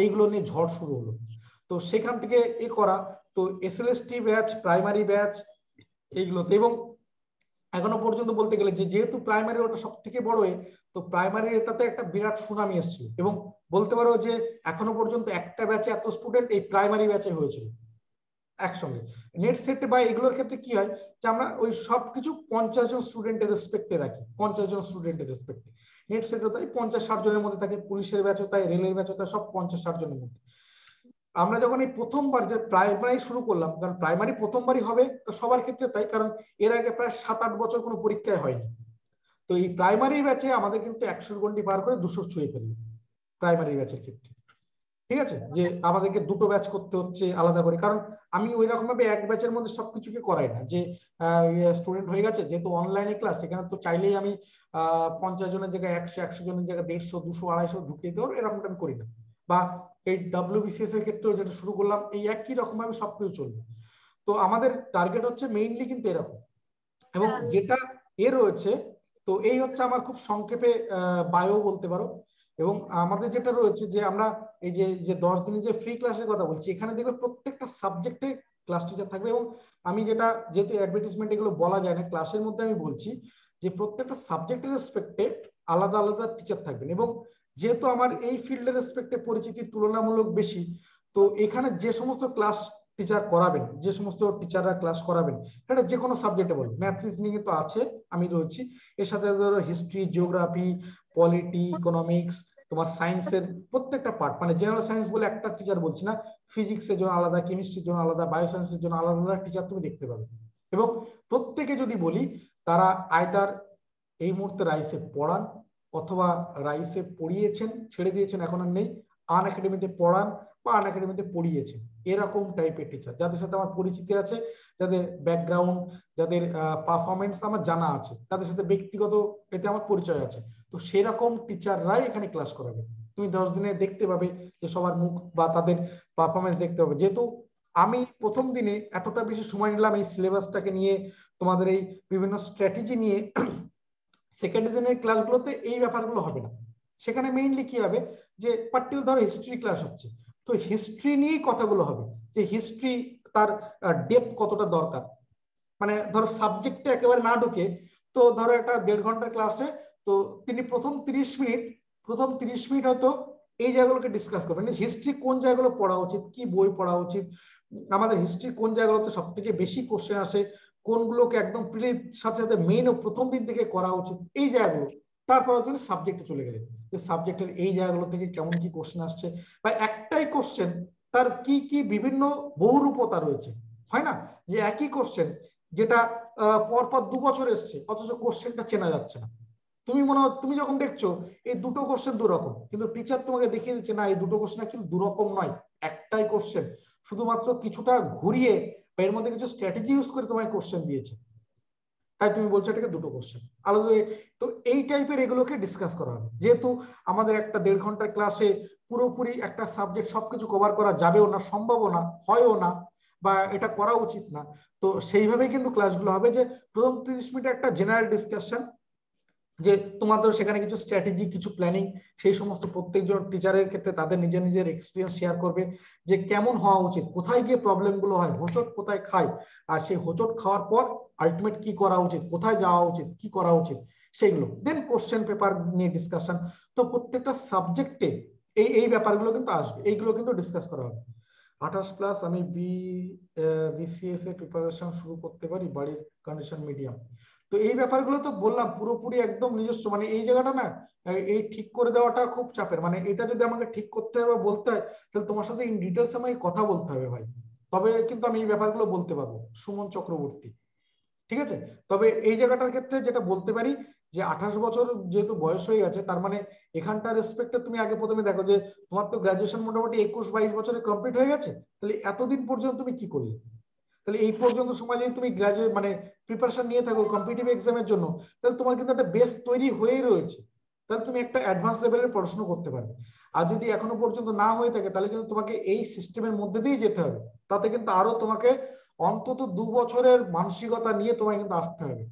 এইগুলো নিয়ে ঝড় শুরু হলো। তো সেখান থেকে এ করা তো S L S T batch primary batch এইগুলোতে। এবং এখনও পর্যন্ত বলতে গেলে যে যেহেতু প্রাইমারি ওটা সব থেকে বড় তো প্রাইমারি এটাতে একটা বিরাট সুনামি এসেছিল এবং বলতে পারো যে এখনও পর্যন্ত একটা ব্যাচে এত স্টুডেন্ট এই প্রাইমারি ব্যাচে হয়েছিল একসঙ্গে। নেট সেট বা এগুলোর ক্ষেত্রে কি হয় যে আমরা ওই সবকিছু পঞ্চাশ জন স্টুডেন্টের রেসপেক্টে রাখি, পঞ্চাশ জন স্টুডেন্টের রেসপেক্টে নেট সেটও তাই পঞ্চাশ ষাট জনের মধ্যে থাকে, পুলিশের ব্যাচও তাই রেলের ব্যাচও তাই, সব পঞ্চাশ ষাট জনের মধ্যে। আমরা যখন এই প্রথমবার যে প্রাইমারি শুরু করলাম, কারণ প্রাইমারি প্রথমবারই হবে, তো সবার ক্ষেত্রে তাই, কারণ এর আগে প্রায় সাত আট বছর কোনো পরীক্ষায় হয়নি। তো এই প্রাইমারি ব্যাচে আমাদের কিন্তু একশোর গন্ডি পার করে দুশো ছুঁয়ে ফেলবে প্রাইমারি ব্যাচের ক্ষেত্রে। ঠিক আছে? যে আমাদেরকে দুটো ব্যাচ করতে হচ্ছে আলাদা করে। কারণ আমি ওই রকম ভাবে এক ব্যাচের মধ্যে সবকিছুকে করাই না। যে স্টুডেন্ট হয়ে গেছে, যেহেতু অনলাইনে ক্লাস সেখানে তো চাইলেই আমি, আহ, পঞ্চাশ জনের জায়গায় একশো একশো জনের জায়গায় দেড়শো, দুশো, আড়াইশো ঢুকিয়ে দেওয়ার এরকমটা আমি করি না। বা এই ডাব্লিউবিসিএস এর ক্ষেত্রেও যেটা শুরু করলাম এই একই রকম ভাবে সবকিছু চলবে। তো আমাদের টার্গেট হচ্ছে মেইনলি কিন্তু এরকম। এবং যেটা এ রয়েছে তো এই হচ্ছে আমার খুব সংক্ষেপে বায়ো বলতে পারো। এবং আমাদের যেটা রয়েছে যে আমরা এই যে যে দশ দিনের যে ফ্রি ক্লাসের কথা বলছি এখানে দেখবে প্রত্যেকটা সাবজেক্টে ক্লাস টিচার থাকবে। এবং আমি যেটা যেহেতু অ্যাডভার্টিসমেন্ট এগুলো বলা যায় না ক্লাসের মধ্যে আমি বলছি যে প্রত্যেকটা সাবজেক্টের রেসপেক্টে আলাদা আলাদা টিচার থাকবেন। এবং যেহেতু আমার এই ফিল্ডের রেসপেক্টে পরিচিতি তুলনামূলক বেশি, তো এখানে যে সমস্ত ক্লাস টিচার করাবেন, যে সমস্ত টিচাররা ক্লাস করাবেন এটা যে কোনো সাবজেক্টে বলুন। ম্যাথ রিজনিং তো আছে, আমি রয়েছি। এর সাথে ধরো হিস্ট্রি জিওগ্রাফি পলিটি ইকোনমিক্স তোমার সায়েন্সের প্রত্যেকটা পার্ট মানে জেনারেল সায়েন্স বলে একটা টিচার বলছি না ফিজিক্সের জন্য আলাদা কেমিস্ট্রির জন্য আলাদা বায়ো সায়েন্সের জন্য আলাদা আলাদা টিচার তুমি দেখতে পাবে। এবং প্রত্যেকে যদি বলি, তারা আয়তার এই মুহূর্তে রাইসে পড়ান অথবা রাইসে পড়িয়েছেন, ছেড়ে দিয়েছেন, এখন আর নেই। আন একাডেমিতে পড়ান বা আন একাডেমিতে পড়িয়েছেন। এরকম টাইপের টিচার যাদের সাথে আমার পরিচিতি আছে, যাদের ব্যাকগ্রাউন্ড যাদের পারফরমেন্স আমার জানা আছে, তাদের সাথে ব্যক্তিগত এতে আমার পরিচয় আছে। তো সেরকম টিচাররাই এখানে ক্লাস করাবে। তুমি দশ দিনে দেখতে পাবে যে সবার মুখ বা তাদের পারফরমেন্স দেখতে পাবে। যেহেতু আমি প্রথম দিনে এতটা বেশি সময় নিলাম এই সিলেবাসটাকে নিয়ে, তোমাদের এই বিভিন্ন স্ট্র্যাটেজি নিয়ে সেকেন্ড দিনের ক্লাসগুলোতে এই ব্যাপারগুলো হবে না। সেখানে মেইনলি কি হবে? যে পার্টিকুলার ধরো হিস্ট্রি ক্লাস হচ্ছে। তো হিস্ট্রি নিয়েই কথাগুলো হবে। যে হিস্ট্রি তার ডেপথ কতটা দরকার? মানে ধরো সাবজেক্টে একেবারে না ঢুকে, তো ধরো একটা দেড় ঘণ্টার ক্লাসে তো তিনি প্রথম তিরিশ মিনিট, প্রথম তিরিশ মিনিট হয়তো এই জায়গাগুলোকে ডিসকাস করবেন। হিস্ট্রি কোন জায়গাগুলো পড়া উচিত? কি বই পড়া উচিত? আমাদের হিস্ট্রি কোন জায়গাগুলোতে সব থেকে বেশি কোশ্চেন আসে? কোনগুলোকে একদম প্রিলির সাথে সাথে মেইন ও প্রথম দিন থেকে করা উচিত এই জায়গাগুলো। তারপর তুমি সাবজেক্টে চলে গেলে যে সাবজেক্টের এই জায়গাগুলো থেকে কেমন কি কোশ্চেন আসছে বা একটাই কোশ্চেন তার কি কি বিভিন্ন বহুরূপতা রয়েছে। হয় না? যে একই কোশ্চেন যেটা পরপর দু বছর এসছে, অথচ কোশ্চেনটা চেনা যাচ্ছে না। তুমি মনে তুমি যখন দেখছ, এই দুটো কোশ্চেন দু রকম কিন্তু টিচার তোমাকে দেখিয়ে দিচ্ছে, না, এই দুটো কোশ্চেন কিন্তু দু রকম নয়, একটাই কোশ্চেন শুধুমাত্র কিছুটা ঘুরিয়ে বা এর মধ্যে কিছু স্ট্র্যাটেজি ইউজ করে তোমায় কোশ্চেন দিয়েছে। তাই তুমি বলছো এটাকে দুটো কোশ্চেন আলাদা তো এই টাইপের এগুলোকে ডিসকাস করা হবে। যেহেতু আমাদের একটা দেড় ঘণ্টার ক্লাসে পুরোপুরি একটা সাবজেক্ট সবকিছু কভার করা যাবেও না, সম্ভবও না, হয়ও না, বা এটা করা উচিত না। তো সেইভাবেই কিন্তু ক্লাসগুলো হবে যে প্রথম তিরিশ মিনিট একটা জেনারেল ডিসকাশন যে তোমাদের সেখানে কিছু স্ট্র্যাটেজি কিছু প্ল্যানিং সেই সমস্ত প্রত্যেকজন টিচারের ক্ষেত্রে তাদের নিজের নিজের এক্সপিরিয়েন্স শেয়ার করবে যে কেমন হওয়া উচিত, কোথায় গিয়ে প্রবলেমগুলো হয়, হোচট কোথায় খায়, আর সেই হোচট খাওয়ার পর আলটিমেট কি করা উচিত, কোথায় যাওয়া উচিত, কি করা উচিত সেগুলো দেন কোশ্চেন পেপার নিয়ে ডিসকাশন তো প্রত্যেকটা সাবজেক্টে এই এই ব্যাপারগুলো কিন্তু আসবে, এইগুলো কিন্তু ডিসকাস করা হবে। আঠাশ প্লাস আমি বি বিসিএস এর প্রিপারেশন শুরু করতে পারি, বাড়ির কন্ডিশন মিডিয়াম তো এই ব্যাপারগুলো তো বললাম, পুরোপুরি একদম নিজস্ব। মানে এই জায়গাটা না এই ঠিক করে দেওয়াটা খুব চাপের। মানে এটা যদি আমাকে ঠিক করতে হবে বলতে হয়, তাহলে তোমার সাথে ইন ডিটেলস আমাকে কথা বলতে হবে ভাই। তবে কিন্তু আমি এই ব্যাপারগুলো বলতে পারব, সুমন চক্রবর্তী। ঠিক আছে? তবে এই জায়গাটার ক্ষেত্রে যেটা বলতে পারি, যে আঠাশ বছর যেহেতু বয়স হয়ে গেছে, তার মানে এখানটার রেসপেক্টে তুমি আগে প্রথমে দেখো যে তোমার তো গ্রাজুয়েশন মোটামুটি একুশ বাইশ বছরে কমপ্লিট হয়ে গেছে, তাহলে এতদিন পর্যন্ত তুমি কি করলে? তাহলে এই পর্যন্ত সময় যদি তুমি গ্রাজুয়েট মানে প্রিপারেশন নিয়ে থাকো কম্পিটিভ এক্সামের জন্য, তাহলে তোমার কিন্তু একটা বেস তৈরি হয়েই রয়েছে। তাহলে তুমি একটা অ্যাডভান্স লেভেলের পড়াশোনা করতে পারবে। আর যদি এখনও পর্যন্ত না হয়ে থাকে, তাহলে কিন্তু তোমাকে এই সিস্টেমের মধ্যে দিয়েই যেতে হবে। তাতে কিন্তু আরও তোমাকে অন্তত দু বছরের মানসিকতা নিয়ে তোমায় কিন্তু আসতে হবে।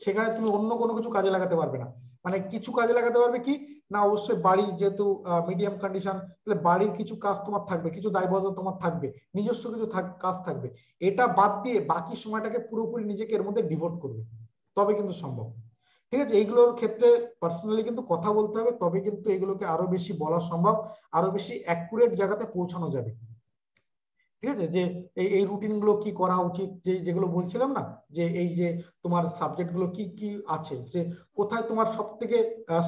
সেখানে তুমি অন্য কোনো কিছু কাজে লাগাতে পারবে না। মানে কিছু কাজে লাগাতে পারবে কি? না, অবশ্যই বাড়ির যেহেতু মিডিয়াম কন্ডিশন তাহলে বাড়ির কিছু কাজ তোমার থাকবে, কিছু দায়বদ্ধতা তোমার থাকবে, নিজস্ব কিছু কাজ থাকবে। এটা বাদ দিয়ে বাকি সময়টাকে পুরোপুরি নিজেকে এর মধ্যে ডিভোট করবে। তবে কিন্তু সম্ভব। ঠিক আছে? এইগুলোর ক্ষেত্রে পার্সোনালি কিন্তু কথা বলতে হবে, তবে কিন্তু এগুলোকে আরও বেশি বলা সম্ভব, আরও বেশি অ্যাকুরেট জায়গাতে পৌঁছানো যাবে। ঠিক আছে? যে এই এই রুটিনগুলো কি করা উচিত? যে, যেগুলো বলছিলাম না? যে, এই যে তোমার সাবজেক্টগুলো কি কি আছে? যে কোথায় তোমার সব থেকে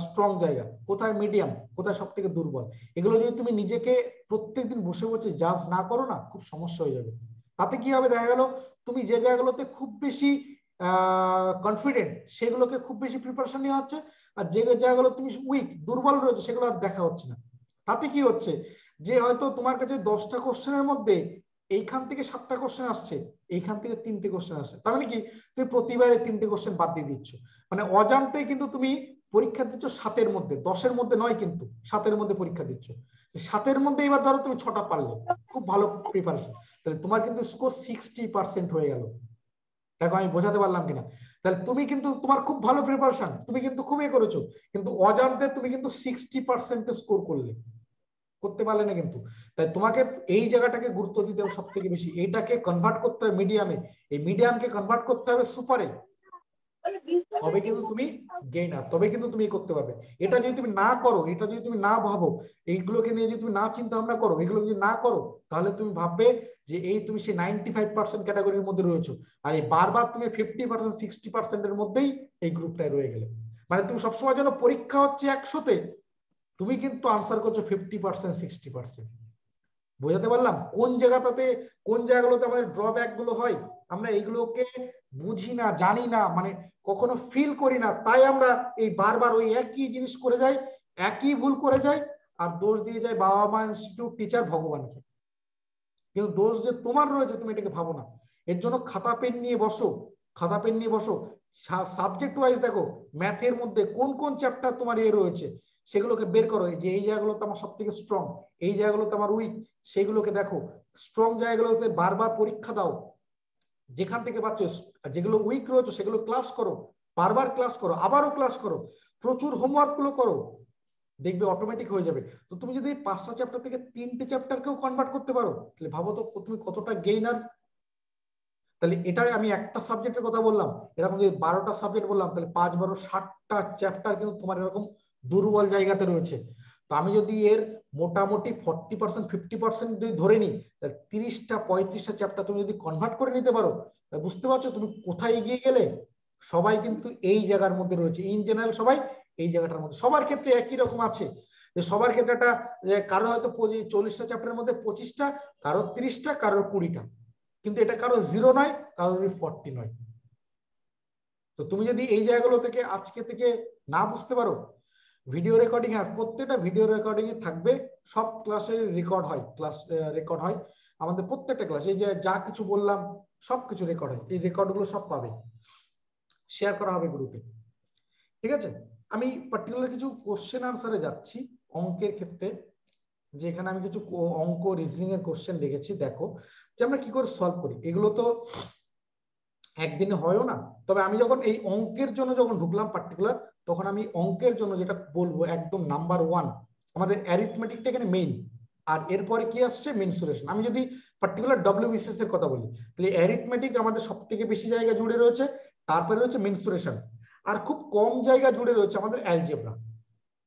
স্ট্রং জায়গা? কোথায় মিডিয়াম কোথায় সব থেকে দুর্বল? এগুলো যদি তুমি নিজেকে প্রত্যেকদিন বসে বসে জাজ না করো না, খুব সমস্যা হয়ে যাবে। তাতে কি হবে? দেখা গেল তুমি যে জায়গাগুলোতে খুব বেশি কনফিডেন্ট সেগুলোকে খুব বেশি প্রিপারেশন নেওয়া হচ্ছে, আর যে জায়গাগুলো তুমি উইক দুর্বল রয়েছে, সেগুলো আর দেখা হচ্ছে না। তাতে কি হচ্ছে? যে হয়তো তোমার কাছে দশটা কোশ্চেনের মধ্যে এইখান থেকে সাতটা কোশ্চেন আসছে, এইখান থেকে তিনটে কোশ্চেন আসছে। তার মানে কি? তুমি প্রতিবারে তিনটে কোশ্চেন বাদ দিয়ে দিচ্ছ। মানে অজান্তে কিন্তু তুমি পরীক্ষা দিচ্ছ সাতের মধ্যে। দশের মধ্যে নয় কিন্তু, সাতের মধ্যে পরীক্ষা দিচ্ছ। সাতের মধ্যে এবার ধরো তুমি ছটা পারলে, খুব ভালো প্রিপারেশন তাহলে তোমার কিন্তু স্কোর সিক্সটি পার্সেন্ট হয়ে গেল। দেখো আমি বোঝাতে পারলাম কিনা? তাহলে তুমি কিন্তু তোমার খুব ভালো প্রিপারেশন তুমি কিন্তু খুবই করেছ। কিন্তু অজান্তে তুমি কিন্তু সিক্সটি পার্সেন্ট স্কোর করলে। করতে পারলে না কিন্তু। তাই তোমাকে এই জায়গাটাকে গুরুত্ব দিতে হবে সব থেকে বেশি। এইটাকে কনভার্ট করতে হবে মিডিয়ামে এই মিডিয়ামকে কনভার্ট করতে হবে সুপারে তবে কিন্তু তুমি গেইনার তবে কিন্তু তুমি করতে পারবে। এটা যদি তুমি না করো, এটা যদি তুমি না ভাবো, এইগুলোকে নিয়ে যদি তুমি না চিন্তা ভাবনা করো এগুলো যদি না করো, তাহলে তুমি ভাববে যে এই তুমি সেই নাইনটি ফাইভ পার্সেন্ট ক্যাটাগরির মধ্যে রয়েছো। আর এই বারবার তুমি ফিফটি পার্সেন্ট সিক্সটি পার্সেন্টের মধ্যেই এই গ্রুপটায় রয়ে গেলে। মানে তুমি সবসময় যেন পরীক্ষা হচ্ছে একশোতে তুমি কিন্তু আনসার করছ ফিফটি পার্সেন্ট সিক্সটি পার্সেন্ট বোঝাতে পারলাম? কোন জায়গাটাতে, কোন জায়গাগুলোতে আমাদের ড্রব্যাকগুলো হয়? আমরা এইগুলোকে বুঝি না, জানি না মানে কখনো ফিল করি না। তাই আমরা এই বারবার ওই একই জিনিস করে যাই, একই ভুল করে যাই, আর দোষ দিয়ে যায় বাবা মা ইনস্টিটিউট টিচার ভগবানকে কিন্তু দোষ যে তোমার রয়েছে, তুমি এটাকে ভাবো না। এর জন্য খাতা, পেন নিয়ে বসো। খাতা, পেন নিয়ে বসো। সাবজেক্ট ওয়াইজ দেখো ম্যাথের মধ্যে কোন কোন চ্যাপ্টার তোমার এ রয়েছে? সেগুলোকে বের করো যে এই জায়গাগুলোতে আমার সব থেকে স্ট্রং এই জায়গাগুলোতে আমার উইক সেইগুলোকে দেখো। স্ট্রং জায়গাগুলোতে বারবার পরীক্ষা দাও। যেখান থেকে পাচ্ছ, যেগুলো উইক রয়েছে, সেগুলো ক্লাস করো। বারবার ক্লাস করো, আবারও ক্লাস করো। প্রচুর হোমওয়ার্কগুলো করো। দেখবে অটোমেটিক হয়ে যাবে। তো তুমি যদি পাঁচটা চ্যাপ্টার থেকে তিনটে চ্যাপ্টারকেও কনভার্ট করতে পারো, তাহলে ভাবো তো, তুমি কতটা গেইনার তাহলে এটাই আমি একটা সাবজেক্টের কথা বললাম। এরকম যদি বারোটা সাবজেক্ট বললাম, তাহলে পাঁচ বারো ষাটটা চ্যাপ্টার কিন্তু তোমার এরকম দুর্বল জায়গাতে রয়েছে। তো আমি যদি এর মোটামুটি ফর্টি পার্সেন্ট ফিফটি পার্সেন্ট যদি ধরে নিই, তাহলে তিরিশটা, পঁয়ত্রিশটা চ্যাপ্টার তুমি যদি কনভার্ট করে নিতে পারো বুঝতে পারছ তুমি কোথায় এগিয়ে গেলে সবাই কিন্তু এই জায়গার মধ্যে রয়েছে। ইন জেনারেল সবাই এই জায়গাটার মধ্যে। সবার ক্ষেত্রে একই রকম আছে। যে সবার ক্ষেত্রে একটা কারও হয়তো চল্লিশটা চ্যাপ্টারের মধ্যে পঁচিশটা কারও তিরিশটা, কারোর কুড়িটা। কিন্তু এটা কারও জিরো নয় কারও ফর্টি নয়। তো তুমি যদি এই জায়গাগুলো থেকে আজকে থেকে না বুঝতে পারো ভিডিও রেকর্ডিং আর প্রত্যেকটা ভিডিও রেকর্ডিং থাকবে। সব ক্লাসে রেকর্ড হয় ক্লাস রেকর্ড হয়। আমাদের প্রত্যেকটা ক্লাস এই যে যা কিছু বললাম সবকিছু রেকর্ড হয়। এই রেকর্ডগুলো সব পাবে। শেয়ার করা হবে গ্রুপে ঠিক আছে? আমি পার্টিকুলার কিছু কোশ্চেন আনসারে যাচ্ছি অঙ্কের ক্ষেত্রে। যে এখানে আমি কিছু অঙ্ক রিজনিং এর কোশ্চেন দেখেছি দেখো। যে আমরা কি করে সলভ করি? এগুলো তো একদিনে হয়ও না। তবে আমি যখন এই অঙ্কের জন্য যখন ঢুকলাম পার্টিকুলার তখন আমি অঙ্কের জন্য যেটা বলব একদম নাম্বার ওয়ান আমাদের অ্যারিথমেটিকটা এখানে মেইন আর এরপরে কি আসছে? মেনসুরেশন আমি যদি পার্টিকুলার ডব্লিউবিসিএস এর কথা বলি, তাহলে অ্যারিথমেটিক আমাদের সব থেকে বেশি জায়গা জুড়ে রয়েছে, তারপরে রয়েছে মেনসুরেশন আর খুব কম জায়গা জুড়ে রয়েছে আমাদের অ্যালজেব্রা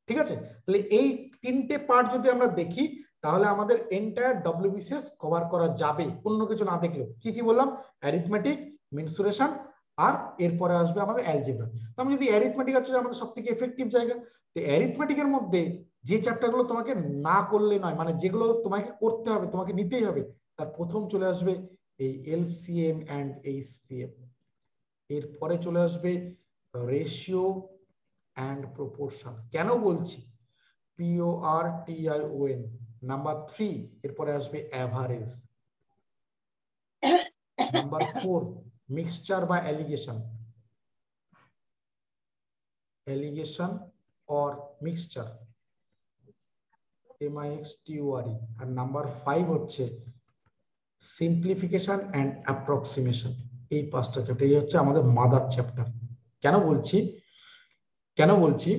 ঠিক আছে? তাহলে এই তিনটে পার্ট যদি আমরা দেখি, তাহলে আমাদের এন্টায়ার ডব্লিউবিসিএস কভার করা যাবে। অন্য কিছু না দেখলেও। কি কি বললাম? অ্যারিথমেটিক মেনসুরেশন আর এরপরে আসবে আমাদের অ্যালজেব্রা তো আমি যদি অ্যারিথমেটিক হচ্ছে আমাদের সব থেকে এফেক্টিভ জায়গা। তো অ্যারিথমেটিকের মধ্যে যে চ্যাপ্টারগুলো তোমাকে না করলে নয় মানে যেগুলো তোমাকে করতে হবে তোমাকে নিতেই হবে তার প্রথম চলে আসবে এই এলসিএম অ্যান্ড এইচসিএম এরপরে চলে আসবে রেশিও অ্যান্ড প্রপোর্শন কেন বলছি? P O R T I O N number three এরপরে আসবে অ্যাভারেজ নাম্বার ফোর মিক্সচার বা alligation alligation or mixture M I X T O R E R number five হচ্ছে simplification and approximation এই পাঁচটা chapter এই হচ্ছে আমাদের mother chapter কেন বলছি? কেন বলছি?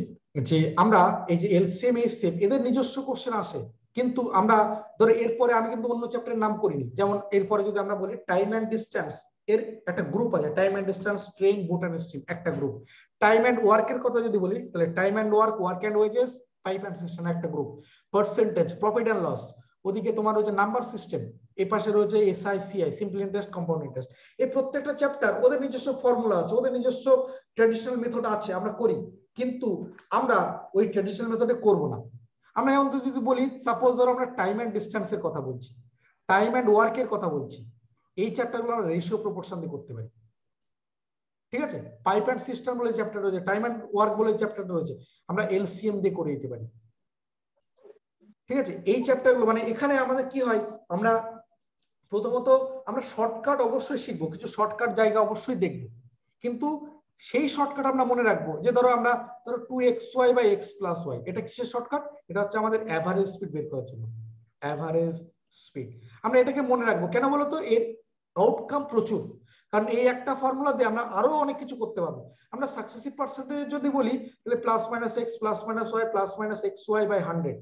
যে আমরা এই যে এলসিএম এইচসিএম এদের নিজস্ব কোশ্চেন আসে। কিন্তু আমরা, ধরো এরপরে আমি কিন্তু অন্য চ্যাপ্টারের নাম করিনি। যেমন এরপরে যদি আমরা বলি টাইম অ্যান্ড ডিস্টেন্স এর একটা গ্রুপ আছে time and distance train boat and stream একটা গ্রুপ টাইম অ্যান্ড ওয়ার্কের কথা যদি বলি, তাহলে time and work work and wages pipe and system একটা group percentage profit and loss ওদিকে তোমার রয়েছে নাম্বার সিস্টেম এই পাশে রয়েছে SI CI simple interest compound interest এই প্রত্যেকটা চ্যাপ্টার ওদের নিজস্ব ফর্মুলা আছে, ওদের নিজস্ব ট্র্যাডিশনাল মেথড আছে, আমরা করি। কিন্তু আমরা ওই ট্র্যাডিশনাল মেথডে করব না। আমরা এমন যদি বলি সাপোজ ধরো আমরা টাইম অ্যান্ড ডিস্টেন্সের কথা বলছি। টাইম অ্যান্ড ওয়ার্কের কথা বলছি। এই চ্যাপ্টারগুলো আমরা রেশিও প্রপোর্শন দিয়ে করতে পারি। ঠিক আছে? পাইপ অ্যান্ড সিস্টেম বলে চ্যাপ্টার রয়েছে টাইম অ্যান্ড ওয়ার্ক বলে চ্যাপ্টার রয়েছে, আমরা এলসিএম দিয়ে করে দিতে পারি। ঠিক আছে? এই চ্যাপ্টারগুলো মানে এখানে আমাদের কি হয়, আমরা প্রথমত আমরা শর্টকাট অবশ্যই শিখব, কিছু শর্টকাট জায়গা অবশ্যই দেখব। কিন্তু সেই শর্টকাট আমরা মনে রাখব যে ধরো আমরা ধরো টু এক্স ওয়াই বা এক্স প্লাস ওয়াই এটা কিসের শর্টকাট এটা হচ্ছে আমাদের অ্যাভারেজ স্পিড বের করার জন্য। অ্যাভারেজ স্পিড আমরা এটাকে মনে রাখব। কেন বলতো? এর আউটকাম প্রচুর। কারণ এই একটা ফর্মুলা দিয়ে আমরা আরও অনেক কিছু করতে পারব। আমরা সাকসেসিভ পার্সেন্টেজ যদি বলি, তাহলে plus minus X plus minus Y plus minus X Y by hundred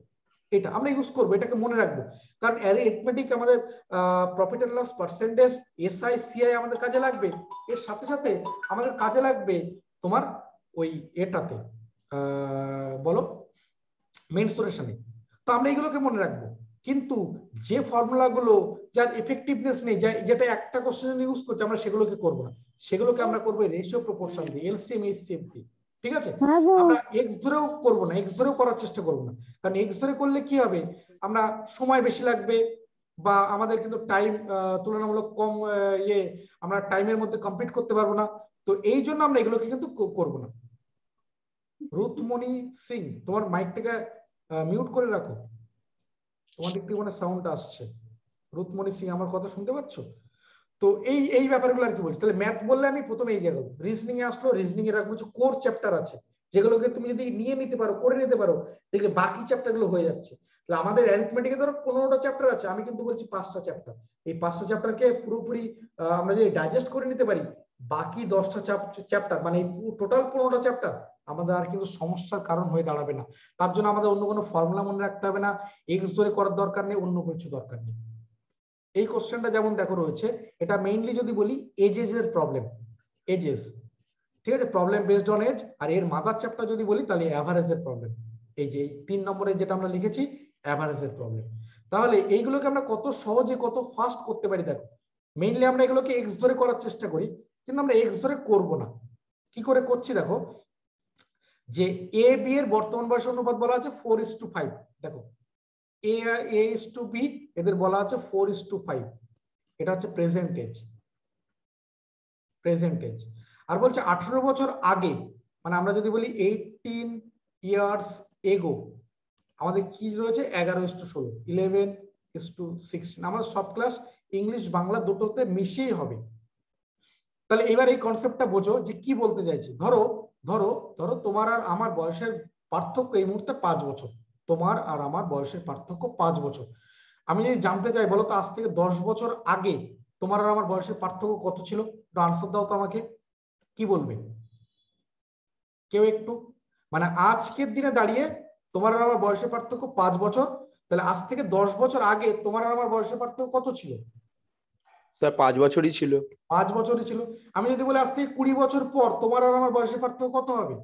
এটা আমরা ইউজ করব, এটাকে মনে রাখব। কারণ অ্যারিথমেটিক আমাদের profit and loss percentage SI CI আমাদের কাজে লাগবে। এর সাথে সাথে আমাদের কাজে লাগবে তোমার ওই এটাতে বলো? মেনসুরেশনে তো আমরা এগুলোকে মনে রাখব। কিন্তু যে ফর্মুলা গুলো যার এফেক্টিভনেস নেই যেটা একটা কোশ্চেন ইউজ করছে আমরা সেগুলোকে করব না। সেগুলোকে আমরা করব রেশিও প্রপোর্শন দিয়ে এলসিএম এইচসিএম দিয়ে ঠিক আছে? আমরা এক্স ধরেও করব না এক্স ধরেও করার চেষ্টা করব না। কারণ এক্স ধরে করলে কি হবে? আমরা সময় বেশি লাগবে বা আমাদের কিন্তু টাইম তুলনামূলক কম ইয়ে আমরা টাইমের মধ্যে কমপ্লিট করতে পারব না। তো এই জন্য আমরা এগুলোকে কিন্তু করব না। রুথমণি সিং তোমার মাইকটাকে মিউট করে রাখো। তোমার দিক থেকে মানে সাউন্ড আসছে। রুথমণি সিং আমার কথা শুনতে পাচ্ছ? তো এই এই ব্যাপারগুলো আর কি বলছি? তাহলে ম্যাথ বললে আমি প্রথমে এই জায়গা রিজনিং এ আসলো রিজনিং এর কিছু কোর চ্যাপ্টার আছে, যেগুলোকে তুমি যদি নিয়ে নিতে পারো, করে নিতে পারো, দেখবে বাকি চ্যাপ্টারগুলো হয়ে যাচ্ছে। তাহলে আমাদের অ্যারিথমেটিকে ধরো পনেরোটা চ্যাপ্টার আছে, আমি কিন্তু বলছি পাঁচটা চ্যাপ্টার এই পাঁচটা চ্যাপ্টারকে পুরোপুরি আমরা যদি ডাইজেস্ট করে নিতে পারি, বাকি দশটা চ্যাপ্টার মানে টোটাল পনেরোটা চ্যাপ্টার আমাদের আর কিন্তু সমস্যার কারণ হয়ে দাঁড়াবে না। তার জন্য আমাদের অন্য কোনো ফর্মুলা মনে রাখতে হবে না। এক্স ধরে করার দরকার নেই, অন্য কিছু দরকার নেই। এই কোশ্চেনটা যেমন দেখো রয়েছে, এটা মেইনলি যদি বলি এজেস এর প্রবলেম এজেস ঠিক আছে? প্রবলেম বেসড অন এজ আর এর মাদার চ্যাপ্টার যদি বলি, তাহলে অ্যাভারেজ এর প্রবলেম এই যে তিন নম্বরে যেটা আমরা লিখেছি অ্যাভারেজ এর প্রবলেম তাহলে এইগুলোকে আমরা কত সহজে, কত ফাস্ট করতে পারি দেখো? মেইনলি আমরা এগুলোকে এক্স ধরে করার চেষ্টা করি, কিন্তু আমরা এক্স ধরে করব না। কি করে করছি দেখো? যে এ বি এর বর্তমান বয়স অনুপাত বলা আছে ফোর ইস টু ফাইভ দেখো। এ এ ইস টু বি এদের বলা আছে ফোর ইস টু ফাইভ এটা হচ্ছে প্রেজেন্ট এজ প্রেজেন্ট এজ আর বলছে আঠারো বছর আগে মানে আমরা যদি বলি এইটিন ইয়ার্স এগো আমাদের কি রয়েছে? এগারো ইস টু ষোলো ইলেভেন ইস টু সিক্সটিন আমাদের সব ক্লাস ইংলিশ, বাংলা দুটোতে মিশিয়েই হবে। তাহলে এবার এই কনসেপ্টটা বোঝো যে কি বলতে চাইছি। ধরো ধরো ধরো তোমার আর আমার বয়সের পার্থক্য এই মুহূর্তে পাঁচ বছর। তোমার আর আমার বয়সের পার্থক্য পাঁচ বছর। আমি যদি জানতে চাই বলো তো আজ থেকে দশ বছর আগে তোমার আর আমার বয়সের পার্থক্য কত ছিল? একটু আনসার দাও তো আমাকে। কি বলবে? কেউ একটু? মানে আজকের দিনে দাঁড়িয়ে তোমার আর আমার বয়সের পার্থক্য পাঁচ বছর তাহলে আজ থেকে দশ বছর আগে তোমার আর আমার বয়সের পার্থক্য কত ছিল? স্যার পাঁচ বছরই ছিল। পাঁচ বছরই ছিল। আমি যদি বলি আজ থেকে কুড়ি বছর পর তোমার আর আমার বয়সের পার্থক্য কত হবে?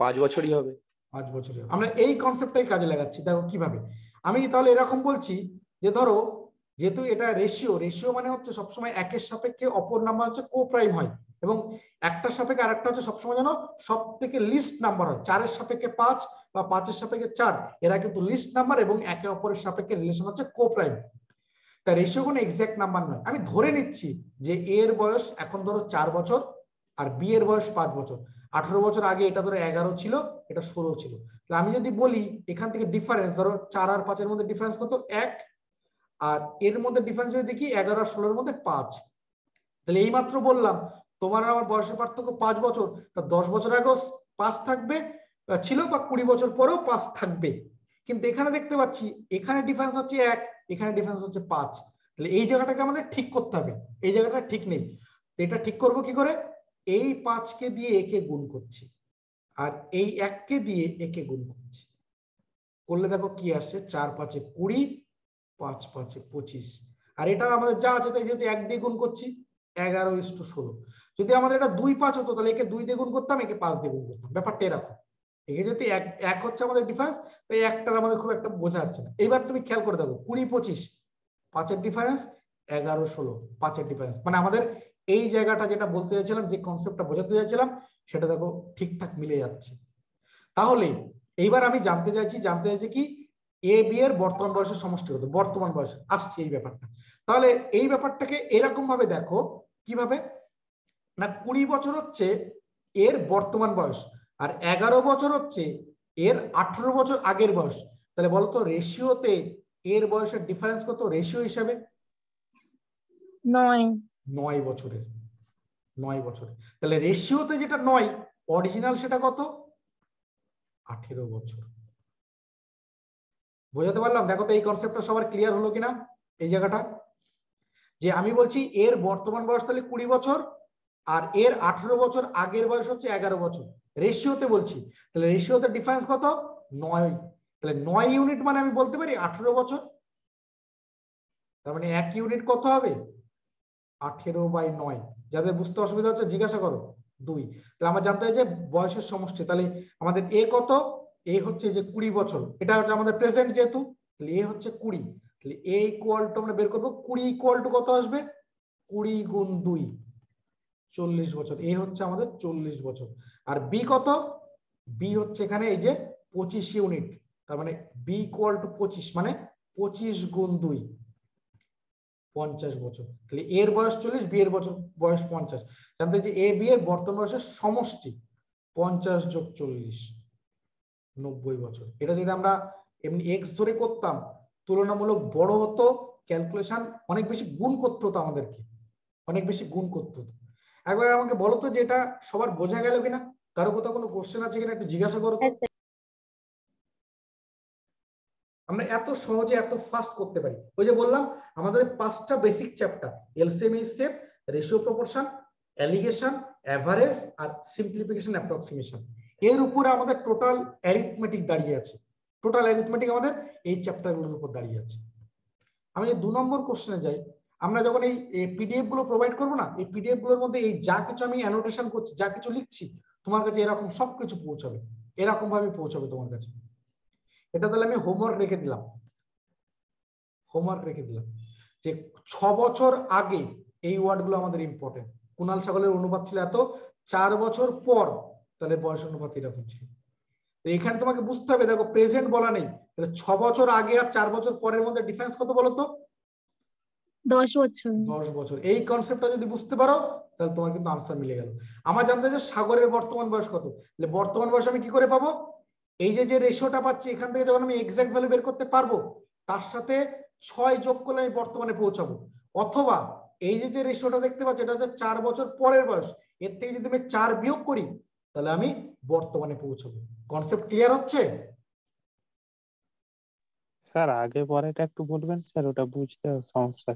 পাঁচ বছরই হবে। পাঁচ বছরে আমরা এই কনসেপ্টটাই কাজে লাগাচ্ছি। দেখো কীভাবে? আমি তাহলে এরকম বলছি যে ধরো, যেহেতু এটা রেশিও রেশিও মানে হচ্ছে সবসময় একের সাপেক্ষে অপর নাম্বার হচ্ছে কো প্রাইম হয়। এবং একটা সাপেক্ষে আরেকটা হচ্ছে সবসময় যেন সব থেকে লিস্ট নাম্বার হয়। চারের সাপেক্ষে পাঁচ বা পাঁচের সাপেক্ষে চার, এরা কিন্তু লিস্ট নাম্বার এবং একে অপরের সাপেক্ষে রিলেশন হচ্ছে কো প্রাইম তা রেশিও কোনো এক্সাক্ট নাম্বার নয়। আমি ধরে নিচ্ছি যে এর বয়স এখন ধরো চার বছর আর বি এর বয়স পাঁচ বছর। আঠারো বছর আগে এটা ধরো এগারো ছিল, এটা ষোলো ছিল। তাহলে আমি যদি বলি, এখান থেকে ডিফারেন্স ধরো চার আর পাঁচের মধ্যে ডিফারেন্স কত? এক। আর এর মধ্যে ডিফারেন্স যদি দেখি, এগারো আর ষোলোর মধ্যে পাঁচ। তাহলে এই মাত্র বললাম, তোমার আমার বয়সের পার্থক্য পাঁচ বছর, তা দশ বছর আগেও পাঁচ থাকবে ছিল বা কুড়ি বছর পরেও পাঁচ থাকবে। কিন্তু এখানে দেখতে পাচ্ছি, এখানে ডিফারেন্স হচ্ছে এক, এখানে ডিফারেন্স হচ্ছে পাঁচ। তাহলে এই জায়গাটাকে আমাদের ঠিক করতে হবে। এই জায়গাটা ঠিক নেই। এটা ঠিক করব কি করে? এই পাঁচকে দিয়ে একে গুণ করছি। আর এই এককে দিয়ে একে গুণ করছি। করলে দেখো কি আসছে চার পাঁচে কুড়ি, পাঁচ পাঁচে পঁচিশ। আর এটা আমাদের যা আছে যেহেতু এক দিয়ে গুণ করছি, এগারো ইস টু ষোলো। যদি আমাদের এটা দুই পাঁচ হতো, তাহলে একে দুই দিয়ে গুণ করতাম, একে পাঁচ দিয়ে গুণ করতাম। ব্যাপারটা এরকম। একে যদি এক এক হচ্ছে আমাদের ডিফারেন্স তাই একটার আমাদের খুব একটা বোঝা যাচ্ছে না। এবার তুমি খেয়াল করে দেখো, কুড়ি পঁচিশ, পাঁচের ডিফারেন্স এগারো ষোলো, পাঁচের ডিফারেন্স মানে আমাদের এই জায়গাটা যেটা বলতে চাইছিলাম, যে কনসেপ্টটা বোঝাতে চাইছিলাম, সেটা দেখো ঠিকঠাক মিলে যাচ্ছে। তাহলে এইবার আমি জানতে চাইছি জানতে চাইছি কি এ বি এর বর্তমান বয়সের সমষ্টি কত? বর্তমান বয়স, আসছে এই ব্যাপারটা। তাহলে এই ব্যাপারটাকে এরকম ভাবে দেখো, কীভাবে? না, কুড়ি বছর হচ্ছে এর বর্তমান বয়স, আর এগারো বছর হচ্ছে এর আঠারো বছর আগের বয়স। তাহলে বলতো রেশিওতে এর বয়সের ডিফারেন্স কত? রেশিও হিসাবে? নয়। নয় বছরের, নয় বছর তাহলে রেশিওতে যেটা নয় অরিজিনাল সেটা কত? আঠেরো বছর। বোঝাতে পারলাম? দেখো তো এই কনসেপ্টটা সবার ক্লিয়ার হলো কিনা? এই জায়গাটা? যে আমি বলছি এর বর্তমান বয়স তাহলে কুড়ি বছর, আর এর আঠেরো বছর আগের বয়স হচ্ছে এগারো বছর। রেশিওতে বলছি। তাহলে রেশিওতে ডিফারেন্স কত? নয়। তাহলে নয় ইউনিট মানে আমি বলতে পারি আঠেরো বছর। তার মানে এক ইউনিট কত হবে? আঠেরো বাই নয়। যাদের বুঝতে অসুবিধা হচ্ছে, জিজ্ঞাসা করো। দুই। তাহলে আমার জানতে হয় যে বয়সের সমষ্টি। তাহলে আমাদের এ কত? এ হচ্ছে যে কুড়ি বছর। এটা হচ্ছে আমাদের প্রেজেন্ট যেহেতু, তাহলে এ হচ্ছে কুড়ি। তাহলে এ ইকুয়াল টু আমরা বের করব, কুড়ি ইকুয়াল টু কত আসবে? কুড়ি গুণ দুই। চল্লিশ বছর। এ হচ্ছে আমাদের চল্লিশ বছর। আর বি কত? বি হচ্ছে এখানে এই যে পঁচিশ ইউনিট। তার মানে বি ইকুয়াল টু পঁচিশ মানে পঁচিশ গুণ দুই। পঞ্চাশ বছর। তাহলে এর বয়স চল্লিশ বি এর বছর বয়স পঞ্চাশ। জানতে যে এ বি এর বর্তমান বয়সের সমষ্টি পঞ্চাশ যোগ চল্লিশ, নব্বই বছর। এটা যদি আমরা এমনি এক্স ধরে করতাম, তুলনামূলক বড় হতো ক্যালকুলেশন অনেক বেশি গুণ করতে হতো আমাদেরকে। অনেক বেশি গুণ করতে হতো। একবার আমাকে বলো তো যে এটা সবার বোঝা গেল কিনা? কারও কোথাও কোনো কোশ্চেন আছে কিনা একটু জিজ্ঞাসা করো আমরা এত সহজে, এত ফাস্ট করতে পারি। ওই যে বললাম, আমাদের পাঁচটা basic chapter LCM HCF ratio proportion alligation average আর সিম্পলিফিকেশন অ্যাপ্রক্সিমেশন এর উপরে আমাদের টোটাল অ্যারিথমেটিক দাঁড়িয়ে আছে। টোটাল অ্যারিথমেটিক আমাদের এই চ্যাপ্টারগুলোর উপর দাঁড়িয়ে আছে। আমি দু নম্বর কোশ্চেনে যাই, আমরা যখন এই পিডিএফগুলো প্রোভাইড করব না, এই পিডিএফগুলোর মধ্যে এই যা কিছু আমি অ্যানোটেশন করছি, যা কিছু লিখছি, তোমার কাছে এরকম সবকিছু পৌঁছাবে। এরকম ভাবে পৌঁছাবে তোমার কাছে। এটা তাহলে আমি হোমওয়ার্ক রেখে দিলাম। হোমওয়ার্ক রেখে দিলাম। যে ছ বছর আগে এই ওয়ার্ডগুলো আমাদের ইম্পর্টেন্ট কুণাল সাগলের অনুপাত ছিল এত চার বছর পর তাহলে বয়স অনুপাত এরকম ছিল। তো এখানে তোমাকে বুঝতে হবে দেখো প্রেজেন্ট বলা নেই। তাহলে ছ বছর আগে আর চার বছর পরের মধ্যে ডিফারেন্স কত বলো তো? দশ বছর। দশ বছর। এই কনসেপ্টটা যদি বুঝতে পারো তাহলে তোমার কিন্তু আনসার মিলে গেল। আমার জানতে যে সাগরের বর্তমান বয়স কত। তাহলে বর্তমান বয়স আমি কি করে পাবো? এই যে যে রেশিওটা পাচ্ছি এখান থেকে যখন আমি এক্সাক্ট ভ্যালু বের করতে পারব তার সাথে ছয় যোগ করলে আমি বর্তমানে পৌঁছাবো। অথবা এই যে যে রেশিওটা দেখতে পাচ্ছি এটা হচ্ছে চার বছর পরের বয়স এর থেকে যদি আমি চার বিয়োগ করি তাহলে আমি বর্তমানে পৌঁছাবো। কনসেপ্ট ক্লিয়ার হচ্ছে? স্যার আগে পরেটা একটু বলবেন স্যার? ওটা বুঝতে সমস্যা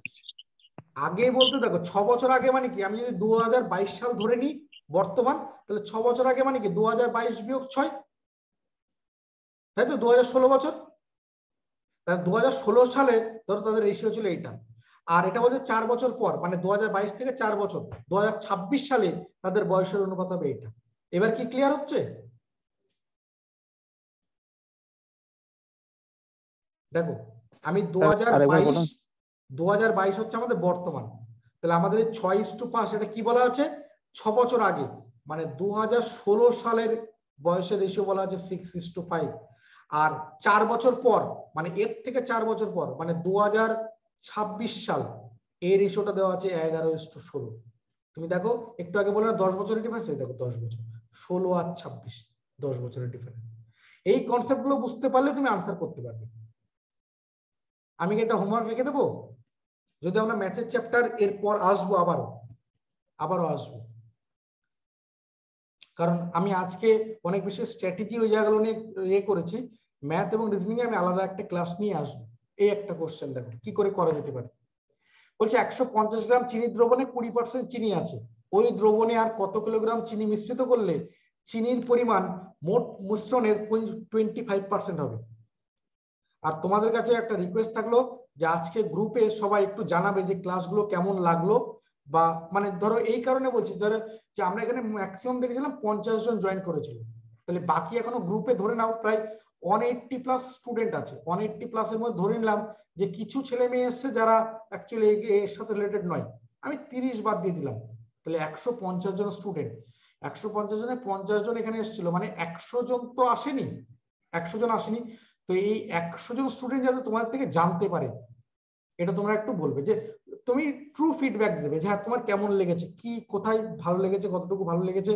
আগে বলতে দেখো ছ বছর আগে মানে কি? আমি যদি দু হাজার বাইশ সাল ধরে নিই বর্তমান তাহলে ছ বছর আগে মানে কি? দু হাজার বাইশ বিয়োগ ছয় তাই তো দু হাজার ষোলো বছর? তাহলে দু হাজার ষোলো সালে ধরো তাদের রেশিও ছিল এইটা। আর এটা বলছে চার বছর পর মানে দুহাজার বাইশ থেকে চার বছর দুহাজার ছাব্বিশ সালে তাদের বয়সের অনুপাত হবে এটা এবার কি ক্লিয়ার হচ্ছে? দেখো আমি দু আরেকবার বলুন। হচ্ছে আমাদের বর্তমান। তাহলে আমাদের ছয় ইস টু পাঁচ এটা কি বলা আছে? ছ বছর আগে মানে দু হাজার ষোলো সালের বয়সের রেশিও বলা আছে সিক্স ইস টু ফাইভ আর চার বছর পর মানে এর থেকে চার বছর পর মানে দু হাজার ছাব্বিশ সাল, এই রেশিওটা দেওয়া আছে এগারো ইস টু ষোলো। তুমি দেখো, একটু আগে বলে দশ বছরের ডিফারেন্স দেখো দশ বছর। ষোলো আর ছাব্বিশ, দশ বছরের ডিফারেন্স এই কনসেপ্টগুলো বুঝতে পারলে তুমি আনসার করতে পারবে। আমি কি একটা হোমওয়ার্ক রেখে দেবো? যদি আমরা ম্যাথের চ্যাপ্টার এরপর আসব আবারও আবারও আসব। কারণ আমি আজকে অনেক বেশি স্ট্র্যাটেজি ওই জায়গাগুলো নিয়ে ইয়ে করেছি। ম্যাথ এবং রিজনিং এ আমি আলাদা একটা ক্লাস নিয়ে আসব। এই একটা কোশ্চেন দেখো, কি করে করা যেতে পারে? বলছে একশো পঞ্চাশ গ্রাম চিনি দ্রবণে কুড়ি পার্সেন্ট চিনি আছে। ওই দ্রবণে আর কত কিলোগ্রাম চিনি মিশ্রিত করলে চিনির পরিমাণ মোট মিশ্রণের টোয়েন্টি ফাইভ পার্সেন্ট হবে? আর তোমাদের কাছে একটা রিকোয়েস্ট থাকল যে আজকে গ্রুপে সবাই একটু জানাবে যে ক্লাসগুলো কেমন লাগল বা মানে ধরো এই কারণে বলছি, ধরো যে আমরা এখানে ম্যাক্সিমাম দেখেছিলাম পঞ্চাশ জন জয়েন করেছিল। তাহলে বাকি এখনও গ্রুপে ধরে নাও, প্রায় ওয়ান এইটটি প্লাস স্টুডেন্ট আছে। ওয়ান এইটটি প্লাসের মধ্যে ধরে নিলাম যে কিছু ছেলে মেয়ে এসছে যারা অ্যাকচুয়ালি এর সাথে রিলেটেড নয়। আমি তিরিশ বাদ দিয়ে দিলাম। তাহলে একশো পঞ্চাশ জন স্টুডেন্ট একশো পঞ্চাশ জনে পঞ্চাশ জন এখানে এসেছিল। মানে একশো জন তো আসেনি। একশো জন আসেনি। তো এই একশো জন স্টুডেন্ট যাতে তোমাদের থেকে জানতে পারে, এটা তোমরা একটু বলবে যে তুমি ট্রু ফিডব্যাক দেবে যে হ্যাঁ তোমার কেমন লেগেছে? কি কোথায় ভালো লেগেছে? কতটুকু ভালো লেগেছে?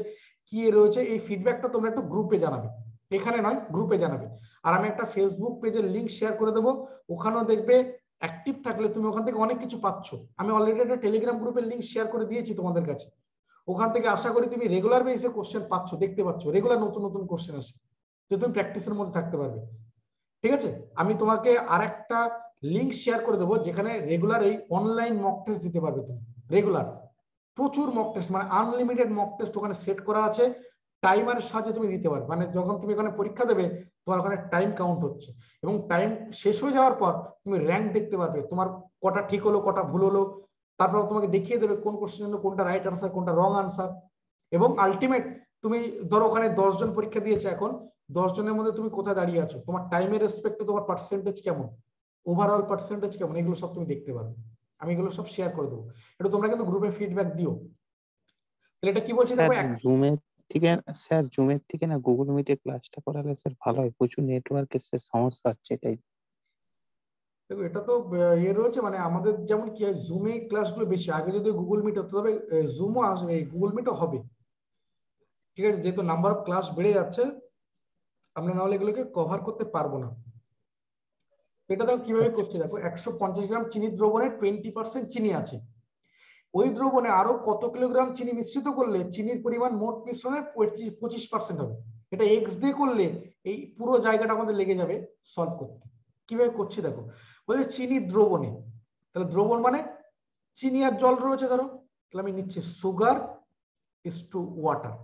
কি রয়েছে? এই ফিডব্যাকটা তোমরা একটু গ্রুপে জানাবে। এখানে নয় গ্রুপে জানাবে। আর আমি একটা ফেসবুক পেজের লিংক শেয়ার করে দেবো। ওখানেও দেখবে অ্যাক্টিভ থাকলে তুমি ওখান থেকে অনেক কিছু পাচ্ছ। আমি অলরেডি একটা টেলিগ্রাম গ্রুপের লিংক শেয়ার করে দিয়েছি তোমাদের কাছে। ওখান থেকে আশা করি তুমি রেগুলার বেসে কোশ্চেন পাচ্ছ, দেখতে পাচ্ছ। রেগুলার নতুন নতুন কোশ্চেন আসে, যে তুমি প্র্যাকটিসের মধ্যে থাকতে পারবে। ঠিক আছে? আমি তোমাকে আর একটা লিংক শেয়ার করে দেবো, যেখানে রেগুলার এই অনলাইন মক টেস্ট দিতে পারবে তুমি। রেগুলার প্রচুর মক টেস্ট মানে আনলিমিটেড মক টেস্ট ওখানে সেট করা আছে। টাইমারের সাহায্যে তুমি দিতে পারবে। মানে যখন তুমি ওখানে পরীক্ষা দেবে তোমার ওখানে টাইম কাউন্ট হচ্ছে। এবং টাইম শেষ হয়ে যাওয়ার পর তুমি র্যাঙ্ক দেখতে পারবে। তোমার কটা ঠিক হলো কটা ভুল হলো। তারপর তোমাকে দেখিয়ে দেবে কোন কোশ্চেন হলো কোনটা রাইট আনসার কোনটা রং আনসার এবং আলটিমেট তুমি ধরো ওখানে দশজন পরীক্ষা দিয়েছে এখন দশজনের মধ্যে তুমি কোথায় দাঁড়িয়ে আছো? তোমার টাইমের রেসপেক্টে তোমার পার্সেন্টেজ কেমন? ওভারঅল পার্সেন্টেজ কেমন? এগুলো সব তুমি দেখতে পারবে। আমি এগুলো সব শেয়ার করে দেবো। এটা তোমরা কিন্তু গ্রুপে ফিডব্যাক দিও। তাহলে এটা কি বলছি দেখো? থেকে স্যার জুমের থেকে না গুগল মিটে ক্লাসটা করালে স্যার ভালো হয়। প্রচুর নেটওয়ার্কের স্যার সমস্যা হচ্ছে এটাই। দেখো এটা তো ইয়ে রয়েছে মানে আমাদের যেমন কি হয় জুমে ক্লাসগুলো বেশি আগে যদি গুগল মিট হতো তবে জুমও আসবে গুগল মিটও হবে। ঠিক আছে যেহেতু নাম্বার অফ ক্লাস বেড়ে যাচ্ছে আমরা নাহলে এগুলোকে কভার করতে পারব না। এটা দেখো কীভাবে করছে দেখো একশো পঞ্চাশ গ্রাম চিনি দ্রবণে টোয়েন্টি পার্সেন্ট চিনি আছে। ওই দ্রবণে আরও কত কিলোগ্রাম চিনি মিশ্রিত করলে চিনির পরিমাণ মোট মিশ্রণের পঁচিশ পার্সেন্ট হবে? এটা এক্স দিয়ে করলে এই পুরো জায়গাটা আমাদের লেগে যাবে সলভ করতে। কীভাবে করছি দেখো? বলছে চিনি দ্রবণে। তাহলে দ্রবণ মানে চিনি আর জল রয়েছে ধরো। তাহলে আমি নিচ্ছি সুগার ইস টু ওয়াটার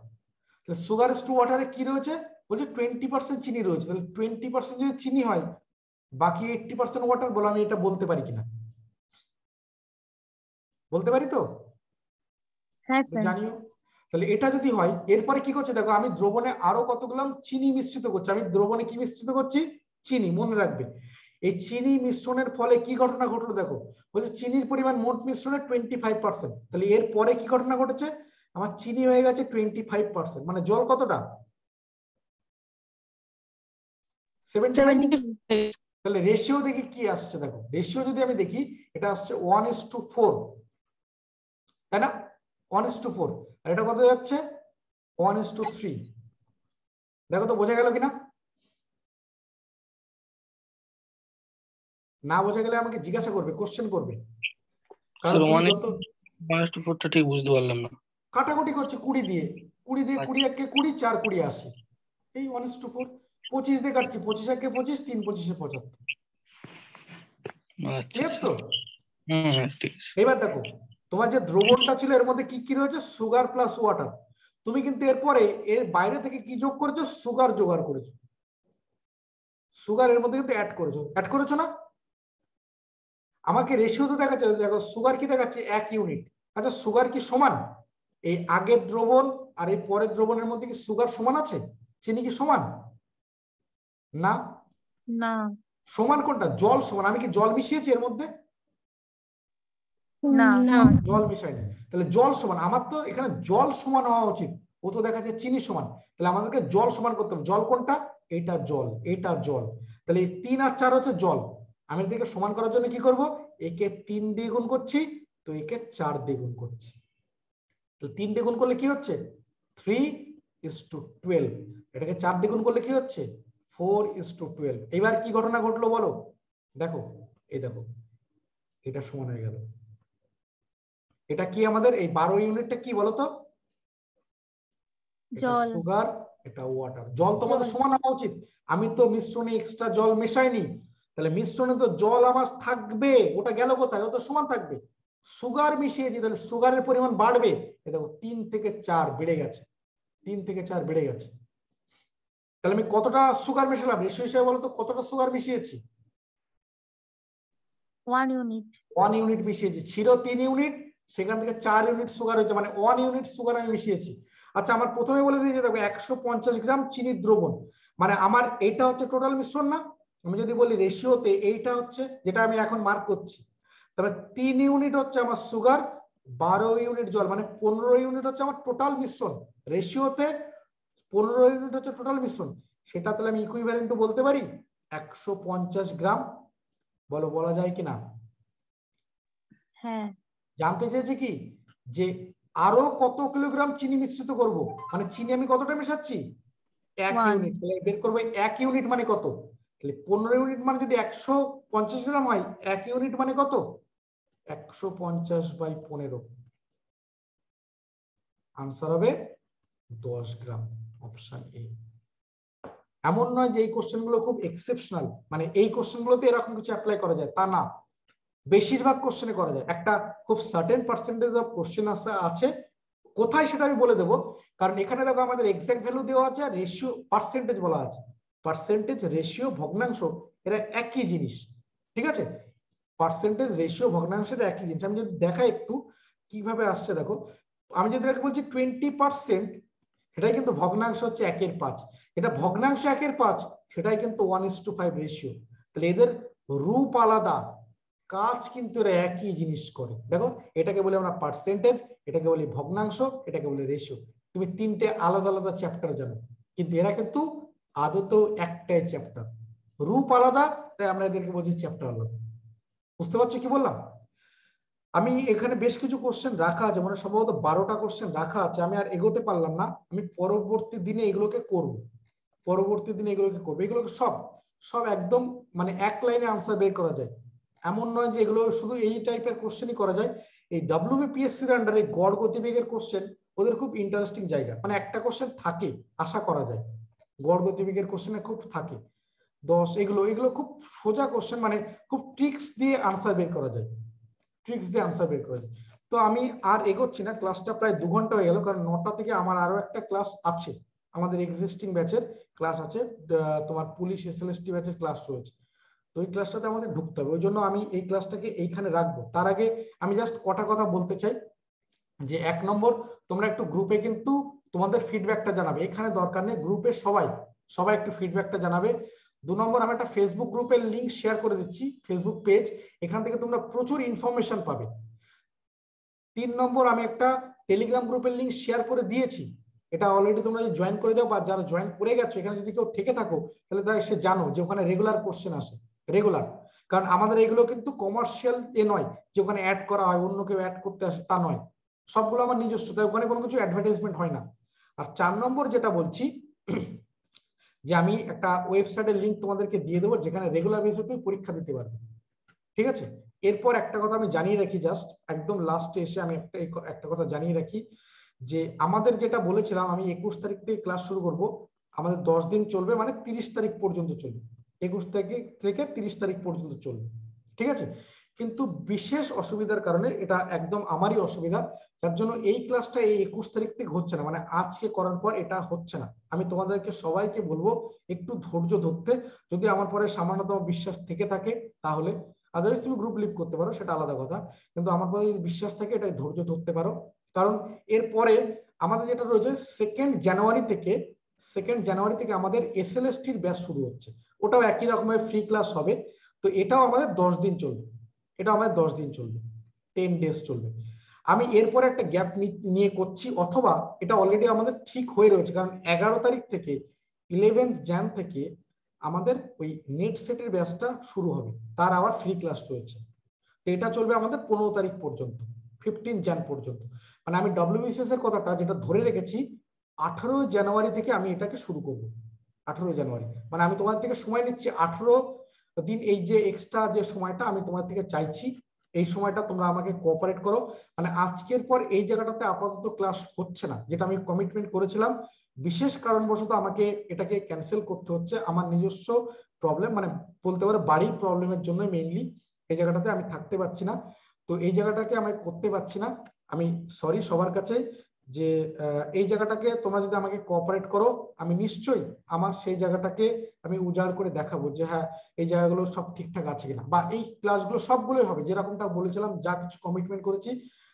তাহলে সুগার ইস টু ওয়াটারে কি রয়েছে? বলছে টোয়েন্টি পার্সেন্ট চিনি রয়েছে। তাহলে টোয়েন্টি পার্সেন্ট যদি চিনি হয়, বাকি এইটটি পার্সেন্ট ওয়াটার বলে, আমি এটা বলতে পারি কিনা? বলতে পারি তো? হ্যাঁ স্যার। জানিও। তাহলে এটা যদি হয় এরপরে কি করছে? দেখো আমি দ্রবণে আরও কতগুলো চিনি মিশ্রিত করছি। আমি দ্রবণে কি মিশ্রিত করছি? চিনি মনে রাখবে। এই চিনি মিশ্রণের ফলে কি ঘটনা ঘটলো দেখো? বলছে চিনির পরিমাণ মোট মিশ্রণে টোয়েন্টি ফাইভ পার্সেন্ট তাহলে এর পরে কি ঘটনা ঘটেছে? আমার চিনি হয়ে গেছে টোয়েন্টি ফাইভ পার্সেন্ট মানে জল কতটা? তাহলে রেশিও দেখি কি আসছে দেখো। রেশিও যদি আমি দেখি এটা আসছে ওয়ান ইস টু ফোর তাই না? ওয়ান ইস টু ফোর আর এটা কত যাচ্ছে? ওয়ান ইস টু থ্রি দেখো তো বোঝা গেল কিনা? না বোঝা গেলে আমাকে জিজ্ঞাসা করবে কোশ্চেন করবে। কারণ ঠিক বুঝতে পারলাম না। কাটাকুটি করছে কুড়ি দিয়ে। কুড়ি দিয়ে কুড়ি একে কুড়ি চার কুড়ি আশি। এই ওয়ান ইস টু ফোর পঁচিশ দিয়ে কাটছি পঁচিশ একে পঁচিশ তিন পঁচিশে পঁচাত্তর। আচ্ছা। এবার দেখো তোমার যে দ্রবণটা ছিল এর মধ্যে কি কি রয়েছে? সুগার প্লাস ওয়াটার তুমি কিন্তু এরপরে এর বাইরে থেকে কি যোগ করেছ? সুগার জোগাড় করেছ। সুগার এর মধ্যে কিন্তু অ্যাড করেছ। অ্যাড করেছ না? আমাকে রেশিও তো দেখাচ্ছে দেখো সুগার কি দেখাচ্ছে? এক ইউনিট আচ্ছা সুগার কি সমান? এই আগের দ্রবণ আর এই পরের দ্রবণের মধ্যে কি সুগার সমান আছে? চিনি কি সমান? না? না। সমান কোনটা? জল সমান। আমি কি জল মিশিয়েছি এর মধ্যে? জল মিশাইনি তাহলে জল সমান। আমার তো এখানে জল সমান হওয়া উচিত। ও তো দেখা যাচ্ছে চিনি সমান। তাহলে আমাদেরকে জল সমান করতে হবে। জল কোনটা? এটা জল এটা জল। তাহলে এই তিন আর চার হচ্ছে জল। আমি এদেরকে সমান করার জন্য কি করব? একে তিন দিয়ে গুণ করছি তো একে চার দিয়ে গুণ করছি। তাহলে তিন দিয়ে গুণ করলে কি হচ্ছে? থ্রি ইস টু টুয়েলভ এটাকে চার দিয়ে গুণ করলে কি হচ্ছে? ফোর ইস টু টুয়েলভ এবার কি ঘটনা ঘটলো বলো? দেখো এই দেখো এটা সমান হয়ে গেল। এটা কি আমাদের? এই বারো ইউনিটটা কি বলতো? জল। সুগার এটা ওয়াটার। জল তো আমাদের সমান হওয়া উচিত। আমি তো মিশ্রণে এক্সট্রা জল মেশাইনি। তাহলে মিশ্রণে তো জল আমার থাকবে। ওটা গেল কোথায়? ও তো সমান থাকবে। সুগার মিশিয়েছি তাহলে সুগারের পরিমাণ বাড়বে। এই দেখো তিন থেকে চার বেড়ে গেছে। তিন থেকে চার বেড়ে গেছে। তাহলে আমি কতটা সুগার মেশালাম? রেশিও হিসেবে বলতো কতটা sugar মিশিয়েছি? One unit. One unit মিশিয়েছি। ছিল তিন ইউনিট সেখান থেকে চার ইউনিট সুগার হয়েছে মানে ওয়ান ইউনিট সুগার আমি মিশিয়েছি। আচ্ছা আমার প্রথমে বলে দিয়েছে, দেখো, একশো পঞ্চাশ গ্রাম চিনির দ্রবণ। মানে আমার এটা হচ্ছে টোটাল মিশ্রণ না? আমি যদি বলি রেশিওতে এইটা হচ্ছে যেটা আমি এখন মার্ক করছি। তাহলে তিন ইউনিট হচ্ছে আমার সুগার বারো ইউনিট জল মানে পনেরো ইউনিট হচ্ছে আমার টোটাল মিশ্রণ। রেশিওতে পনেরো ইউনিট হচ্ছে টোটাল মিশ্রণ। সেটা তাহলে আমি ইকুইভ্যালেন্ট বলতে পারি। একশো পঞ্চাশ গ্রাম। বলো, বলা যায় কিনা? হ্যাঁ। জানতে চেয়েছে কি? যে আরও কত কিলোগ্রাম চিনি মিশ্রিত করব? মানে চিনি আমি কতটা মেশাচ্ছি? এক ইউনিট তাহলে বের করব এক ইউনিট মানে কত? তাহলে পনেরো ইউনিট মানে যদি একশো পঞ্চাশ গ্রাম হয় এক ইউনিট মানে কত? একশো পঞ্চাশ বাই পনেরো। আনসার হবে দশ গ্রাম অপশন এ এমন নয় যে এই কোশ্চেনগুলো খুব এক্সেপশনাল মানে এই কোশ্চেন গুলোতে এরকম কিছু অ্যাপ্লাই করা যায় তা না। বেশিরভাগ কোশ্চেনে করা যায়। একটা খুব সার্টেন পার্সেন্টেজ অফ কোশ্চেন আছে। কোথায় সেটা আমি বলে দেবো? কারণ এখানে দেখো আমাদের এক্সাক্ট ভ্যালু দেওয়া আছে আর রেশিও পার্সেন্টেজ বলা আছে। পার্সেন্টেজ রেশিও ভগ্নাংশ, এরা একই জিনিস। ঠিক আছে? পার্সেন্টেজ রেশিও ভগ্নাংশের একই জিনিস। আমি যদি দেখাই একটু কীভাবে আসছে, দেখো। আমি যদি বলছি টোয়েন্টি পার্সেন্ট সেটাই কিন্তু ভগ্নাংশ হচ্ছে একের পাঁচ। এটা ভগ্নাংশ একের পাঁচ, সেটাই কিন্তু one is to five ratio তাহলে এদের রূপ আলাদা। কাজ কিন্তু এরা একই জিনিস করে। দেখো, এটাকে বলি আমরা পার্সেন্টেজ এটাকে বলি ভগ্নাংশ, এটাকে বলি রেশিও তুমি তিনটে আলাদা আলাদা চ্যাপ্টার জানো, কিন্তু এরা কিন্তু আদতেও একটাই চ্যাপ্টার রূপ আলাদা, তাই আমরা এদেরকে বলছি চ্যাপ্টার আলাদা। বুঝতে পারছ কি বললাম? আমি এখানে বেশ কিছু কোশ্চেন রাখা আছে মানে সম্ভবত বারোটা কোশ্চেন রাখা আছে, আমি আর এগোতে পারলাম না। আমি পরবর্তী দিনে এগুলোকে করব। পরবর্তী দিনে এগুলোকে করব। এগুলোকে সব সব একদম মানে এক লাইনে আনসার বের করা যায়। এমন নয় যে এগুলো শুধু এই টাইপের কোশ্চেনই করা যায়। এই ডাব্লিউবিপিএসসি এর আন্ডারে গড় গতিবেগের কোশ্চেন ওদের খুব ইন্টারেস্টিং জায়গা। মানে একটা কোশ্চেন থাকে, আশা করা যায়। গড় গতিবেগের কোশ্চেনে খুব থাকে। দশ, এগুলো এগুলো খুব সোজা কোশ্চেন মানে খুব ট্রিক্স দিয়ে আনসার বের করা যায়। ট্রিক্স দিয়ে আনসার বের করা যায়। তো আমি আর এগোচ্ছি না ক্লাসটা প্রায় দু ঘণ্টা হয়ে গেল, কারণ নটা থেকে আমার আরও একটা ক্লাস আছে। আমাদের এক্সিস্টিং ব্যাচের ক্লাস আছে তোমার পুলিশ এসএলএসটি ব্যাচের ক্লাস রয়েছে। তো ওই ক্লাসটাতে আমাদের ঢুকতে হবে। ওই জন্য আমি এই ক্লাসটাকে এইখানে রাখব। তার আগে আমি জাস্ট কটা কথা বলতে চাই। যে এক নম্বর, তোমরা একটু গ্রুপে কিন্তু তোমাদের ফিডব্যাকটা জানাবে। এখানে দরকার নেই গ্রুপে সবাই সবাই একটু ফিডব্যাকটা জানাবে। দু নম্বর, আমি একটা ফেসবুক গ্রুপের লিংক শেয়ার করে দিচ্ছি ফেসবুক পেজ এখান থেকে তোমরা প্রচুর ইনফরমেশন পাবে। তিন নম্বর, আমি একটা টেলিগ্রাম গ্রুপের লিংক শেয়ার করে দিয়েছি। এটা অলরেডি তোমরা যদি জয়েন করে দাও বা যারা জয়েন করে গেছো, এখানে যদি কেউ থেকে থাকো, তাহলে তারা সে জানো যে ওখানে রেগুলার কোশ্চেন আসে। রেগুলার কারণ আমাদের এগুলো কিন্তু কমার্শিয়াল এ নয়, যে ওখানে অ্যাড করা হয়, অন্য কেউ অ্যাড করতে আসে, তা নয়। সবগুলো আমার নিজস্ব, তাই ওখানে কোনো কিছু অ্যাডভার্টাইজমেন্ট হয় না। আর চার নম্বর যেটা বলছি, যে আমি একটা ওয়েবসাইটের লিঙ্ক তোমাদেরকে দিয়ে দেবো, যেখানে রেগুলার বেসিসে তুমি পরীক্ষা দিতে পারবে। ঠিক আছে? এরপর একটা কথা আমি জানিয়ে রাখি জাস্ট একদম লাস্টে এসে আমি একটা একটা কথা জানিয়ে রাখি, যে আমাদের যেটা বলেছিলাম, আমি একুশ তারিখ থেকে ক্লাস শুরু করব, আমাদের দশ দিন চলবে মানে তিরিশ তারিখ পর্যন্ত চলবে। একুশ তারিখ থেকে তিরিশ তারিখ পর্যন্ত চলবে, ঠিক আছে? কিন্তু বিশেষ অসুবিধার কারণে এটা একদম আমারই অসুবিধা, যার জন্য এই ক্লাসটা এই একুশ তারিখ থেকে হচ্ছে না মানে আজকে করার পর এটা হচ্ছে না। আমি তোমাদেরকে সবাইকে বলব একটু ধৈর্য ধরতে, যদি আমার পরে সামান্যতম বিশ্বাস থেকে থাকে, তাহলে। আদারওয়াইজ তুমি গ্রুপ লিভ করতে পারো, সেটা আলাদা কথা। কিন্তু আমার পরে যদি বিশ্বাস থাকে এটা ধৈর্য ধরতে পারো। কারণ এরপরে আমাদের যেটা রয়েছে সেকেন্ড জানুয়ারি থেকে সেকেন্ড জানুয়ারি থেকে আমাদের এস এল এস টির ব্যাচ শুরু হচ্ছে। ওটাও একই রকমের ফ্রি ক্লাস হবে। তো এটাও আমাদের দশ দিন চলবে। এটা আমাদের দশ দিন চলবে। টেন ডেজ চলবে। আমি এরপরে একটা গ্যাপ নিয়ে করছি, অথবা এটা অলরেডি আমাদের ঠিক হয়ে রয়েছে, কারণ এগারো তারিখ থেকে ইলেভেন্থ জ্যান থেকে আমাদের ওই নেট সেটের ব্যাচটা শুরু হবে। তার আবার ফ্রি ক্লাস রয়েছে তো এটা চলবে আমাদের পনেরো তারিখ পর্যন্ত ফিফটিন জ্যান পর্যন্ত। মানে আমি ডব্লিউবিসিএস এর কথাটা যেটা ধরে রেখেছি আঠারো জানুয়ারি থেকে আমি এটাকে শুরু করব। আঠারো জানুয়ারি। মানে আমি তোমার থেকে সময় নিচ্ছি আঠারো দিন এই যে এক্সট্রা যে সময়টা আমি তোমার থেকে চাইছি, এই সময়টা তোমরা আমাকে কোঅপারেট করো। মানে আজকের পর এই জায়গাটাতে আপাতত ক্লাস হচ্ছে না, যেটা আমি কমিটমেন্ট করেছিলাম। বিশেষ কারণবশত আমাকে এটাকে ক্যান্সেল করতে হচ্ছে। আমার নিজস্ব প্রবলেম মানে বলতে পারো বাড়ির প্রবলেমের জন্য মেইনলি এই জায়গাটাতে আমি থাকতে পারছি না। তো এই জায়গাটাকে আমি করতে পারছি না। আমি সরি সবার কাছে যে এই জায়গাটাকে তোমরা যদি আমাকে কোঅপারেট করো, আমি নিশ্চয়ই আমার সেই জায়গাটাকে আমি উজাড় করে দেখাবো যে হ্যাঁ এই জায়গাগুলো সব ঠিকঠাক আছে কিনা। বা এই ক্লাসগুলো সবগুলোই হবে, যেরকমটা বলেছিলাম, যা কিছু কমিটমেন্ট করেছি,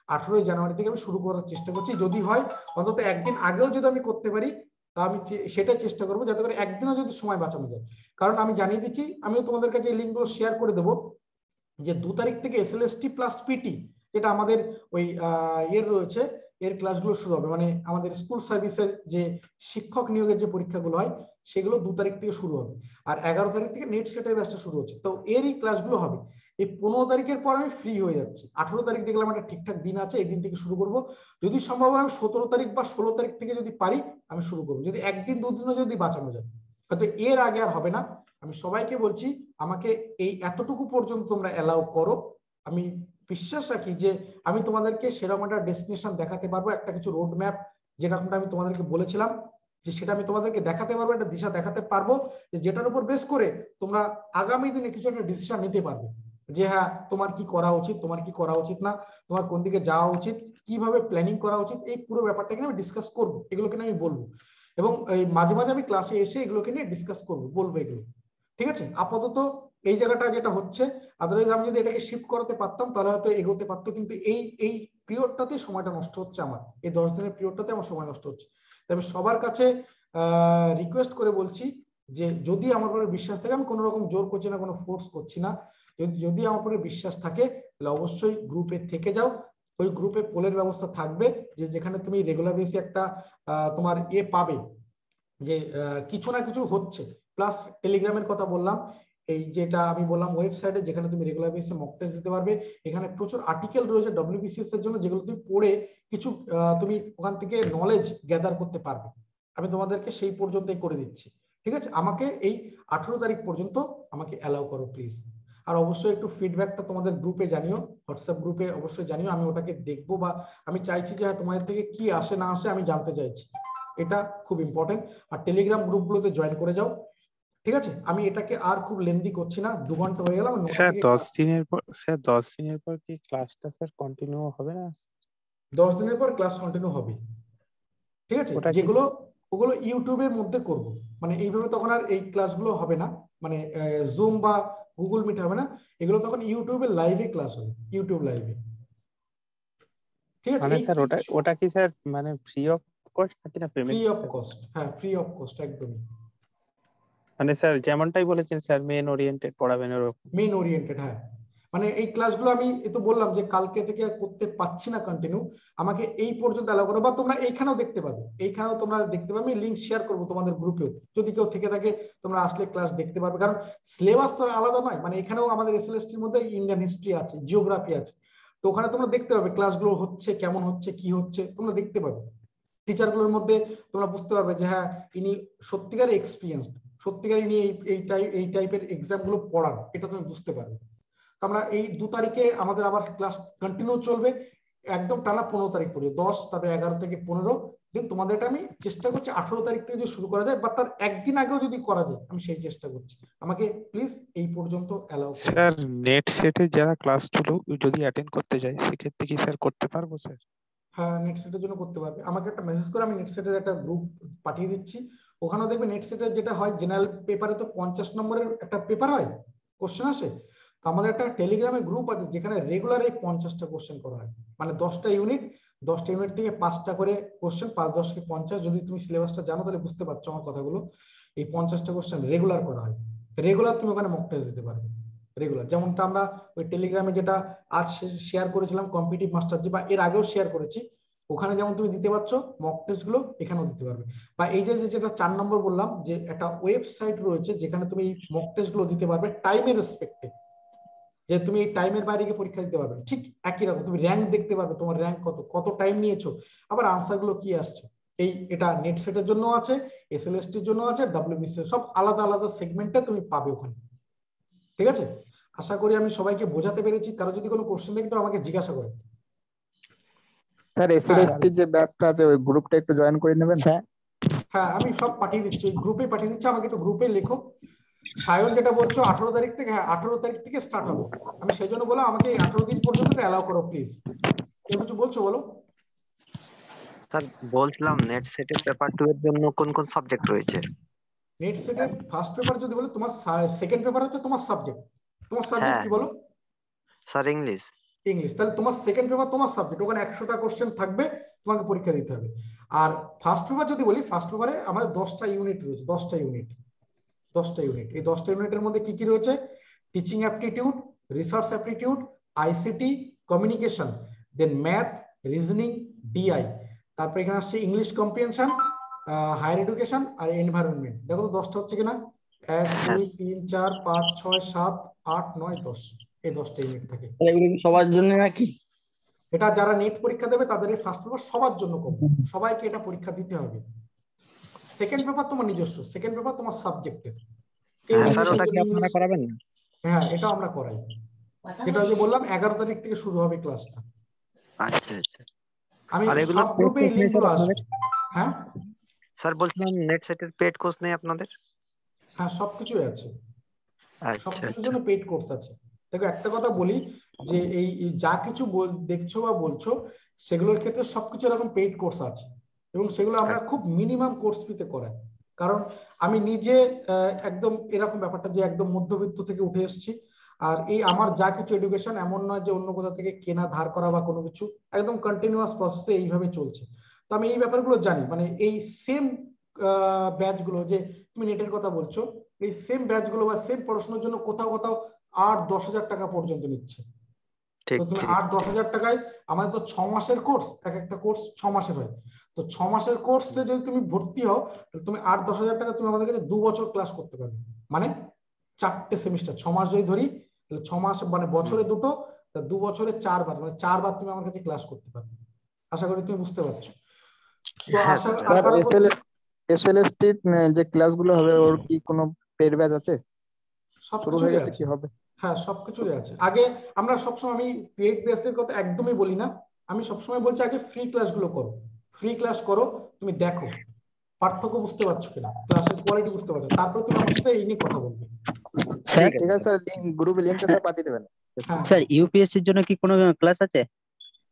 আঠারোই জানুয়ারি থেকে আমি শুরু করার চেষ্টা করছি। যদি হয়, অন্তত একদিন আগেও যদি আমি করতে পারি, তা আমি সেটাই চেষ্টা করব, যাতে করে একদিনও যদি সময় বাঁচানো যায়। কারণ আমি জানিয়ে দিচ্ছি, আমিও তোমাদের কাছে এই লিঙ্কগুলো শেয়ার করে দেবো, যে দু তারিখ থেকে S L S T plus PT যেটা আমাদের ওই ইয়ের রয়েছে এর ক্লাসগুলো শুরু হবে। মানে আমাদের স্কুল সার্ভিসের যে শিক্ষক নিয়োগের যে পরীক্ষাগুলো হয়, সেগুলো দু তারিখ থেকে শুরু হবে। আর এগারো তারিখ থেকে নেট সেটের ব্যাচটা শুরু হচ্ছে। তো এরই ক্লাসগুলো হবে। এই পনেরো তারিখের পর আমি ফ্রি হয়ে যাচ্ছি। আঠারো তারিখ দেখলাম একটা ঠিকঠাক দিন আছে, এই দিন থেকে শুরু করব। যদি সম্ভব হয় আমি সতেরো তারিখ বা ষোলো তারিখ থেকে যদি পারি, আমি শুরু করব। যদি একদিন, দুদিনও যদি বাঁচানো যায়। হয়তো এর আগে আর হবে না। আমি সবাইকে বলছি, আমাকে এই এতটুকু পর্যন্ত তোমরা অ্যালাউ করো। আমি বিশ্বাস রাখি যে আমি তোমাদেরকে সেরকম একটা ডেস্টিনেশন দেখাতে পারব, একটা কিছু রোড ম্যাপ যেরকমটা আমি তোমাদেরকে বলেছিলাম, যে সেটা আমি তোমাদেরকে দেখাতে পারব, একটা দিশা দেখাতে পারব, যে যেটার উপর বেস করে তোমরা আগামী দিনে কিছু একটা ডিসিশন নিতে পারবে। যে হ্যাঁ তোমার কি করা উচিত, তোমার কি করা উচিত না, তোমার কোন দিকে যাওয়া উচিত, কীভাবে প্ল্যানিং করা উচিত, এই পুরো ব্যাপারটাকে আমি ডিসকাস করব, এগুলোকে আমি বলব। এবং এই মাঝে মাঝে আমি ক্লাসে এসে এগুলোকে নিয়ে ডিসকাস করব, বলব এগুলো। ঠিক আছে? আপাতত এই জায়গাটা যেটা হচ্ছে আদারওয়াইজ আমি যদি এটাকে শিফট করাতে পারতাম, তাহলে হয়তো এগোতে পারতো, কিন্তু এই এই পিরিয়ডটাতে সময়টা নষ্ট হচ্ছে আমার। এই দশ দিনের পিরিয়ডটাতে আমার সময় নষ্ট হচ্ছে। আমি সবার কাছে রিকোয়েস্ট করে বলছি যে যদি আমার উপরে বিশ্বাস থাকে, আমি কোনো রকম জোর করছি না, কোনো ফোর্স করছি না, যদি আমার উপরে বিশ্বাস থাকে, তাহলে অবশ্যই গ্রুপে থেকে যাও। ওই গ্রুপে পোলের ব্যবস্থা থাকবে যে যেখানে তুমি রেগুলার বেসে একটা তোমার এ পাবে যে কিছু না কিছু হচ্ছে। প্লাস টেলিগ্রামের কথা বললাম এই যেটা আমি বললাম ওয়েবসাইটে যেখানে তুমি রেগুলার বেসিসে মক টেস্ট দিতে পারবে। এখানে প্রচুর আর্টিকেল রয়েছে ডব্লিউবিসিএস এর জন্য যেগুলো তুমি পড়ে কিছু তুমি ওখান থেকে নলেজ গ্যাদার করতে পারবে। আমি তোমাদেরকে সেই পর্যন্তই করে দিচ্ছি। ঠিক আছে? আমাকে এই আঠেরো তারিখ পর্যন্ত আমাকে অ্যালাউ করো প্লিজ আর অবশ্যই একটু ফিডব্যাকটা তোমাদের গ্রুপে জানিও। হোয়াটসঅ্যাপ গ্রুপে অবশ্যই জানিও। আমি ওটাকে দেখব বা আমি চাইছি যে হ্যাঁ, তোমাদের থেকে কি আসে না আসে আমি জানতে চাইছি। এটা খুব ইম্পর্টেন্ট আর টেলিগ্রাম গ্রুপগুলোতে জয়েন করে যাও। ঠিক আছে? আমি এটাকে আর খুব লেন্দি করছি না দু ঘণ্টা হয়ে গেল আমি নটা স্যার দশ দিনের পর স্যার দশ দিনের পর কি ক্লাসটা স্যার কন্টিনিউ হবে না? দশ দিনের পর ক্লাস কন্টিনিউ হবে। ঠিক আছে? যেগুলো ওগুলো ইউটিউবের মধ্যে করব। মানে এইভাবে তখন আর এই ক্লাসগুলো হবে না। মানে জুম বা গুগল মিট হবে না। এগুলো তখন ইউটিউবে লাইভে ক্লাস হবে। ইউটিউব লাইভে ঠিক আছে? মানে স্যার ওটা ওটা কি স্যার মানে ফ্রি অফ কস্ট নাকি না পেমেন্ট ফ্রি অফ কস্ট হ্যাঁ ফ্রি অফ কস্ট একদমই। মানে স্যার যেমনটাই বলেছেন স্যার মেন ওরিয়েন্টেড পড়াবেন ওরকম। মেইন ওরিয়েন্টেড হ্যাঁ। মানে এই ক্লাসগুলো আমি এ বললাম যে কালকে থেকে করতে পাচ্ছি না কন্টিনিউ আমাকে এই পর্যন্ত অ্যালাউ করো বা তোমরা এইখানেও দেখতে পাবে। এইখানেও তোমরা দেখতে পাবে, আমি লিঙ্ক শেয়ার করব তোমাদের গ্রুপেও যদি কেউ থেকে থাকে, তোমরা আসলে ক্লাস দেখতে পারবে। কারণ সিলেবাস তো আলাদা নয় মানে এখানেও আমাদের এসএলএসটির মধ্যে ইন্ডিয়ান হিস্ট্রি আছে জিওগ্রাফি আছে। তো ওখানে তোমরা দেখতে পাবে ক্লাসগুলো হচ্ছে, কেমন হচ্ছে, কি হচ্ছে, তোমরা দেখতে পাবে। টিচারগুলোর মধ্যে তোমরা বুঝতে পারবে যে হ্যাঁ ইনি সত্যিকার এক্সপিরিয়েন্স সত্যিকার নিয়ে এই এই টাইপ এই টাইপের এক্সামগুলো পড়ান এটা তুমি বুঝতে পারবে। তো আমরা এই দু তারিখে আমাদের আবার ক্লাস কন্টিনিউ চলবে একদম টানা পনেরো তারিখ পর্যন্ত দশ তারপরে এগারো থেকে পনেরো। দিন তোমাদের এটা আমি চেষ্টা করছি আঠারো তারিখ থেকে যদি শুরু করা যায় বা তার একদিন আগেও যদি করা যায় আমি সেই চেষ্টা করছি। আমাকে প্লিজ এই পর্যন্ত অ্যালাউ স্যার নেট সেটের যারা ক্লাস ক্লাসগুলো যদি অ্যাটেন্ড করতে যায় সেক্ষেত্রে কি স্যার করতে পারব স্যার হ্যাঁ নেট সেটের জন্য করতে পারবে। আমাকে একটা মেসেজ করে আমি নেট সেটের একটা গ্রুপ পাঠিয়ে দিচ্ছি। ওখানেও দেখবে নেট সেটের যেটা হয় জেনারেল পেপারে তো পঞ্চাশ নম্বরের একটা পেপার হয় কোশ্চেন আসে। তো আমাদের একটা টেলিগ্রামে গ্রুপ আছে, যেখানে রেগুলার এই পঞ্চাশটা কোশ্চেন করা হয়। মানে দশটা ইউনিট দশটা ইউনিট থেকে পাঁচটা করে কোশ্চেন পাঁচ দশকে পঞ্চাশ, যদি তুমি সিলেবাসটা জানো তাহলে বুঝতে পারছ আমার কথাগুলো। এই পঞ্চাশটা কোশ্চেন রেগুলার করা হয়। রেগুলার তুমি ওখানে মক টেস্ট দিতে পারবে। রেগুলার যেমনটা আমরা ওই টেলিগ্রামে যেটা আজ শেয়ার করেছিলাম কম্পিটিভ মাস্টার বা এর আগেও শেয়ার করেছি ওখানে যেমন তুমি দিতে পারছ মক টেস্টগুলো এখানেও দিতে পারবে। বা এই যে যেটা চার নম্বর বললাম, যে একটা ওয়েবসাইট রয়েছে, যেখানে তুমি মক টেস্টগুলো দিতে পারবে টাইমের রেসপেক্টে যে তুমি এই টাইমের বাইরে গিয়ে পরীক্ষা দিতে পারবে। ঠিক একই রকম, তুমি র্যাঙ্ক দেখতে পারবে, তোমার র্যাঙ্ক কত কত টাইম নিয়েছো। আবার আনসারগুলো কি আসছে? এই এটা নেট সেটের জন্য আছে এসএলএসটির জন্য আছে ডাব্লিউবিসি সব আলাদা আলাদা সেগমেন্টে তুমি পাবে ওখানে। ঠিক আছে? আশা করি আমি সবাইকে বোঝাতে পেরেছি। কারও যদি কোনো কোশ্চেন থাকে তো আমাকে জিজ্ঞাসা করে স্যার এসএলএসটির যে ব্যাচটা আছে ওই গ্রুপটা একটু জয়েন করে নেবেন? স্যার। হ্যাঁ আমি সব পাঠিয়ে দিচ্ছি। গ্রুপে পাঠিয়ে দিচ্ছি আমাকে একটু গ্রুপে লেখো। সায়ন যেটা বলছো আঠারো তারিখ থেকে হ্যাঁ আঠারো তারিখ থেকে স্টার্ট হবে। আমি সেই জন্য বললাম আমাকে আঠারো দিন পর্যন্ত অ্যালাউ করো প্লিজ কেউ কিছু বলছো বলো। স্যার বলছিলাম নেট সেটের পেপার টু এর জন্য কোন কোন সাবজেক্ট রয়েছে? নেট সেটের ফার্স্ট পেপার যদি বলো তোমার সেকেন্ড পেপার হচ্ছে তোমার সাবজেক্ট তোমার সাবজেক্ট হ্যাঁ। কি বলো? স্যার ইংলিশ ইংলিশ তাহলে তোমার সেকেন্ড পেপার তোমার সাবজেক্ট ওখানে একশোটা কোশ্চেন থাকবে, তোমাকে পরীক্ষা দিতে হবে। আর ফার্স্ট পেপার যদি বলি ফার্স্ট পেপারে আমাদের দশটা ইউনিট রয়েছে, দশটা ইউনিট দশটা ইউনিট এই দশটা ইউনিটের মধ্যে কি কি রয়েছে? Teaching aptitude research aptitude ICT communication then math reasoning DI তারপর এখানে আসছে ইংলিশ কম্প্রিহেনশন হায়ার এডুকেশন আর এনভায়রনমেন্ট দেখো তো দশটা হচ্ছে কিনা? এক, দুই, তিন, চার, পাঁচ, ছয়, সাত, আট, নয়, দশ। এই দশটা ইউনিট থাকে। এগুলো সবার জন্য নাকি? এটা যারা নেট পরীক্ষা দেবে তাদের এই ফার্স্ট পেপার সবার জন্য কম সবাইকে এটা পরীক্ষা দিতে হবে। সেকেন্ড পেপার তোমার নিজস্ব সেকেন্ড পেপার তোমার সাবজেক্টের হ্যাঁ, স্যার ওটা কি আপনারা করাবেন না? হ্যাঁ এটা আমরা করাই। যেটা যে বললাম এগারো তারিখ থেকে শুরু হবে ক্লাসটা আচ্ছা আচ্ছা। আমি আর এগুলো সব গ্রুপে paid লিঙ্কগুলো course নেই আসবে হ্যাঁ? স্যার বলছিলাম নেট সেটের পেড কোর্স নেই আপনাদের? হ্যাঁ সবকিছুই আছে। আচ্ছা সবকিছুর জন্য পেইড কোর্স আছে। দেখো একটা কথা বলি যে এই যা কিছু দেখছ বা বলছো সেগুলোর ক্ষেত্রে সবকিছু এরকম পেইড কোর্স আছে। এবং সেগুলো আমরা খুব মিনিমাম কোর্স ফিতে করাই। কারণ আমি নিজে একদম এরকম ব্যাপারটা যে একদম মধ্যবিত্ত থেকে উঠে এসেছি। আর এই আমার যা কিছু এডুকেশন এমন নয় যে অন্য কোথাও থেকে কেনা ধার করা বা কোনো কিছু। একদম কন্টিনিউয়াস প্রসেসে এইভাবে চলছে। তো আমি এই ব্যাপারগুলো জানি। মানে এই সেম ব্যাচগুলো যে তুমি নেটের কথা বলছো এই সেম ব্যাচগুলো বা সেম পড়াশোনার জন্য কোথাও কোথাও আট দশ হাজার টাকা পর্যন্ত নিচ্ছে। তো তুমি আট দশ হাজার টাকায় আমাদের তো ছ মাসের কোর্স এক একটা কোর্স ছ মাসের হয়। তো ছ মাসের কোর্সে যদি তুমি ভর্তি হও তাহলে তুমি আট দশ হাজার টাকা তুমি আমাদের কাছে দু বছর ক্লাস করতে পারবে। মানে চারটে সেমিস্টার ছ মাস যদি ধরি তাহলে ছ মাস মানে বছরে দুটো তা দু বছরে চারবার মানে চারবার তুমি আমার কাছে ক্লাস করতে পারবে। আশা করি তুমি বুঝতে পারছ। তো হ্যাঁ, আশা এসএলএসটি যে ক্লাসগুলো হবে ওর কি কোনো পেড ব্যাচ আছে? সব শুরু হয়ে গেছে আছে। কি হবে? হ্যাঁ সবকিছুই আছে। আগে আমরা সবসময় আমি পেড বেসের কথা একদমই বলি না। আমি সবসময় বলছি আগে ফ্রি ক্লাসগুলো করো। ফ্রি ক্লাস করো তুমি দেখো। পার্থক্য বুঝতে পারছ কিনা? ক্লাসের কোয়ালিটি বুঝতে পারছ। তারপর তুমি আমার সাথে এই নিয়ে কথা বলবে। স্যার ঠিক আছে। স্যার লিঙ্ক গ্রুপে লিঙ্কটা স্যার পাঠিয়ে দেবেন। হ্যাঁ। স্যার ইউপিএসসির জন্য কি কোনো ক্লাস আছে?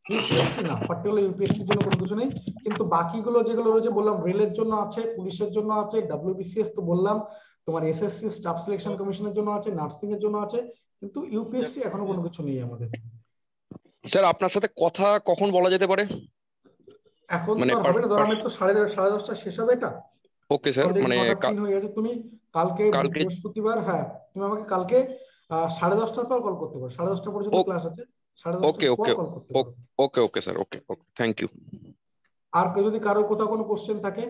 ইউপিএসসি না পার্টিকুলার ইউপিএসসি এর জন্য কোনো কিছু নেই। কিন্তু বাকিগুলো যেগুলো রয়েছে বললাম রেলের জন্য আছে পুলিশের জন্য আছে ডাব্লিউবিসিএস তো বললাম। তোমার এসএসসি স্টাফ সিলেকশন কমিশনের জন্য আছে নার্সিং এর জন্য আছে কিন্তু ইউপিএসসি এখনও কোনো কিছু নেই আমাদের। স্যার আপনার সাথে কথা কখন বলা যেতে পারে? এখন মানে তো হবে না ধরো আমি তো সাড়ে সাড়ে দশটা শেষ হবে এটা। ওকে স্যার মানে হয়ে তুমি কালকে বৃহস্পতিবার হ্যাঁ তুমি আমাকে কালকে সাড়ে দশটার পর কল করতে পারো। সাড়ে দশটা পর্যন্ত ক্লাস আছে সাড়ে ওকে ওকে কল করতে পারো। Okay okay sir okay okay thank you আর কেউ যদি কারোর কোথাও কোনো কোশ্চেন থাকে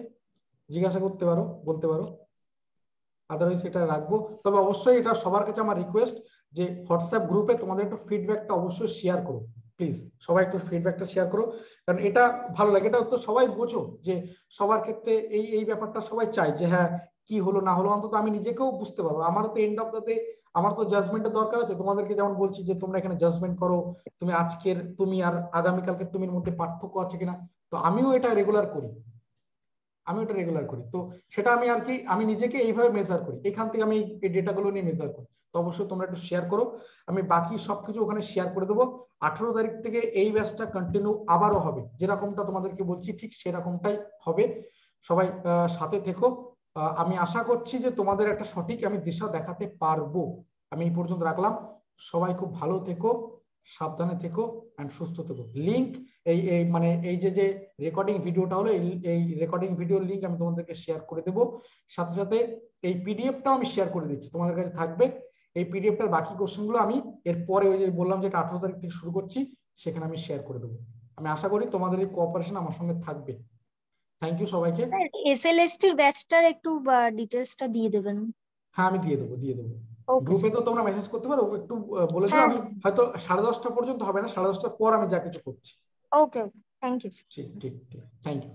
জিজ্ঞাসা করতে পারো বলতে পারো। আদারওয়াইজ এটা রাখব। তবে অবশ্যই এটা সবার কাছে আমার রিকোয়েস্ট যে হোয়াটসঅ্যাপ গ্রুপে তোমাদের একটু ফিডব্যাকটা অবশ্যই শেয়ার করো। প্লিজ সবাই একটু ফিডব্যাকটা শেয়ার করো। কারণ এটা ভালো লাগে। এটা তো সবাই বোঝো যে সবার ক্ষেত্রে এই এই ব্যাপারটা সবাই চায় যে হ্যাঁ কি হলো, না হলো, অন্তত আমি নিজেকেও বুঝতে পারব। আমারও তো এন্ড অফ দ্য ডে আমার তো জাজমেন্টের দরকার আছে। তোমাদেরকে যেমন বলছি যে তোমরা এখানে জাজমেন্ট করো, তুমি আজকের, তুমি আর আগামীকালকে তুমির মধ্যে পার্থক্য আছে কিনা, তো আমিও এটা রেগুলার করি। আমি ওটা রেগুলার করি। তো সেটা আমি আর কি আমি নিজেকে এইভাবে মেজার করি। এখান থেকে আমি এই ডেটাগুলো নিয়ে মেজার করি। তো অবশ্যই তোমরা একটু শেয়ার করো। আমি বাকি সবকিছু ওখানে শেয়ার করে দেবো। আঠারো তারিখ থেকে এই ব্যাচটা কন্টিনিউ আবারও হবে। যেরকমটা তোমাদেরকে বলছি, ঠিক সেরকমটাই হবে। সবাই সাথে থেকো। আমি আশা করছি যে তোমাদের একটা সঠিক আমি দিশা দেখাতে পারব। আমি এই পর্যন্ত রাখলাম। সবাই খুব ভালো থেকো। সাবধানে থেকো অ্যান্ড সুস্থ থেকো। লিংক এই এই মানে এই যে যে রেকর্ডিং ভিডিওটা হলো এই- রেকর্ডিং ভিডিওর লিঙ্ক আমি তোমাদেরকে শেয়ার করে দেবো। সাথে সাথে এই পিডিএফটাও আমি শেয়ার করে দিচ্ছি তোমাদের কাছে থাকবে। এই পিডিএফটার বাকি কোশ্চেনগুলো আমি এরপরে ওই যে বললাম যে আঠারো তারিখ থেকে শুরু করছি সেখানে আমি শেয়ার করে দেবো। আমি আশা করি তোমাদের এই কোঅপারেশন আমার সঙ্গে থাকবে। থ্যাংক ইউ সবাইকে। এসএলএসটির ব্যাচটার একটু ডিটেলসটা দিয়ে দেবেন। হ্যাঁ আমি দিয়ে দেবো দিয়ে দেবো। গ্রুপে তো তোমরা মেসেজ করতে পারো একটু বলে দিও হ্যাঁ। আমি হয়তো সাড়ে দশটা পর্যন্ত হবে না সাড়ে দশটার পর আমি যা কিছু করছি। ওকে থ্যাংক ইউ ঠিক ঠিক ঠিক। Thank you